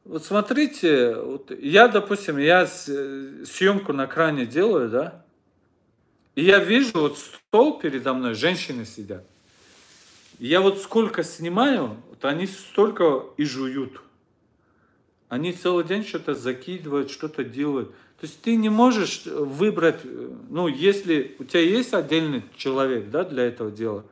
Вот смотрите, вот я, допустим, я съемку на кране делаю, да, и я вижу вот стол передо мной, женщины сидят. И я вот сколько снимаю, вот они столько и жуют. Они целый день что-то закидывают, что-то делают. То есть ты не можешь выбрать, ну, если у тебя есть отдельный человек, да, для этого дела,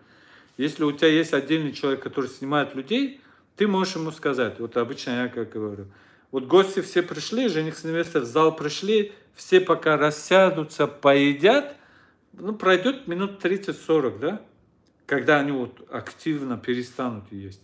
если у тебя есть отдельный человек, который снимает людей, ты можешь ему сказать, вот обычно я как говорю, вот гости все пришли, жених с невестой в зал пришли, все пока рассядутся, поедят, ну, пройдет минут 30-40, да, когда они вот активно перестанут есть.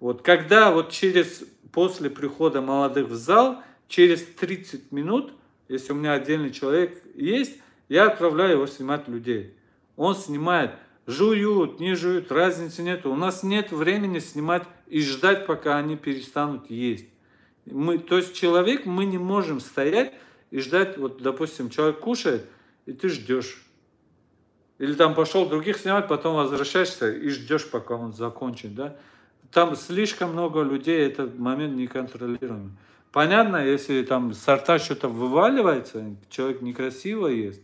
Вот когда вот через, после прихода молодых в зал, через 30 минут, если у меня отдельный человек есть, я отправляю его снимать людей. Он снимает жуют, не жуют, разницы нет. У нас нет времени снимать и ждать, пока они перестанут есть. Мы, то есть человек, мы не можем стоять и ждать, вот, допустим, человек кушает, и ты ждешь. Или там пошел других снимать, потом возвращаешься и ждешь, пока он закончит, да. Там слишком много людей, этот момент неконтролируемый. Понятно, если там сорта что-то вываливается, человек некрасиво ест,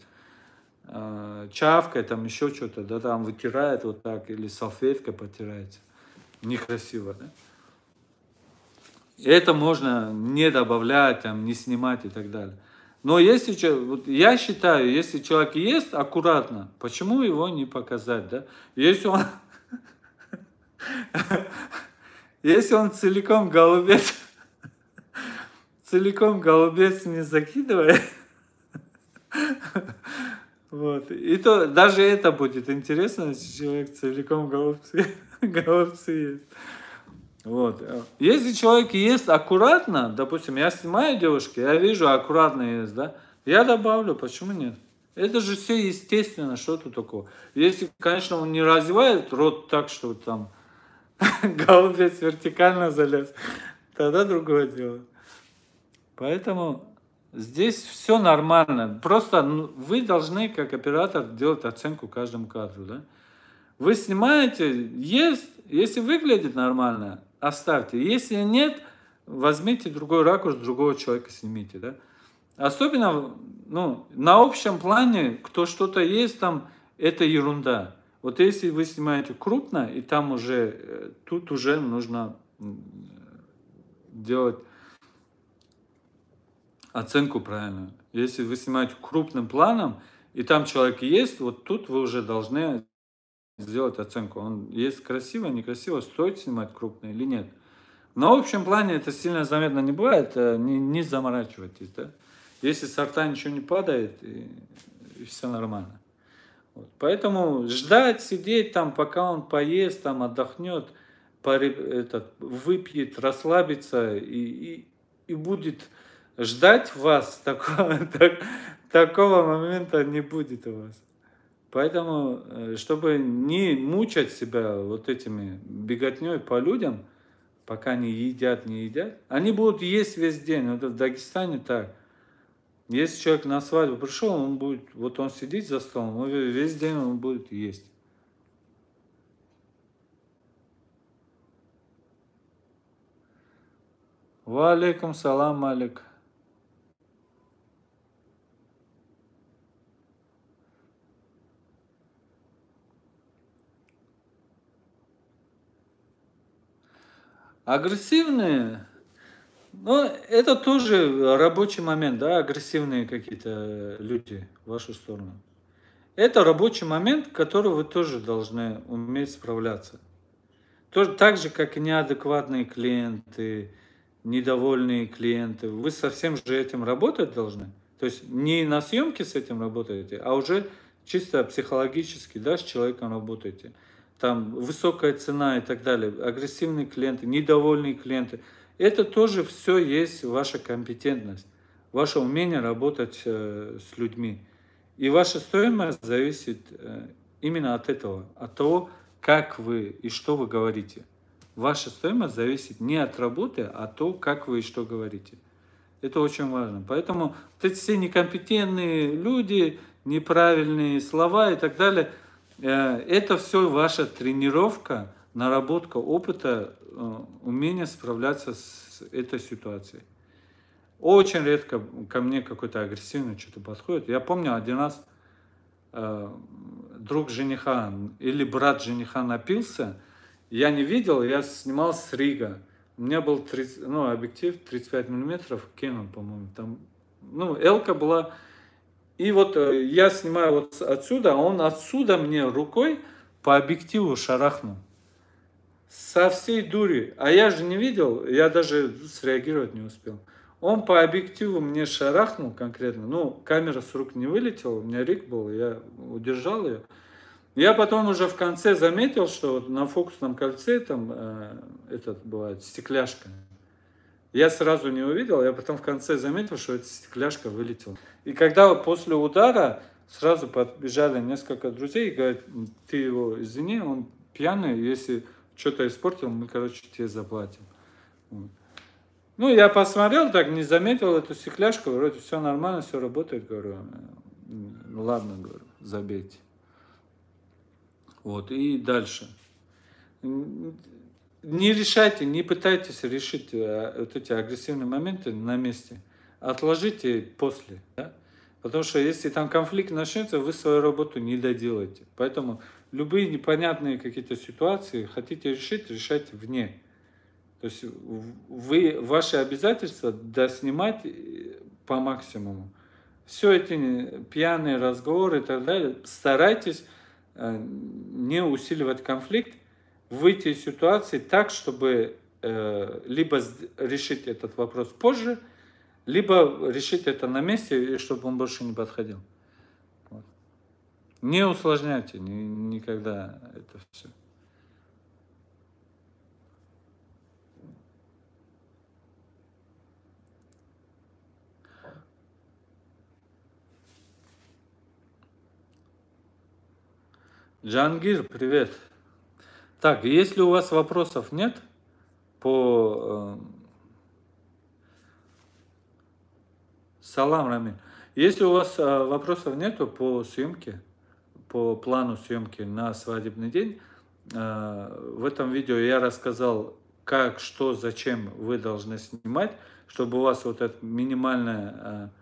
э, чавкой, там еще что-то, да, там вытирает вот так, или салфеткой потирается. Некрасиво, да? Это можно не добавлять, там, не снимать и так далее. Но если вот я считаю, если человек ест аккуратно, почему его не показать, да? Если он, если он целиком голубец, целиком голубец не закидывает, вот. И то даже это будет интересно, если человек целиком голубцы, голубцы ест. Вот. Если человек ест аккуратно, допустим, я снимаю девушки, я вижу аккуратно ест, да, я добавлю, почему нет? Это же все естественно, что тут такого. Если, конечно, он не развивает рот так, что там голубец вертикально залез, тогда другое дело. Поэтому Здесь все нормально. Просто ну, вы должны, как оператор, делать оценку каждому кадру. Да? Вы снимаете, есть, если выглядит нормально, оставьте. Если нет, возьмите другой ракурс, другого человека снимите. Да? Особенно ну, на общем плане, кто что-то есть там, это ерунда. Вот если вы снимаете крупно, и там уже, э, тут уже нужно делать оценку правильную. Если вы снимаете крупным планом, и там человек есть, вот тут вы уже должны сделать оценку. Он есть красиво, некрасиво, стоит снимать крупно или нет. На общем плане это сильно заметно не бывает, э, не, не заморачивайтесь, да. Если с рта ничего не падает, и, и все нормально. Вот. Поэтому ждать, сидеть там, пока он поест, там отдохнет, этот, выпьет, расслабится и, и, и будет ждать вас, такого, так, такого момента не будет у вас. Поэтому, э, чтобы не мучать себя вот этими беготней по людям, пока они едят, не едят, они будут есть весь день. Это в Дагестане так. Если человек на свадьбу пришел, он будет, вот он сидит за столом, весь день он будет есть. Ва алейкум салам, Малик. Агрессивные, ну, это тоже рабочий момент, да, агрессивные какие-то люди в вашу сторону. Это рабочий момент, который вы тоже должны уметь справляться. Тоже, так же, как и неадекватные клиенты, недовольные клиенты. Вы совсем же этим работать должны. То есть не на съемке с этим работаете, а уже чисто психологически да, с человеком работаете там высокая цена и так далее, агрессивные клиенты, недовольные клиенты. Это тоже все есть ваша компетентность, ваше умение работать э, с людьми. И ваша стоимость зависит э, именно от этого, от того, как вы и что вы говорите. Ваша стоимость зависит не от работы, а от того, как вы и что говорите. Это очень важно. Поэтому вот эти все некомпетентные люди, неправильные слова и так далее – это все ваша тренировка, наработка опыта, э, умение справляться с этой ситуацией. Очень редко ко мне какой-то агрессивный что-то подходит. Я помню один раз э, друг жениха или брат жениха напился, я не видел, я снимал с Рига. У меня был 30, ну, объектив 35 миллиметров, Canon, по-моему, там, ну, Элка была и вот э, я снимаю вот отсюда, а он отсюда мне рукой по объективу шарахнул. Со всей дури. А я же не видел, я даже среагировать не успел. Он по объективу мне шарахнул конкретно. Ну, камера с рук не вылетела, у меня рик был, я удержал ее. Я потом уже в конце заметил, что вот на фокусном кольце там э, этот бывает стекляшка. Я сразу не увидел, я потом в конце заметил, что эта стекляшка вылетела. И когда после удара сразу подбежали несколько друзей и говорят, ты его извини, он пьяный, если что-то испортил, мы, короче, тебе заплатим. Ну, я посмотрел, так не заметил эту стекляшку, вроде все нормально, все работает, говорю, ладно, говорю, забейте. Вот, и дальше не решайте, не пытайтесь решить э, вот эти агрессивные моменты на месте. Отложите после. Да? Потому что если там конфликт начнется, вы свою работу не доделаете. Поэтому любые непонятные какие-то ситуации хотите решить, решайте вне. То есть вы, ваши обязательства доснимать э, по максимуму. Все эти пьяные разговоры и так далее, старайтесь э, не усиливать конфликт, выйти из ситуации так, чтобы э, либо решить этот вопрос позже, либо решить это на месте, чтобы он больше не подходил. Вот. Не усложняйте ни, никогда это все. Джангир, привет. Так, если у вас вопросов нет по... Э, салам, Рамин. Если у вас э, вопросов нету по съемке, по плану съемки на свадебный день, э, в этом видео я рассказал, как, что, зачем вы должны снимать, чтобы у вас вот эта минимальная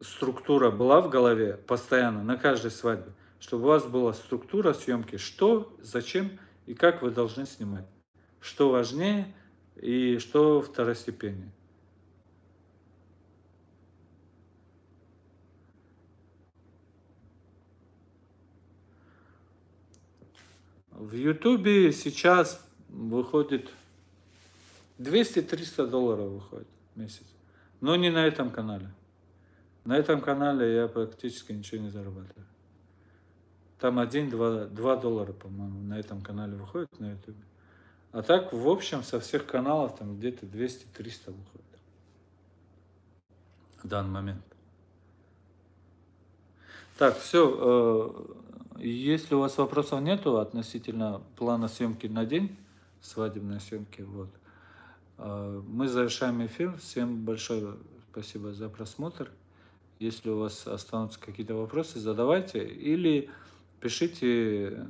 структура была в голове постоянно на каждой свадьбе чтобы у вас была структура съемки, что, зачем и как вы должны снимать. Что важнее и что второстепеннее. В Ютубе сейчас выходит 200-300 долларов выходит в месяц. Но не на этом канале. На этом канале я практически ничего не зарабатываю. Там 1-2 доллара, по-моему, на этом канале выходит на YouTube. А так, в общем, со всех каналов там где-то 200-300 выходит. В данный момент. Так, все. Э, если у вас вопросов нету относительно плана съемки на день, свадебной съемки, вот, э, мы завершаем эфир. Всем большое спасибо за просмотр. Если у вас останутся какие-то вопросы, задавайте или пишите э,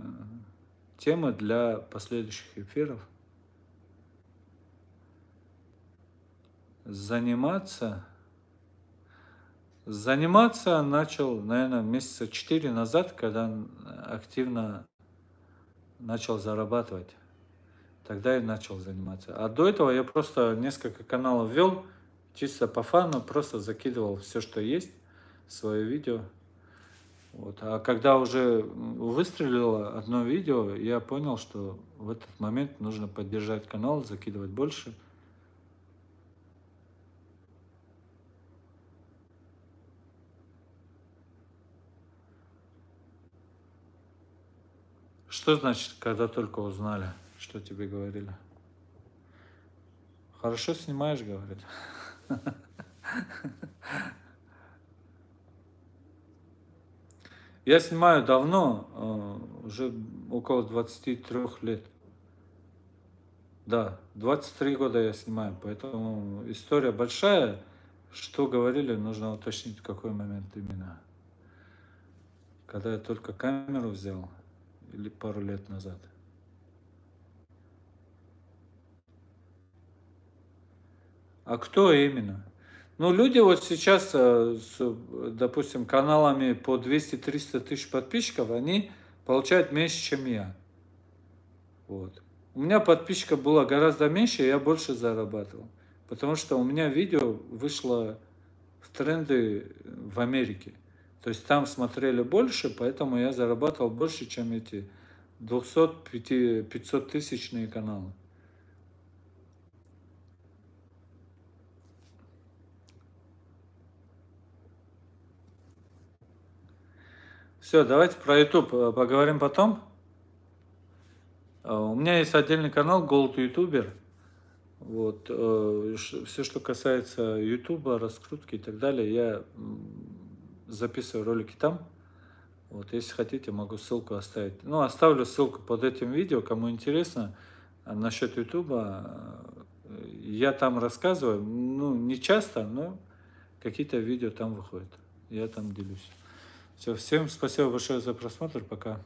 темы для последующих эфиров. Заниматься Заниматься начал, наверное, месяца четыре назад, когда активно начал зарабатывать. Тогда я начал заниматься. А до этого я просто несколько каналов вел, чисто по фану, просто закидывал все, что есть, свое видео. Вот. А когда уже выстрелило одно видео, я понял, что в этот момент нужно поддержать канал, закидывать больше – Что значит, когда только узнали, что тебе говорили? Хорошо снимаешь, говорит. Я снимаю давно, э, уже около 23 лет. Да, 23 года я снимаю, поэтому история большая. Что говорили, нужно уточнить, в какой момент именно. Когда я только камеру взял, или пару лет назад. А кто именно? Ну, люди вот сейчас э, с, допустим, каналами по 200-300 тысяч подписчиков, они получают меньше, чем я. Вот. У меня подписчиков было гораздо меньше, я больше зарабатывал. Потому что у меня видео вышло в тренды в Америке. То есть там смотрели больше, поэтому я зарабатывал больше, чем эти 200-500 тысячные каналы. Все, давайте про YouTube э, поговорим потом. Э, у меня есть отдельный канал Gold YouTuber. Вот, э, все, что касается YouTube, раскрутки и так далее, я записываю ролики там. Вот, если хотите, могу ссылку оставить. Ну, оставлю ссылку под этим видео, кому интересно, а насчет Ютуба. Э, я там рассказываю, ну, не часто, но какие-то видео там выходят. Я там делюсь. Все, всем спасибо большое за просмотр, пока.